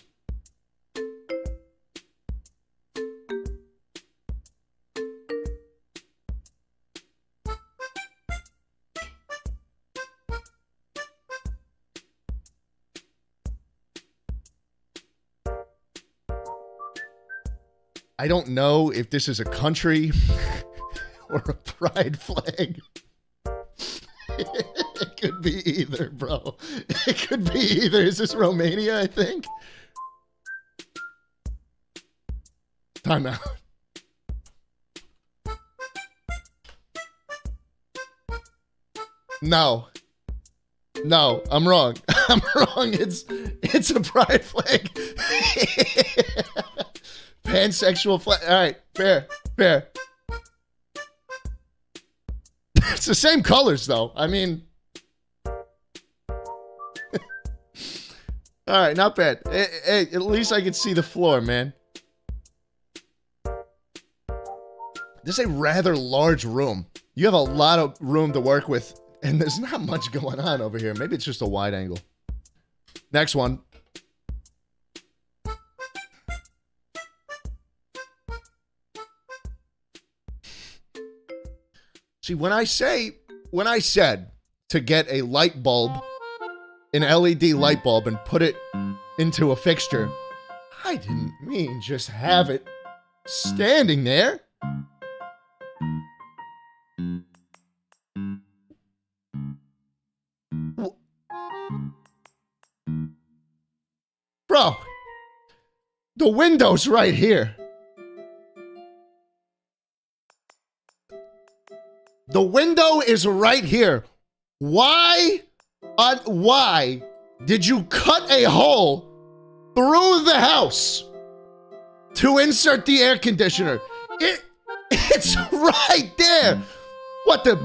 I don't know if this is a country [LAUGHS] or a pride flag. [LAUGHS] it could be either, bro. It could be either. Is this Romania, I think? Time out. No. No, I'm wrong. [LAUGHS] I'm wrong. It's it's a pride flag. Pansexual flag. All right, fair, fair. It's the same colors, though. I mean, [LAUGHS] all right, not bad. Hey, hey, at least I can see the floor, man. This is a rather large room. You have a lot of room to work with, and there's not much [LAUGHS] going on over here. Maybe it's just a wide angle. Next one. See, when I say, when I said to get a light bulb an LED light bulb and put it into a fixture. I didn't mean just have it standing there. Bro, the window's right here. The window is right here. Why, why did you cut a hole through the house to insert the air conditioner? It, [LAUGHS] it's right there. What the?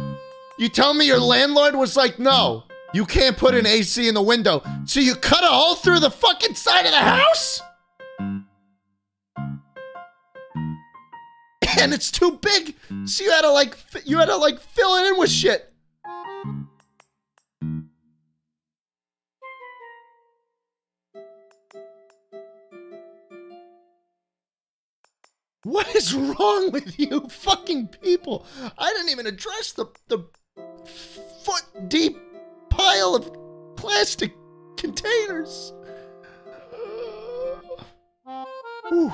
You tell me your landlord was like, no, you can't put an AC in the window. So you cut a hole through the fucking side of the house? And it's too big. So you had to like, you had to like fill it in with shit. What is wrong with you fucking people? I didn't even address the the foot deep pile of plastic containers. [SIGHS] Whew.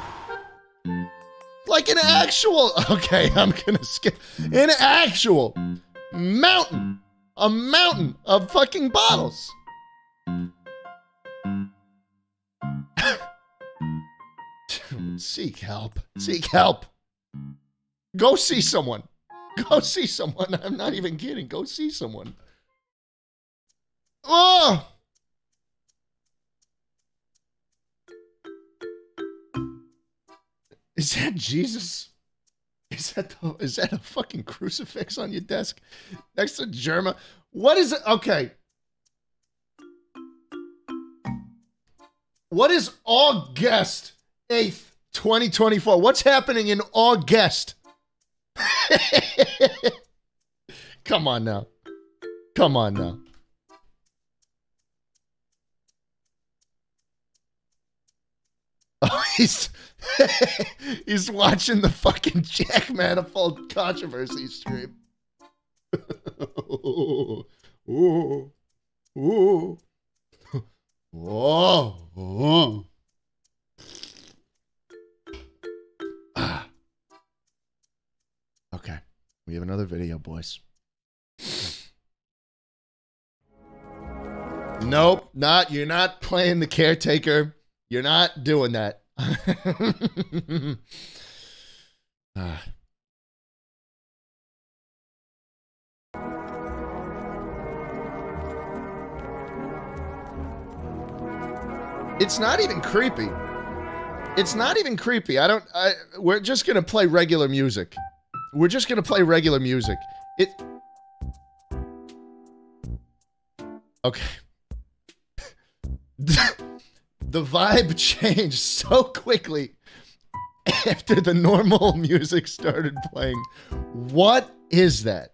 Like an actual [LAUGHS] okay, I'm gonna skip an actual mountain, a mountain of fucking bottles. [LAUGHS] Seek help. Seek help. Go see someone. Go see someone. [LAUGHS] I'm not even kidding. Go see someone. Oh! Is that Jesus? Is that the, is that a fucking crucifix on your desk next to Jerma? What is it? Okay. What is August 8th, 2024? What's happening in August? [LAUGHS] Come on now. Come on now. Oh, [LAUGHS] he's [LAUGHS] he's watching the fucking Jack Manifold controversy stream. [LAUGHS] ooh, ooh. Whoa, whoa. Ah. Okay, we have another video, boys. Nope, not you're not playing the caretaker. You're not doing that. [LAUGHS] Ah. It's not even creepy. It's not even creepy. I don't. I, we're just gonna play regular music. We're just gonna play regular music. It. Okay. [LAUGHS] the vibe [LAUGHS] changed so quickly [LAUGHS] after the normal [LAUGHS] music started playing. What is that?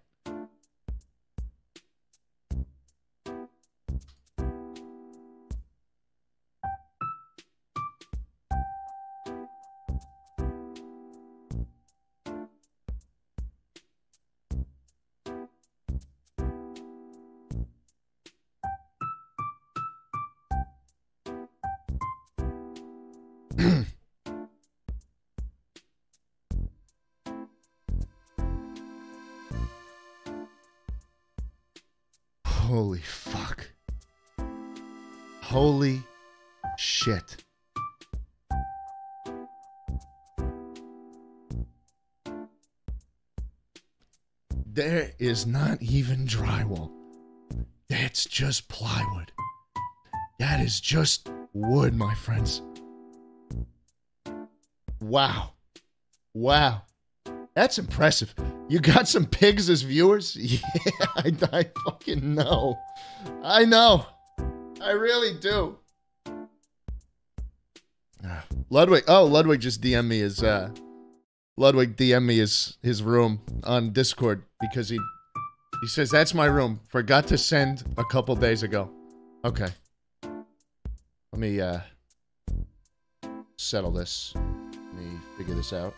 Is not even drywall. That's just plywood. That is just wood, my friends. Wow. Wow. That's impressive. You got some pigs as viewers? [LAUGHS] Yeah, I, I fucking know. I know. I really do. Ah, Ludwig. Oh, Ludwig just DM me his uh Ludwig DM me his his room on Discord because he he says that's my room. Forgot to send a couple days ago. Okay. Let me uh settle this. Let me figure this out.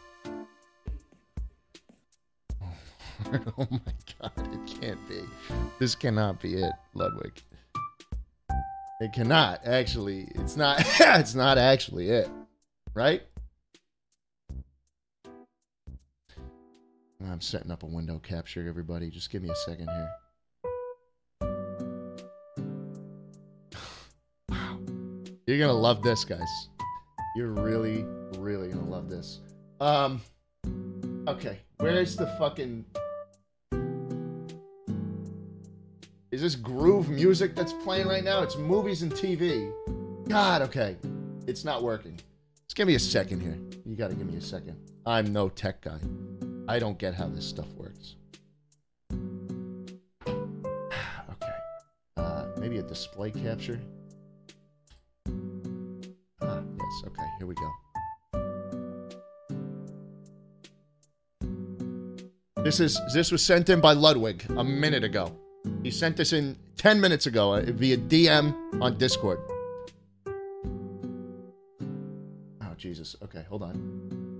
[LAUGHS] oh my god, it can't be. This cannot be it, Ludwig. It cannot actually. It's not. [LAUGHS] it's not actually it, right? I'm setting up a window capture, everybody. Just give me a second here. [SIGHS] wow. You're gonna love this, guys. You're really, really gonna love this. Um. Okay, where's the fucking? Is this groove music that's playing right now? It's movies and TV. God, okay. It's not working. Just give me a second here. You gotta give me a second. I'm no tech guy. I don't get how this stuff works. [SIGHS] okay. Uh, maybe a display capture. Ah, yes. Okay, here we go. This is this was sent in by Ludwig a minute ago. He sent this in 10 minutes ago uh, via DM on Discord. Oh Jesus. Okay, hold on.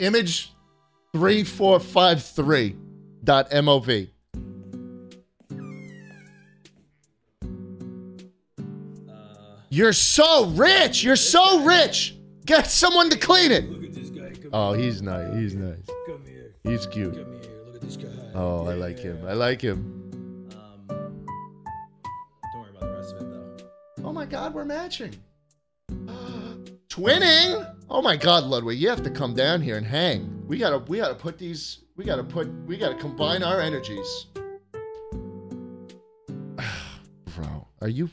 Image 3453 dot MOV. Uh, You're so rich. You're so rich. Get someone to clean it. Oh, he's nice. He's nice. Come here. He's cute. Come here. Look at this guy. Oh, I like him. I like him. Um, don't worry about the rest of it though. Oh my God, we're matching. Twinning. Oh my God, Ludwig, you have to come down here and hang. We gotta, we gotta put these. We gotta put. We gotta combine our energies. [SIGHS] Bro, are you?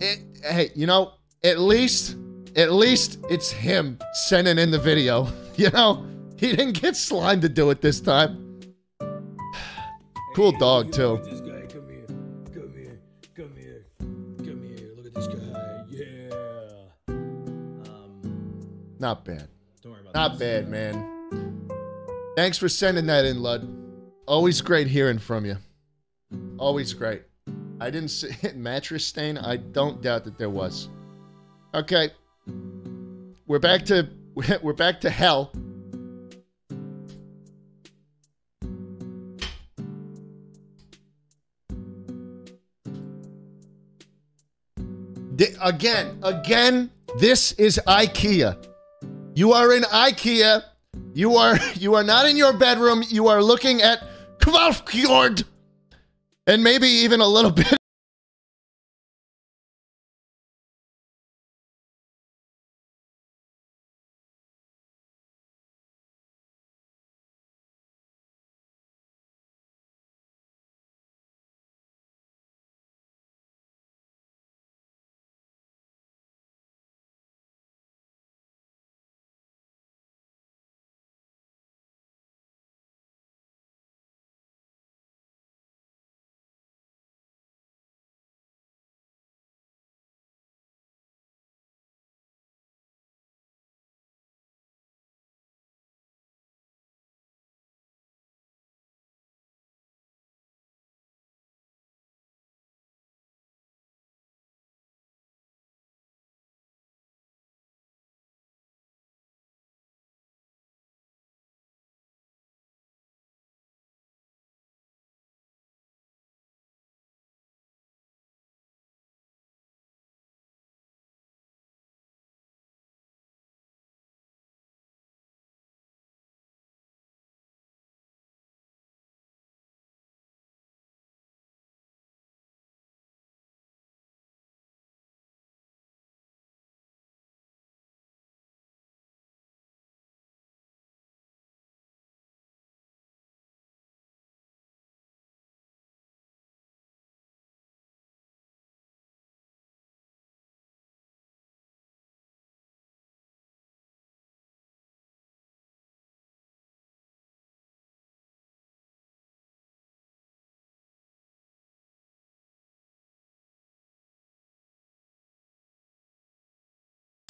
It, hey, you know, at least, at least it's him sending in the video. [LAUGHS] You know, he didn't get slime to do it this time. [SIGHS] Cool dog too. Not bad. Don't worry about Not bad, man. Thanks for sending that in, Lud. Always great hearing from you. Always great. I didn't see [LAUGHS] mattress stain. I don't doubt that there was. Okay. We're back to [LAUGHS] we're back to hell. Again, again, this is IKEA. You are in IKEA. You are [LAUGHS] you are not in your bedroom. You are looking at Kvalfjord. And maybe even a little [LAUGHS] bit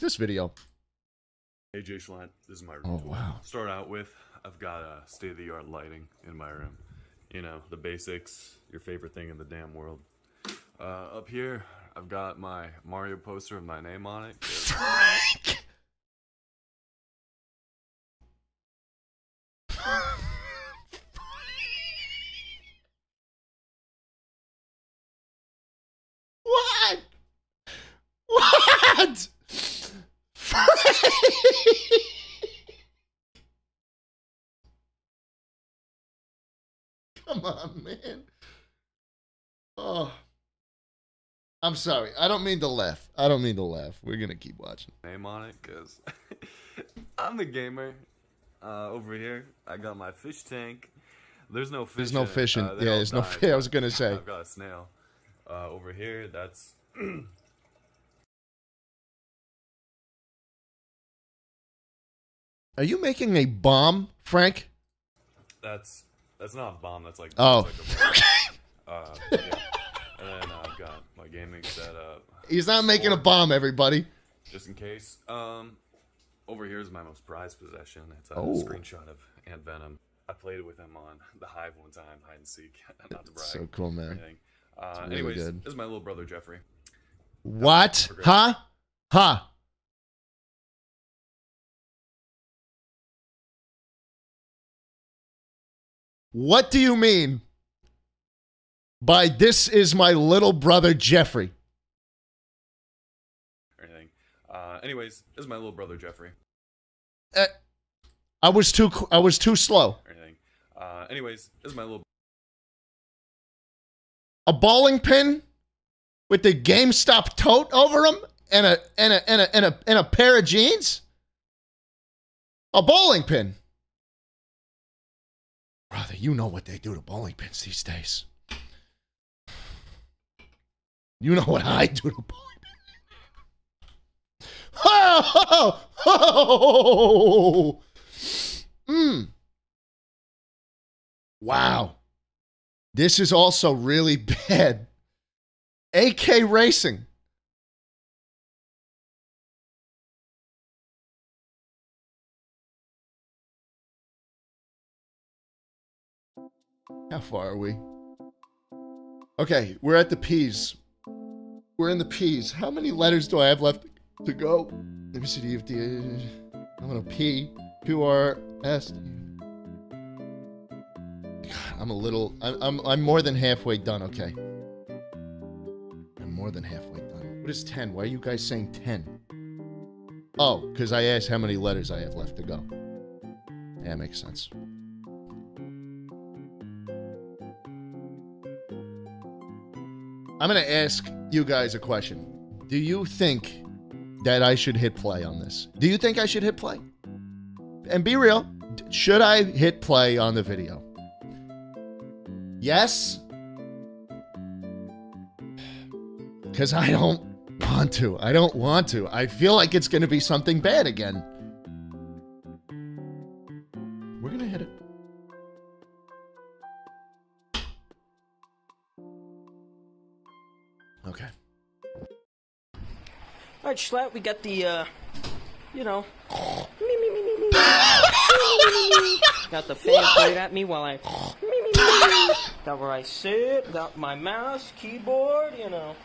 this video. Hey J Schlatt, this is my room. Oh, wow. Start out with, I've got a state of the art lighting in my room. You know, the basics, your favorite thing in the damn world. Uh, up here, I've got my Mario poster with my name on it. [LAUGHS] [LAUGHS] Come on, man. Oh. I'm sorry. I don't mean to laugh. I don't mean to laugh. We're gonna keep watching. Name on it, cause [LAUGHS] I'm the gamer. Uh, over here, I got my fish tank. There's no fish. There's no in it. fish in- Uh, yeah, there's no fish. [LAUGHS] I was gonna say. I've got a snail. Uh, over here, that's. [CLEARS THROAT] Are you making a bomb, Frank? That's that's not a bomb. That's like Oh. that's like a [LAUGHS] uh, yeah. And then I've got my gaming setup. He's not making a bomb, everybody. Just in case. Um, over here is my most prized possession. It's a Oh. screenshot of Ant Venom. I played with him on the Hive one time, hide and seek. [LAUGHS] Not to brag. So cool, man. Uh, really anyways, good. this is my little brother Jeffrey. What? Huh? Huh? What do you mean by this is my little brother Jeffrey? Anything. Uh, anyways, this is my little brother Jeffrey. Uh, I was too I was too slow. Anything. Uh, anyways, this is my little. A bowling pin with the GameStop tote over him and a and a and a and a, and a pair of jeans? A bowling pin. Brother, you know what they do to bowling pins these days. You know what I do to bowling pins. Oh, [LAUGHS] oh, oh, mm. Wow. This is also really [LAUGHS] bad. AK Racing. How far are we? Okay, we're at the P's. We're in the P's. How many letters do I have left to go? Let me see the FDA. I'm gonna P. Q R S. I'm a little. I'm, I'm. I'm more than halfway done. Okay. I'm more than halfway done. What is ten? Why are you guys saying ten? Oh, because I asked how many letters I have left to go. Yeah, makes sense. I'm gonna ask you guys a question. Do you think that I should hit play on this? Do you think I should hit play? And be real. Should I hit play on the video? Yes? Because I don't want to. I don't want to. I feel like it's going to be something bad again. All right, Schlatt, we got the, uh, you know, got the fan pointed at me while I got where I sit, got my mouse, keyboard, you know,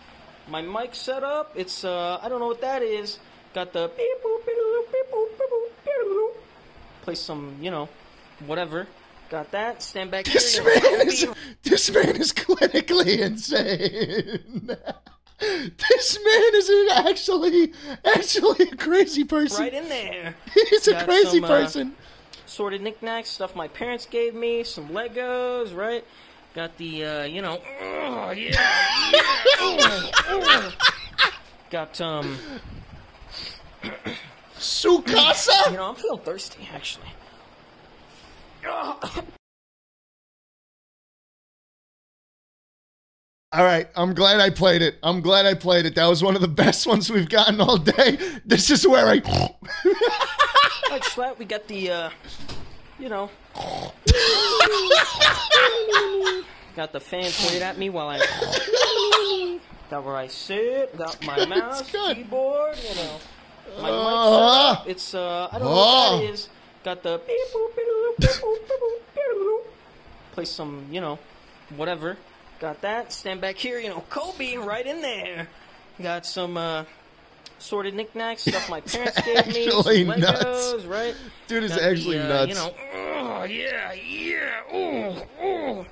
my mic set up. It's, uh, I don't know what that is. Got the beep boop beep boop beep boop beep boop beep boop. Play some, you know, whatever. Got that. Stand back This here. man is, this man is clinically insane. [LAUGHS] [LAUGHS] This man is actually actually a crazy person. Right in there. [LAUGHS] He's a Got crazy some, uh, person. Sorted knickknacks, stuff my parents gave me, some Legos, right? Got the, uh, you know, oh, yeah, yeah, oh, oh. Got, um... Sukasa? You know, I'm feeling thirsty, actually. All right, I'm glad I played it. I'm glad I played it. That was one of the best [LAUGHS] ones we've gotten all day. This is where I [LAUGHS] Like Schlatt, we got the, uh, you know... [LAUGHS] got the fan pointed at me while I... got where I sit, got my mouse, keyboard, you know... My mic Ah. It's, uh, I don't know what that is. Got the. Play some, you know, whatever. Got that. Stand back here, you know, Kobe right in there. Got some, uh, sorted knickknacks, stuff my parents gave me. actually Legos, nuts. right? Dude is Got actually the, uh, You know, oh, yeah, yeah, oh, oh.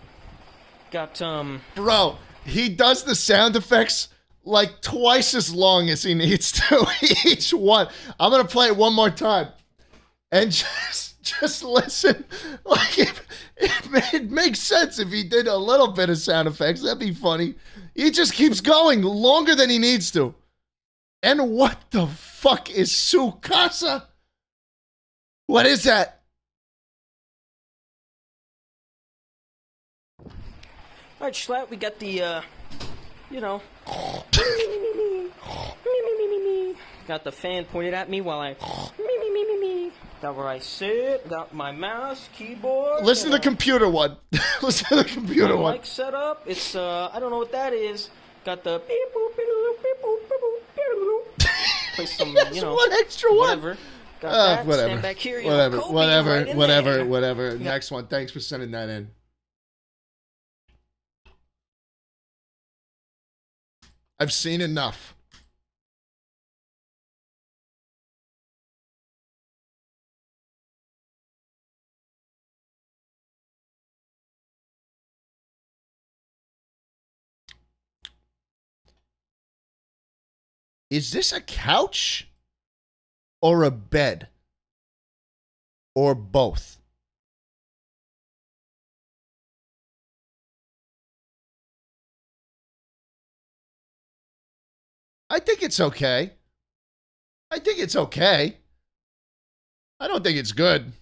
Got, um... Bro, he does the sound effects like twice as long as he needs to [LAUGHS] each one. I'm gonna play it one more time. And [LAUGHS] just just listen. [LAUGHS] Like if [LAUGHS] It, it makes sense if he did a little bit of sound effects. That'd be funny. He just keeps going longer than he needs to. And what the fuck is Sukasa? What is that? All right, Schlatt, we got the, uh, you know, [LAUGHS] got the fan pointed at me while I [LAUGHS] got where I sit, got my mouse, keyboard. Listen to the computer one. [LAUGHS] Listen to the computer one. mic set up. It's uh, I don't know what that is. Got the beep boop beep boop beep boop beep boop beep boop. [LAUGHS] Play some, you know, one extra one. Whatever. Got Uh, that. whatever. Stand back here. You whatever. Know, Kobe whatever. right whatever. there. Whatever. [LAUGHS] Next one. Thanks for sending that in. I've seen enough. Is this a couch or a bed? Or both? I think it's okay. I think it's okay. I don't think it's good.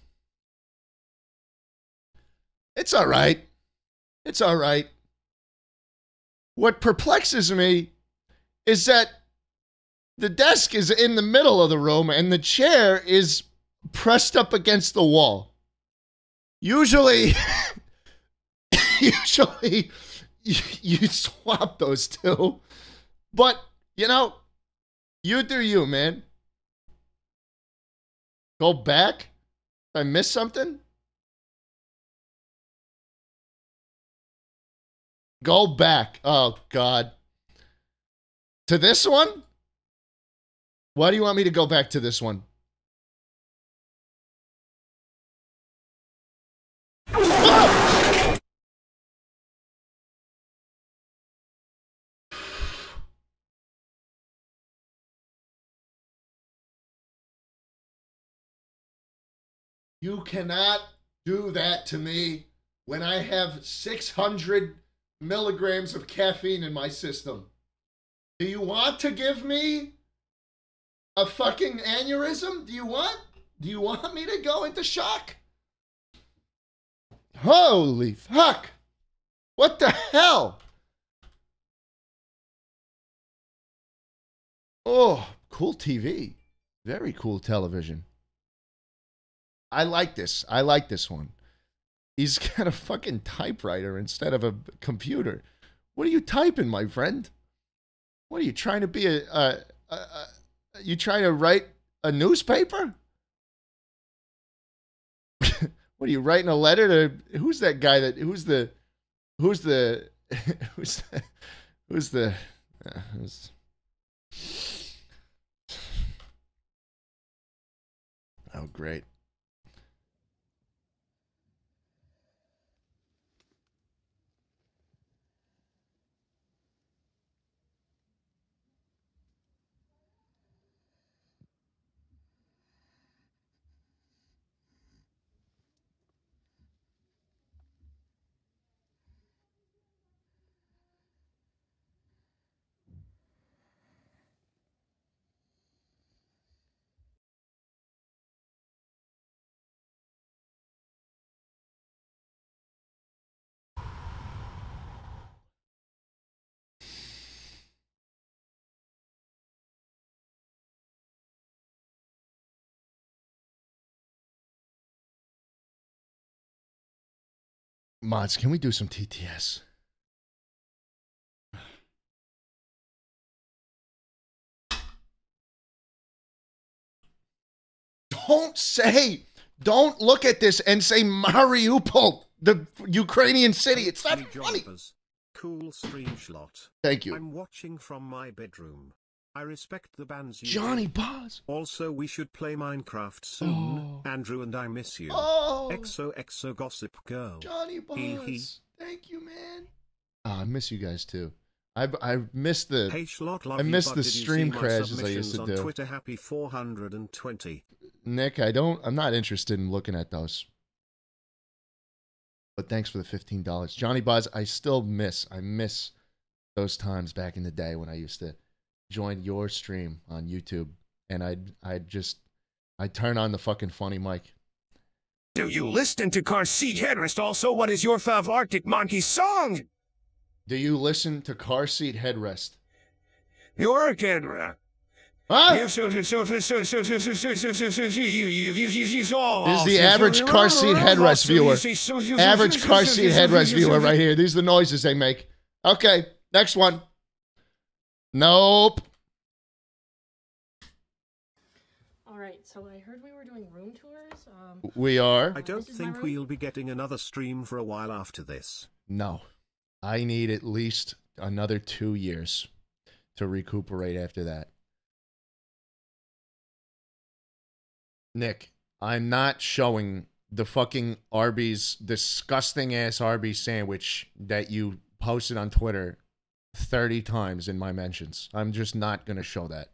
It's all right. It's all right. What perplexes me is that the desk is in the middle of the room and the chair is pressed up against the wall. Usually, [LAUGHS] usually [LAUGHS] you, swap those two. But, you know, you do you, man. Go back? I miss something? Go back. Oh, God. To this one? Why do you want me to go back to this one? You cannot do that to me when I have 600 milligrams of caffeine in my system. Do you want to give me a fucking aneurysm? Do you want? Do you want me to go into shock? Holy fuck! What the hell? Oh, cool TV. Very cool television. I like this. I like this one. He's [LAUGHS] got a fucking typewriter instead of a computer. What are you typing, my friend? What are you trying to be a, a, a, a you trying to write a newspaper? [LAUGHS] what are you writing a letter to who's that guy that who's the who's the [LAUGHS] who's the, who's the uh, who's, [SIGHS] oh great mods can we do some tts don't say don't look at this and say mariupol the ukrainian city it's not funny. Cool stream slot. Thank you. I'm watching from my bedroom. I respect the bands you Johnny do. Boz. Also, we should play Minecraft soon. Oh. Andrew and I miss you. Oh. Exo Exo Gossip Girl. Johnny Hee hee. Boz. Thank you, man. Oh, I miss you guys too. I I miss the Hey Schlatt, love I you, the stream see my crashes I used submissions to on do. Twitter happy 420. Nick, I don't. I'm not interested in looking at those. But thanks for the fifteen dollars, Johnny Buzz. I still miss. I miss those times back in the day when I used to join your stream on YouTube, and I'd I'd just I'd turn on the fucking funny mic. Do you listen to Car Seat Headrest? Also, what is your fav Arctic Monkey song? Do you listen to car seat headrest? Your camera. Huh? This This is the average car seat headrest viewer. Average car seat headrest viewer right here. These are the noises they make. Okay, next one. Nope. All right, so I heard we were doing room tours. Um, We are. I don't This is my think we'll be getting another stream for a while after this. No. I need at least another two years to recuperate after that. Nick, I'm not showing the fucking Arby's disgusting ass Arby's sandwich that you posted on Twitter 30 times in my mentions. I'm just not going to show that.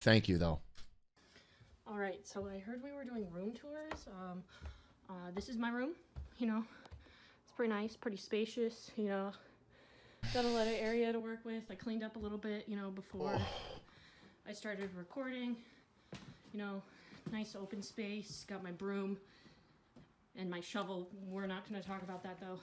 Thank you, though. all right, so I heard we were doing room tours. Um, uh, this is my room. You know, it's pretty nice, pretty spacious. You know, got a lot of area to work with. I cleaned up a little bit. You know, before I started recording. You know, nice open space. Got my broom and my shovel. We're not going to talk about that though.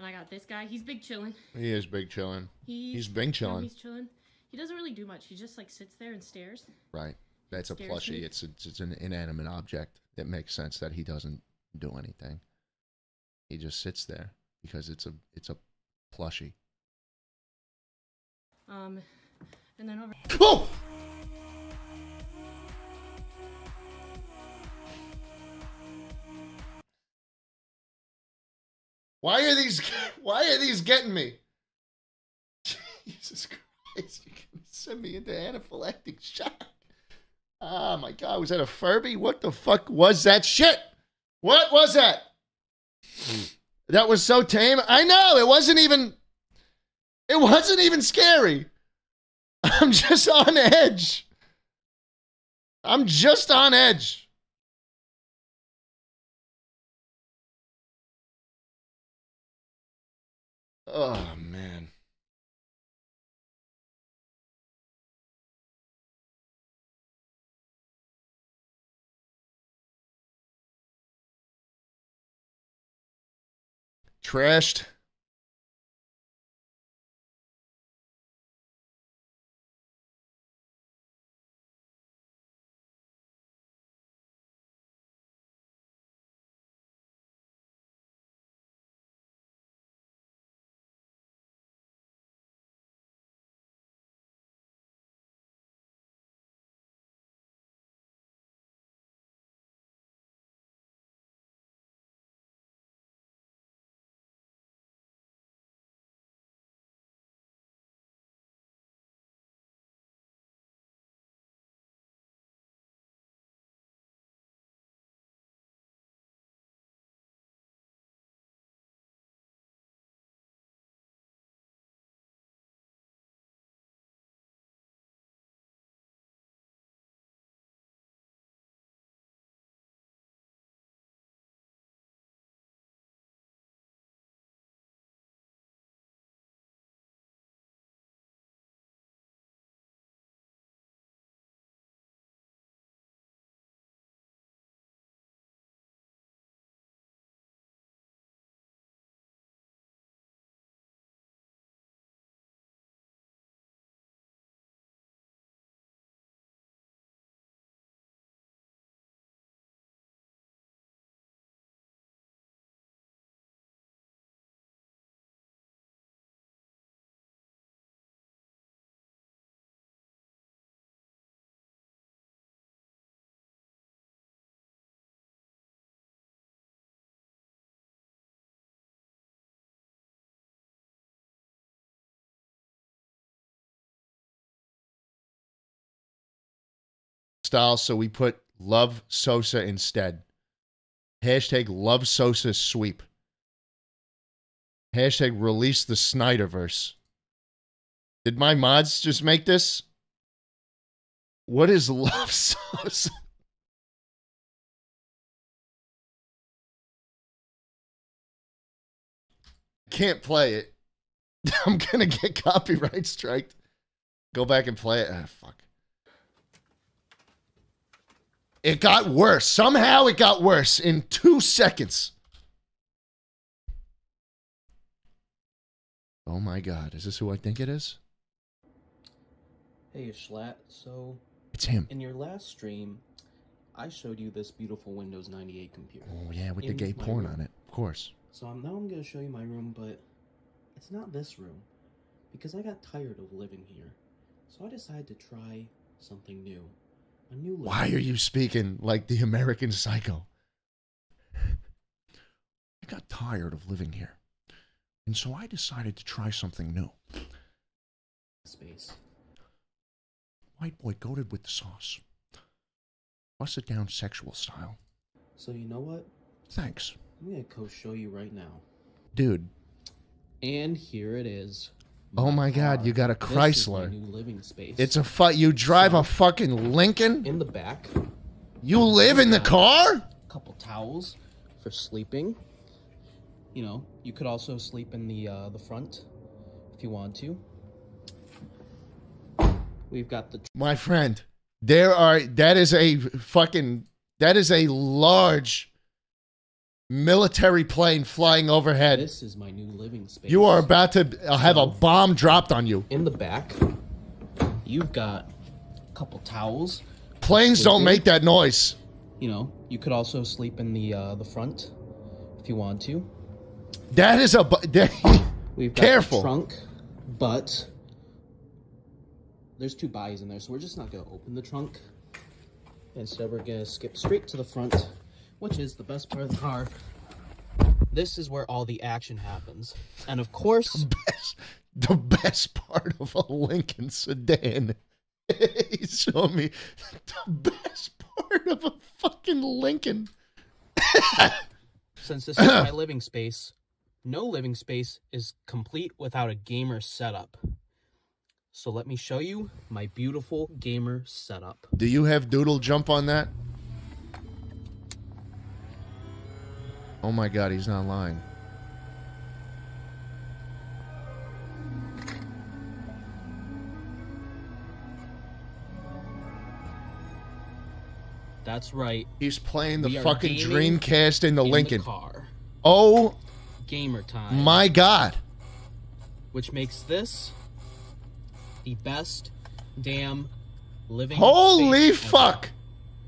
And I got this guy. He's big chilling. He is big chilling. He's, He's big chilling. he's chilling. He doesn't really do much. He just like sits there and stares. Right. That's a plushie. me. It's, it's it's an inanimate object. It makes sense that he doesn't do anything. He just sits there because it's a it's a plushie. Um, and then over. Oh! Why are these [LAUGHS] why are these getting me? [LAUGHS] Jesus Christ, you can send me into anaphylactic shock. Oh my god, was that a Furby? What the fuck was that shit? What was that? That was so tame. I know, it wasn't even it wasn't even scary. [LAUGHS] I'm just on edge. I'm just on edge. Oh man. Trashed. Style, so we put love Sosa instead. Hashtag love Sosa sweep. Hashtag release the Snyderverse. Did my mods just make this? What is love [LAUGHS] Sosa? Can't play it. [LAUGHS] I'm gonna get copyright striked. Go back and play it. Ah, fuck. It got worse. Somehow it got worse in two seconds. Oh my god, is this who I think it is? Hey, Schlatt. So, It's him. In your last stream, I showed you this beautiful Windows 98 computer. Oh yeah, with the gay porn room. on it. Of course. So I'm, now I'm going to show you my room, but it's not this room because I got tired of living here. So I decided to try something new. A new living Why are you speaking like the American psycho? I got tired of living here. And so I decided to try something new. space. White boy goaded with the sauce. Bust it down sexual style. So you know what? Thanks. I'm to go show you right now. Dude. And here it is. Oh my god, you got a This is my Chrysler. new living space. It's a fu- you drive a fucking Lincoln? In the back. You live in the car? A couple towels for sleeping. You know, you could also sleep in the uh, the front if you want to. We've got the My friend, there are that is a fucking that is a large military plane flying overhead. This is my new living space. You are about to uh, have a bomb dropped on you. in the back. You've got a couple towels. Planes don't make that noise. You know, you could also sleep in the uh, the front if you want to. That is a [LAUGHS] that- We've got careful. trunk, but there's two bodies in there, so we're just not gonna open the trunk. Instead, we're gonna skip straight to the front, which is the best part of the car. This is where all the action happens, and of course, the best, the best part of a Lincoln sedan. [LAUGHS] He's showing me the best part of a fucking Lincoln. since this is my [COUGHS] living space, no living space is complete without a gamer setup. So let me show you my beautiful gamer setup. Do you have Doodle jump on that? Oh my god, he's not lying. That's right. He's playing the fucking Dreamcast in the in the Lincoln. car. Oh Gamer time. my god. which makes this the best damn living Holy space ever. fuck.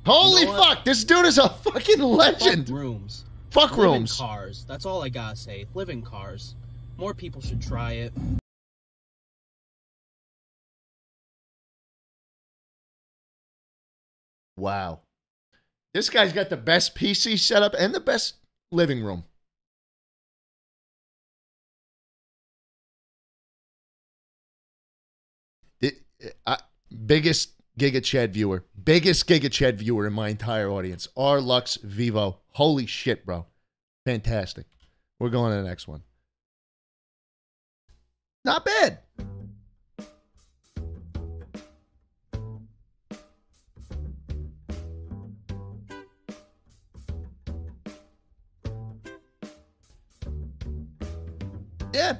Holy You know fuck. This dude is a fucking legend. Fuck rooms. Fuck Living rooms. cars. That's all I gotta say. Living cars. More people should try it. Wow. This guy's got the best PC setup and the best living room. It, I, biggest Giga Chad viewer, biggest Giga Chad viewer in my entire audience. R Lux Vivo. Holy shit, bro. Fantastic. We're going to the next one. Not bad. Yeah,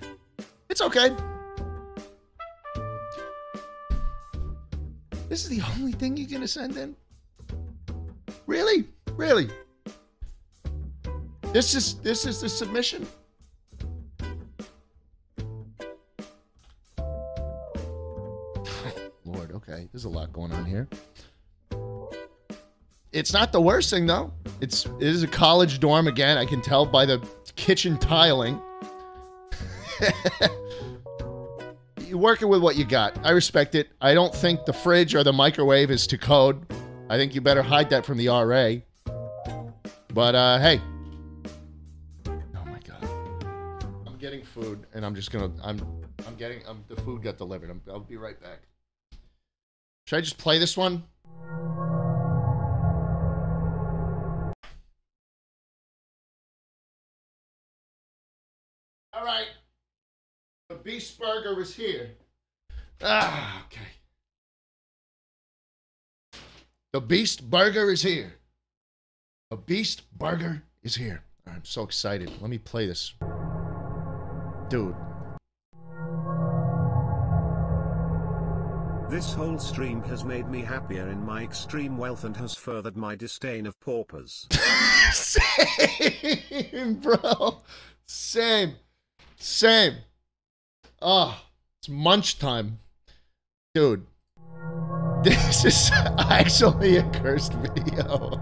it's okay. This is the only thing you're gonna send in? Really? Really? This is this is the submission? [LAUGHS] Lord, okay. There's a lot going on here. It's not the worst thing though. It's it is a college dorm again. I can tell by the kitchen tiling. [LAUGHS] You're working with what you got. I respect it. I don't think the fridge or the microwave is to code. I think you better hide that from the RA. But uh hey. Oh my god. I'm getting food and I'm just gonna I'm I'm getting um the food got delivered. I'm, I'll be right back. Should I just play this one? The beast Burger is here. Ah, okay. The Beast Burger is here. The Beast Burger is here. I'm so excited. Let me play this. dude. This whole stream has made me happier in my extreme wealth and has furthered my disdain of paupers. [LAUGHS] Same, bro. Same. Same. Oh, it's munch time. Dude. [LAUGHS] This is actually a cursed video.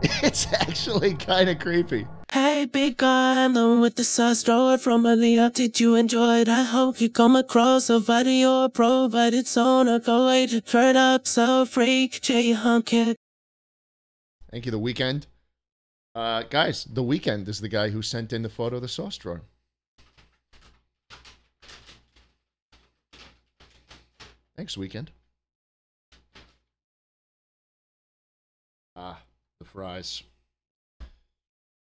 [LAUGHS] It's actually kind of creepy. Hey, big guy, I'm the one with the sauce. It from earlier. Did you enjoy it? I hope you come across a video or provided. Go away to turn up, so freak. J Hunk it. Thank you, The Weekend. Uh, guys, The Weekend is the guy who sent in the photo of the sauce drawer. Thanks, Weekend. Ah, the fries.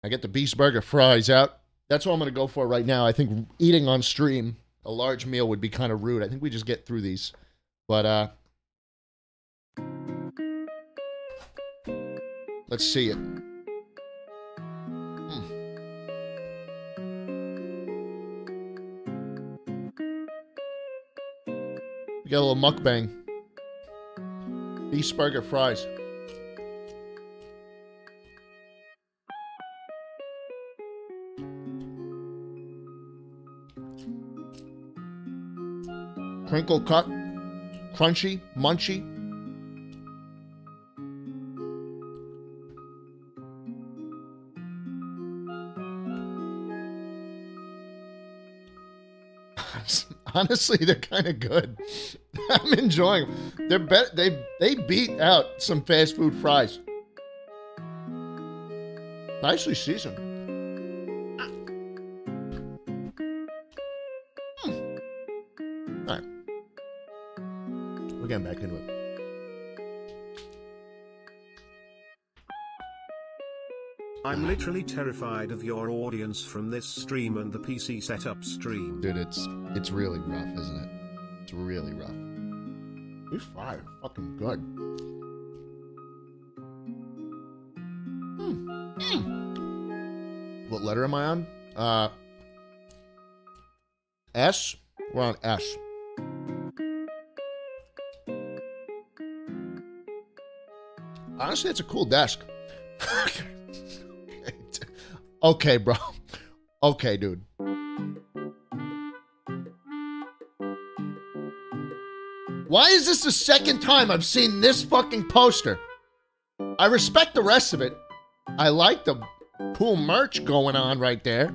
I get the Beast Burger fries out. That's what I'm going to go for right now. I think eating on stream a large meal would be kind of rude. I think we just get through these. But uh let's see it. We got a little mukbang. Beast burger fries. Crinkle cut, crunchy, munchy. Honestly, they're kind of good. [LAUGHS] I'm enjoying them. They're bet they they beat out some fast food fries. Nicely seasoned. I'm literally terrified of your audience from this stream and the PC setup stream. Dude, it's it's really rough, isn't it? It's really rough. These fries are fucking good. Mm. Mm. What letter am I on? Uh S? We're on S. Honestly, it's a cool desk. [LAUGHS] okay, bro. [LAUGHS] Okay, dude. Why is this the second time I've seen this fucking poster? I respect the rest of it. I like the cool merch going on right there.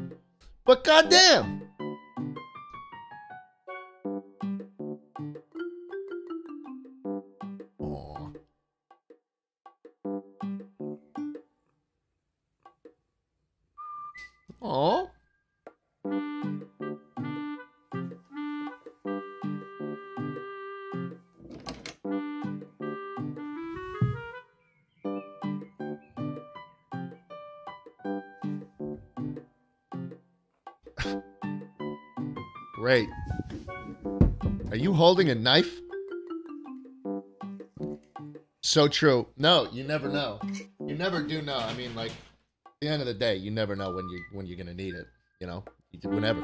But goddamn. Holding a knife? So true. No, you never know. You never do know. I mean, like, at the end of the day, you never know when you when you're gonna need it. You know, whenever.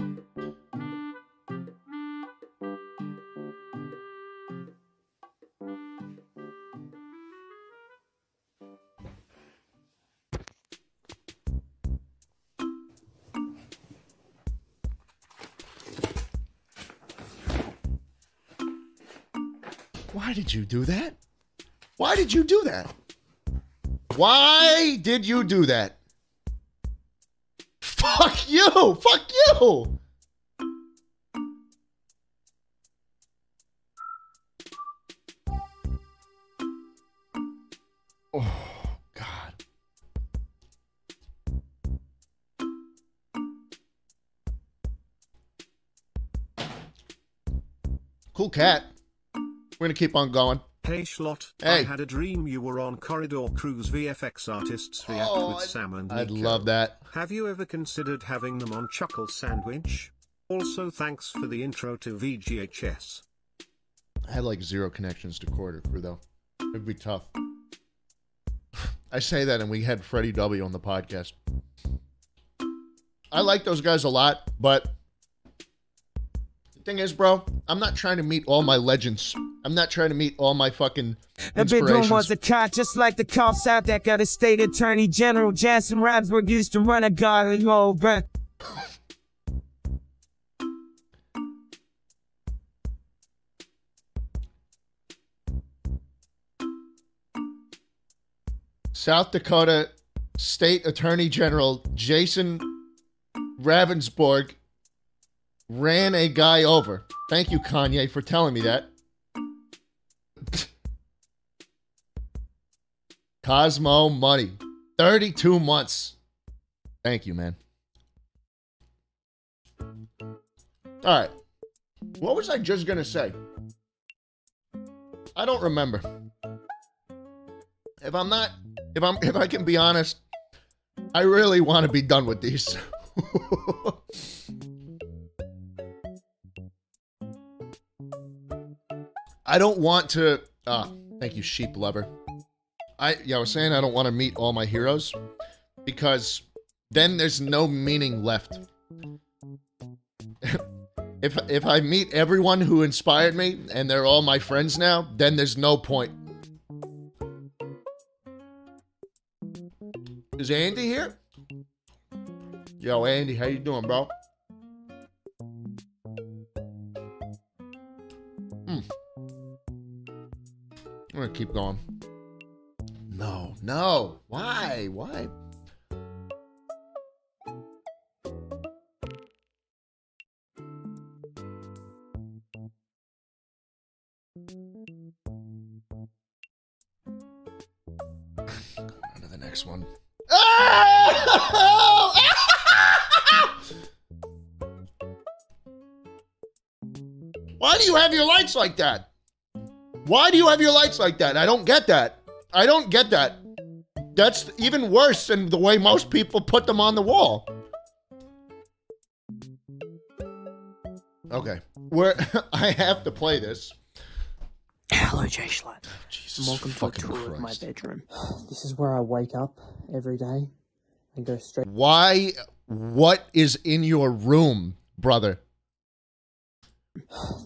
Did you do that? Why did you do that? Why did you do that? Fuck you! Fuck you! Oh, God. Cool cat. We're gonna keep on going. Hey Schlatt, Hey. I had a dream you were on Corridor Crew VFX Artists React Oh, with I'd- Sam and I'd Niko. love that. Have you ever considered having them on Chuckle Sandwich? Also thanks for the intro to VGHS. I had like zero connections to Corridor Crew though. It'd be tough. [LAUGHS] I say that, and we had Freddie W on the podcast. I like those guys a lot, but the thing is, bro, I'm not trying to meet all my legends. I'm not trying to meet all my fucking The bedroom inspirations. was a cot, just like the cops out that got a state attorney general. Jackson Ramsburg used to run a garden over. South Dakota State Attorney General Jason Ravnsborg ran a guy over. Thank you, Kanye, for telling me that. Cosmo Money. 32 months. Thank you, man. All right. What was I just going to say? I don't remember. If I'm not if I'm if I can be honest, I really want to be done with these. [LAUGHS] I don't want to ah, thank you, sheep lover. I yeah, I was saying I don't want to meet all my heroes because then there's no meaning left. [LAUGHS] if if I meet everyone who inspired me and they're all my friends now, then there's no point. Is Andy here? Yo, Andy, how you doing, bro? Hmm. I'm gonna keep going. No, no. Why? Why? The next one. [LAUGHS] Why do you have your lights like that? Why do you have your lights like that? I don't get that. I don't get that. That's even worse than the way most people put them on the wall. Okay. Where [LAUGHS] I have to play this. Hello, J Schlatt. Oh, Jesus Welcome to a fucking tour of my bedroom. This is where I wake up every day and go straight. Why what is in your room, brother?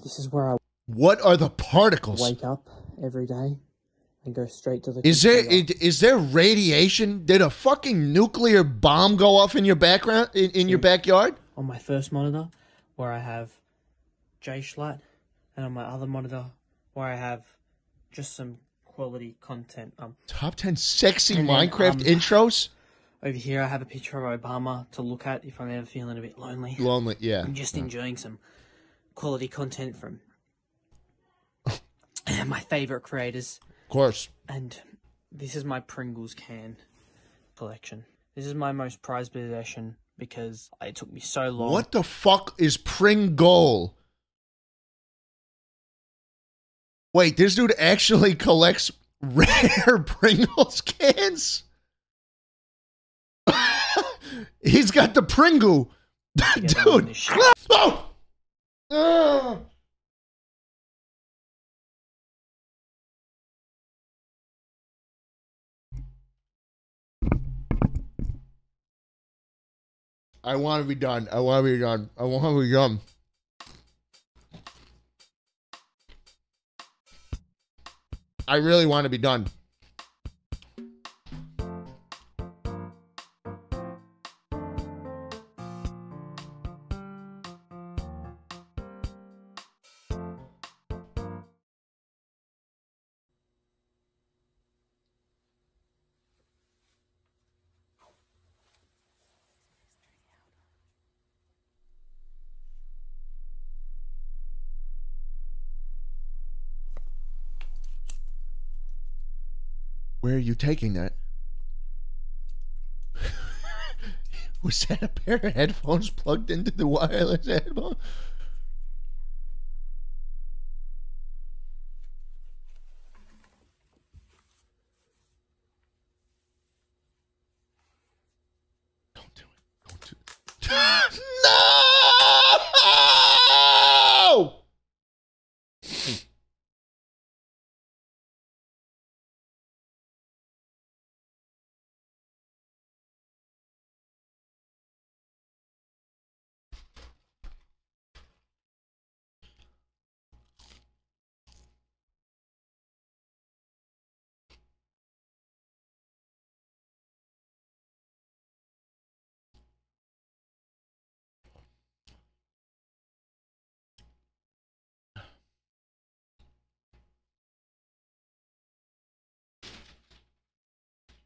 This is where I What are the particles? wake up every day and go straight to the. Is there computer. is, is there radiation? Did a fucking nuclear bomb go off in your background in, in your backyard? on my first monitor where I have J Schlatt, and on my other monitor where I have just some quality content. Um, Top 10 sexy then, Minecraft um, intros? [LAUGHS] over here I have a picture of Obama to look at if I'm ever feeling a bit lonely. Lonely, yeah. I'm [LAUGHS] just enjoying some quality content from [LAUGHS] my favorite creators. Of course. And this is my Pringles can collection. This is my most prized possession because it took me so long. What the fuck is Pringle? Wait, this dude actually [LAUGHS] collects rare [LAUGHS] Pringles cans? [LAUGHS] He's got the Pringle. Dude. Oh! Ah! I want to be done. I want to be done. I want to be done. I really want to be done. Where are you taking that? [LAUGHS] Was that a pair of headphones plugged into the wireless headphone?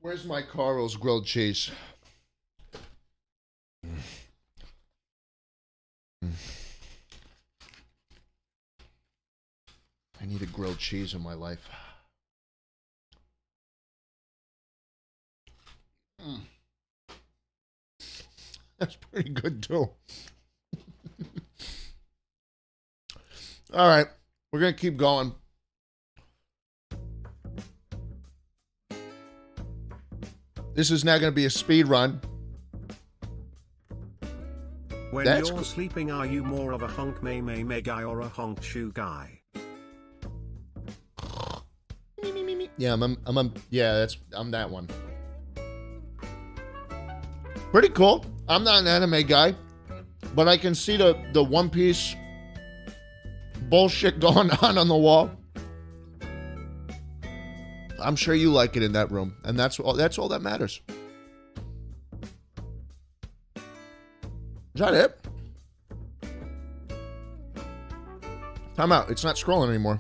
Where's my Carl's grilled cheese? I need a grilled cheese in my life. Mm. That's pretty good too. [LAUGHS] All right, we're gonna keep going. This is now gonna be a speed run. When That's you're cool. sleeping, are you more of a honk may may may guy or a honk shoe guy? Yeah, I'm, I'm, I'm, yeah, that's, I'm that one. Pretty cool. I'm not an anime guy, but I can see the, the One Piece bullshit [LAUGHS] going on on the wall. I'm sure you like it in that room, and that's all. That's all that matters. Is that it? Time out. It's not scrolling anymore.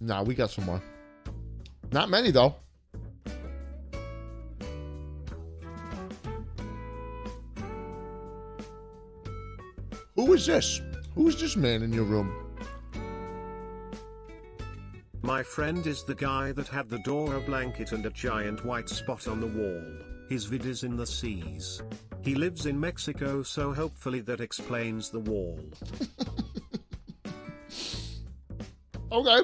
Nah, we got some more. Not many though. Who is this? Who is this man in your room? My friend is the guy that had the door a blanket and a giant white spot on the wall. His vid is in the seas. He lives in Mexico, so hopefully that explains the wall. [LAUGHS] Okay.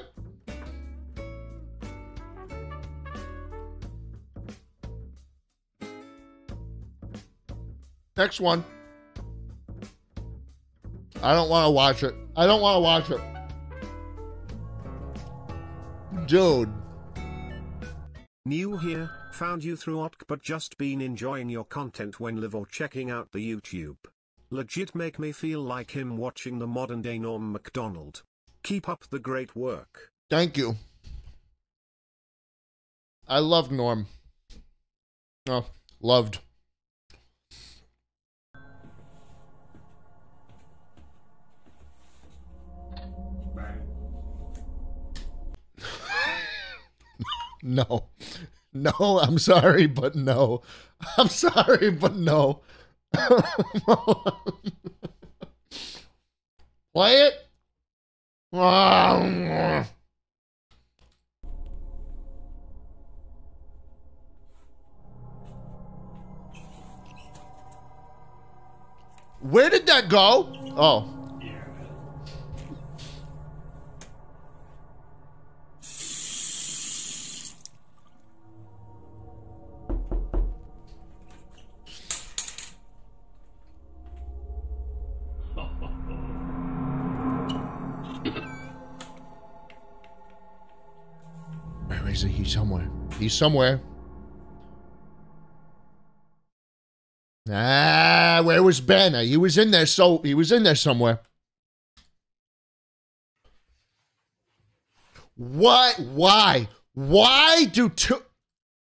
Next one. I don't want to watch it. I don't want to watch it. Dude. New here, found you through OTK but just been enjoying your content when live or checking out the YouTube. Legit make me feel like him watching the modern day Norm Macdonald. Keep up the great work. Thank you. I love Norm. Oh, loved. No. No, I'm sorry, but no. I'm sorry, but no. Play it. Where did that go? Oh. Somewhere. Ah, where was Ben? He was in there. So he was in there somewhere. Why? Why? Why do two?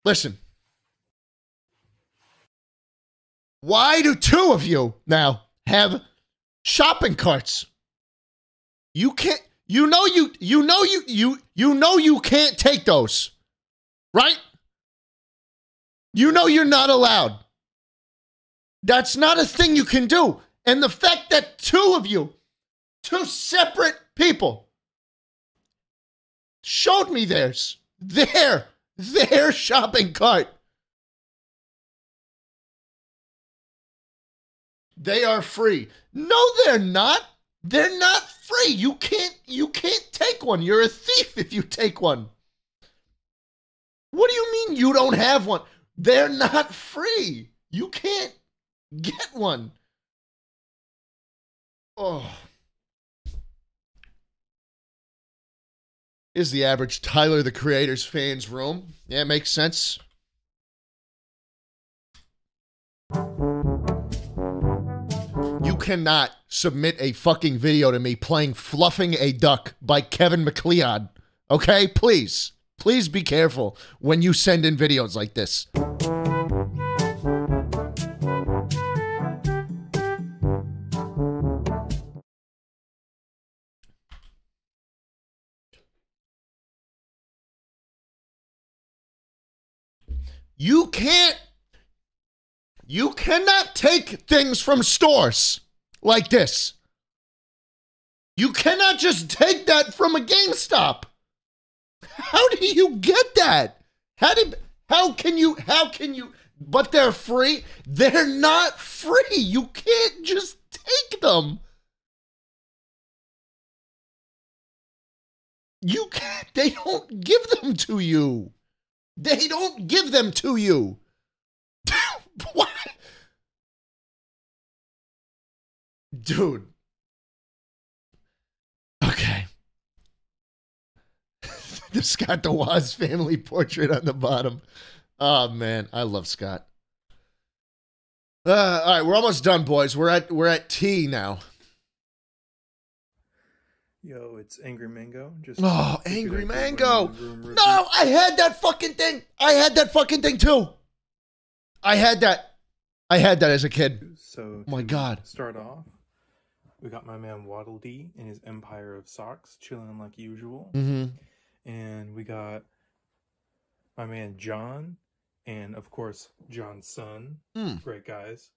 Listen. Why do two of you now have shopping carts? You can't. You know you. You know you. You. You know you can't take those, right? You know you're not allowed. That's not a thing you can do. And the fact that two of you, two separate people, showed me theirs, their, their shopping cart. They are free. No, they're not. They're not free. You can't you can't take one. You're a thief if you take one. What do you mean you don't have one? They're not free. You can't get one. Oh. Is the average Tyler the Creator's fans room? Yeah, it makes sense. You cannot submit a fucking video to me playing Fluffing a Duck by Kevin MacLeod. Okay? Please. Please be careful when you send in videos like this. You can't. You cannot take things from stores like this. You cannot just take that from a GameStop. How do you get that? How did how can you how can you but they're free? They're not free. You can't just take them. You can't, they don't give them to you. They don't give them to you. [LAUGHS] what? Dude. Okay. The Scott The Woz family portrait on the bottom. Oh man, I love Scott. Uh, all right, we're almost done, boys. We're at we're at T now. Yo, it's Angry Mango. Just Oh, Angry Mango. one room review. No, I had that fucking thing. I had that fucking thing too. I had that. I had that as a kid. So Oh my god. Start off. We got my man Waddle Dee and his Empire of Socks chilling like usual. Mhm. And we got my man John and of course John's son. Mm. Great guys.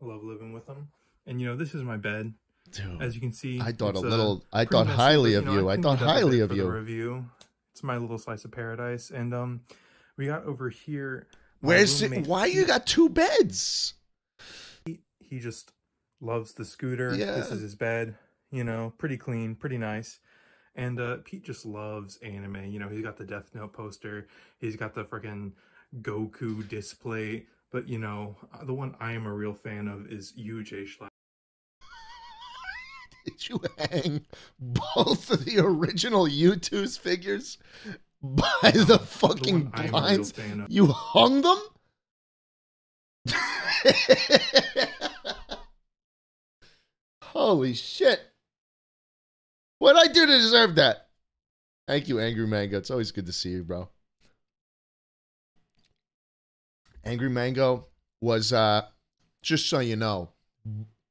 I love living with them. And you know, this is my bed. Dude, As you can see, I thought a little- I thought highly of know, you. I thought it up a highly of you. Review. It's my little slice of paradise, and um, we got over here. Where's it? Why you got two beds? he just loves the scooter. This is his bed. You know, pretty clean, pretty nice. And uh, Pete just loves anime. You know, he's got the Death Note poster. He's got the freaking Goku display. But you know, uh, the one I am a real fan of is UJ Schlatt. [LAUGHS] Did you hang both of the original U2's figures by the fucking real blinds? fan of. You hung them? [LAUGHS] Holy shit. What'd I do to deserve that? Thank you, Angry Mango. It's always good to see you, bro. Angry Mango was, uh, just so you know,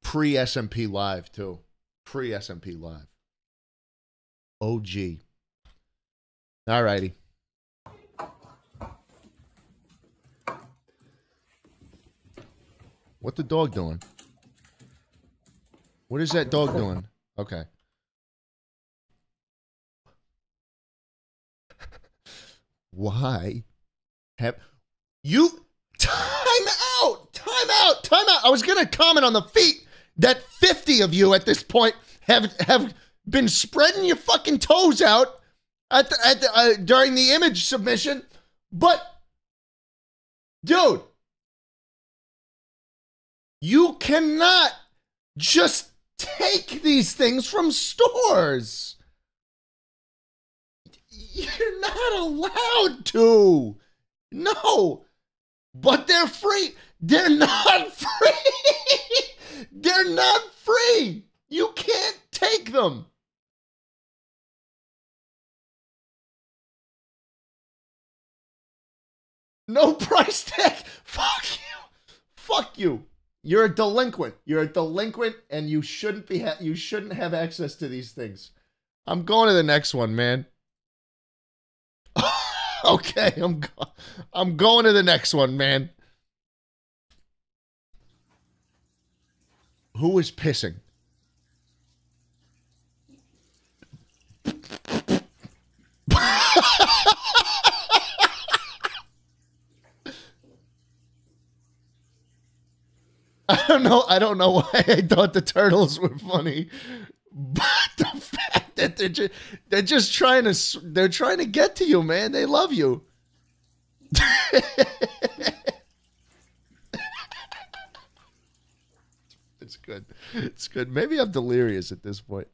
pre SMP Live, too. Pre SMP Live. OG. All righty. What the dog doing? What is that dog doing? Okay. Why have you time out? Time out. Time out. I was going to comment on the feet that 50 of you at this point have have been spreading your fucking toes out at the, at the, uh, during the image submission, but dude, you cannot just take these things from stores. [LAUGHS] You're not allowed to. No. But they're free. They're [LAUGHS] not free. they're not free. You can't take them. No [LAUGHS] price tag. Fuck you. Fuck you. You're a delinquent. You're a delinquent, and you shouldn't be. You shouldn't have access to these things. I'm going to the next one, man. [LAUGHS] okay, I'm go- I'm going to the next one, man. Who is pissing? [LAUGHS] I don't know. I don't know why I thought the turtles were funny, [LAUGHS] that they're just they're just trying to they're trying to get to you, man. They love you. [LAUGHS] it's good. It's good. Maybe I'm delirious at this point.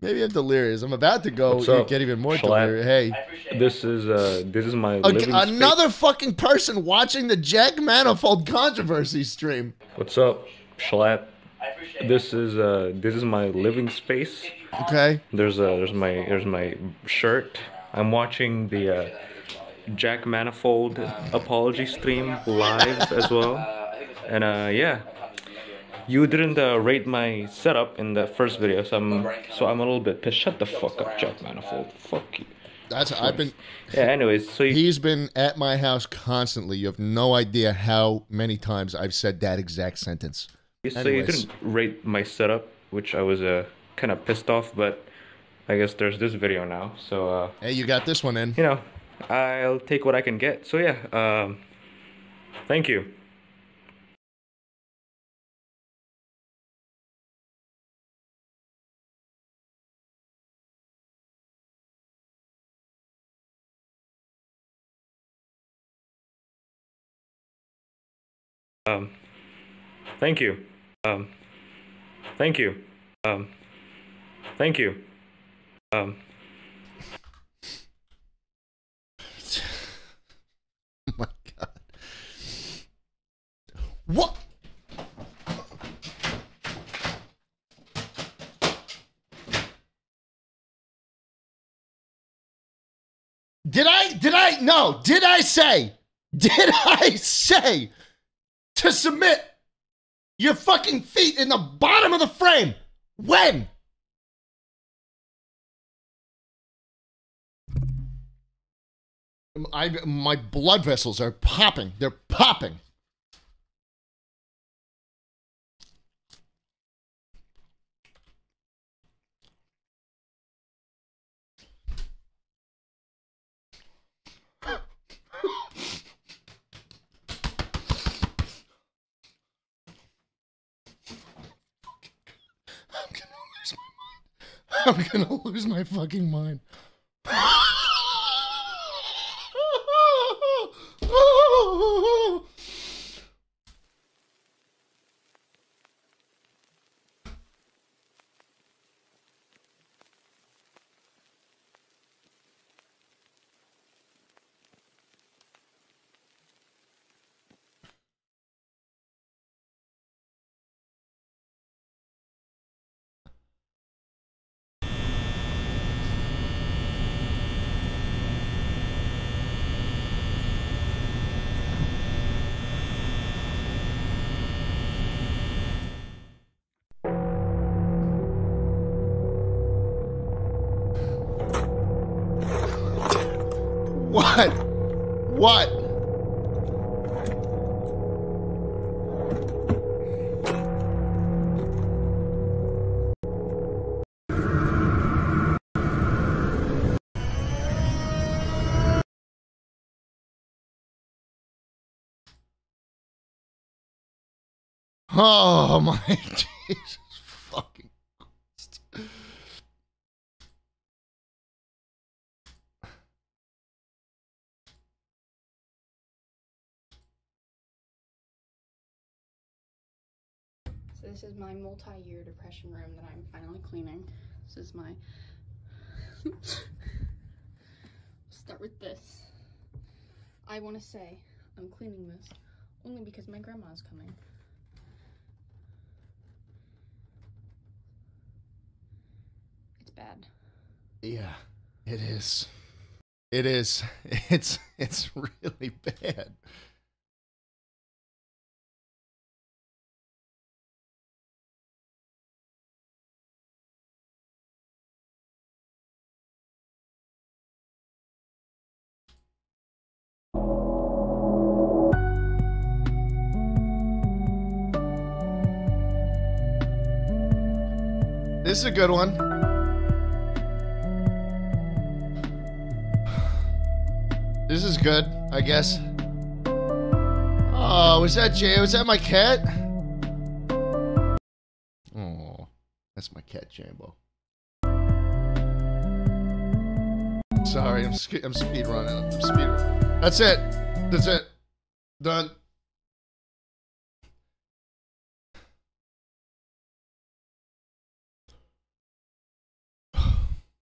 Maybe I'm delirious. I'm about to go What's get even more Schlatt? delirious. Hey, This is uh this is my a- living space. another fucking person watching the Jack Manifold controversy stream. What's up, Schlatt? This is uh this is my living space. Okay. There's uh there's my there's my shirt. I'm watching the uh, Jack Manifold apology stream live as well. And uh yeah. You didn't uh, rate my setup in the first video, so I'm so I'm a little bit pissed. Shut the fuck up, Jack Manifold. Fuck you. That's I've been. Yeah. Anyways, so you, He's been at my house constantly. You have no idea how many times I've said that exact sentence. So you didn't rate my setup, which I was uh, kind of pissed off, but I guess there's this video now. So uh, Hey, you got this one in. you know, I'll take what I can get. So yeah. Um, thank you. Um, thank you. Um, thank you. Um, thank you. Um, [LAUGHS] my god. What? Did I did I no, did I say? [LAUGHS] Did I say to submit your fucking feet in the bottom of the frame? When? I my blood vessels are popping. They're popping. [LAUGHS] I'm gonna lose my fucking mind. Oh my [LAUGHS] Jesus fucking Christ. So this is my multi-year depression room that I'm finally cleaning. This is my. [LAUGHS] Start with this. I want to say I'm cleaning this only because my grandma's coming. Bad. Yeah, it is. It is. [LAUGHS] It's it's really bad. This is a good one. This is good, I guess. Oh, was that Jay? Was that my cat? Oh, that's my cat, Jambo. Sorry, I'm I'm speed running. I'm speed. Running. That's it. That's it. Done.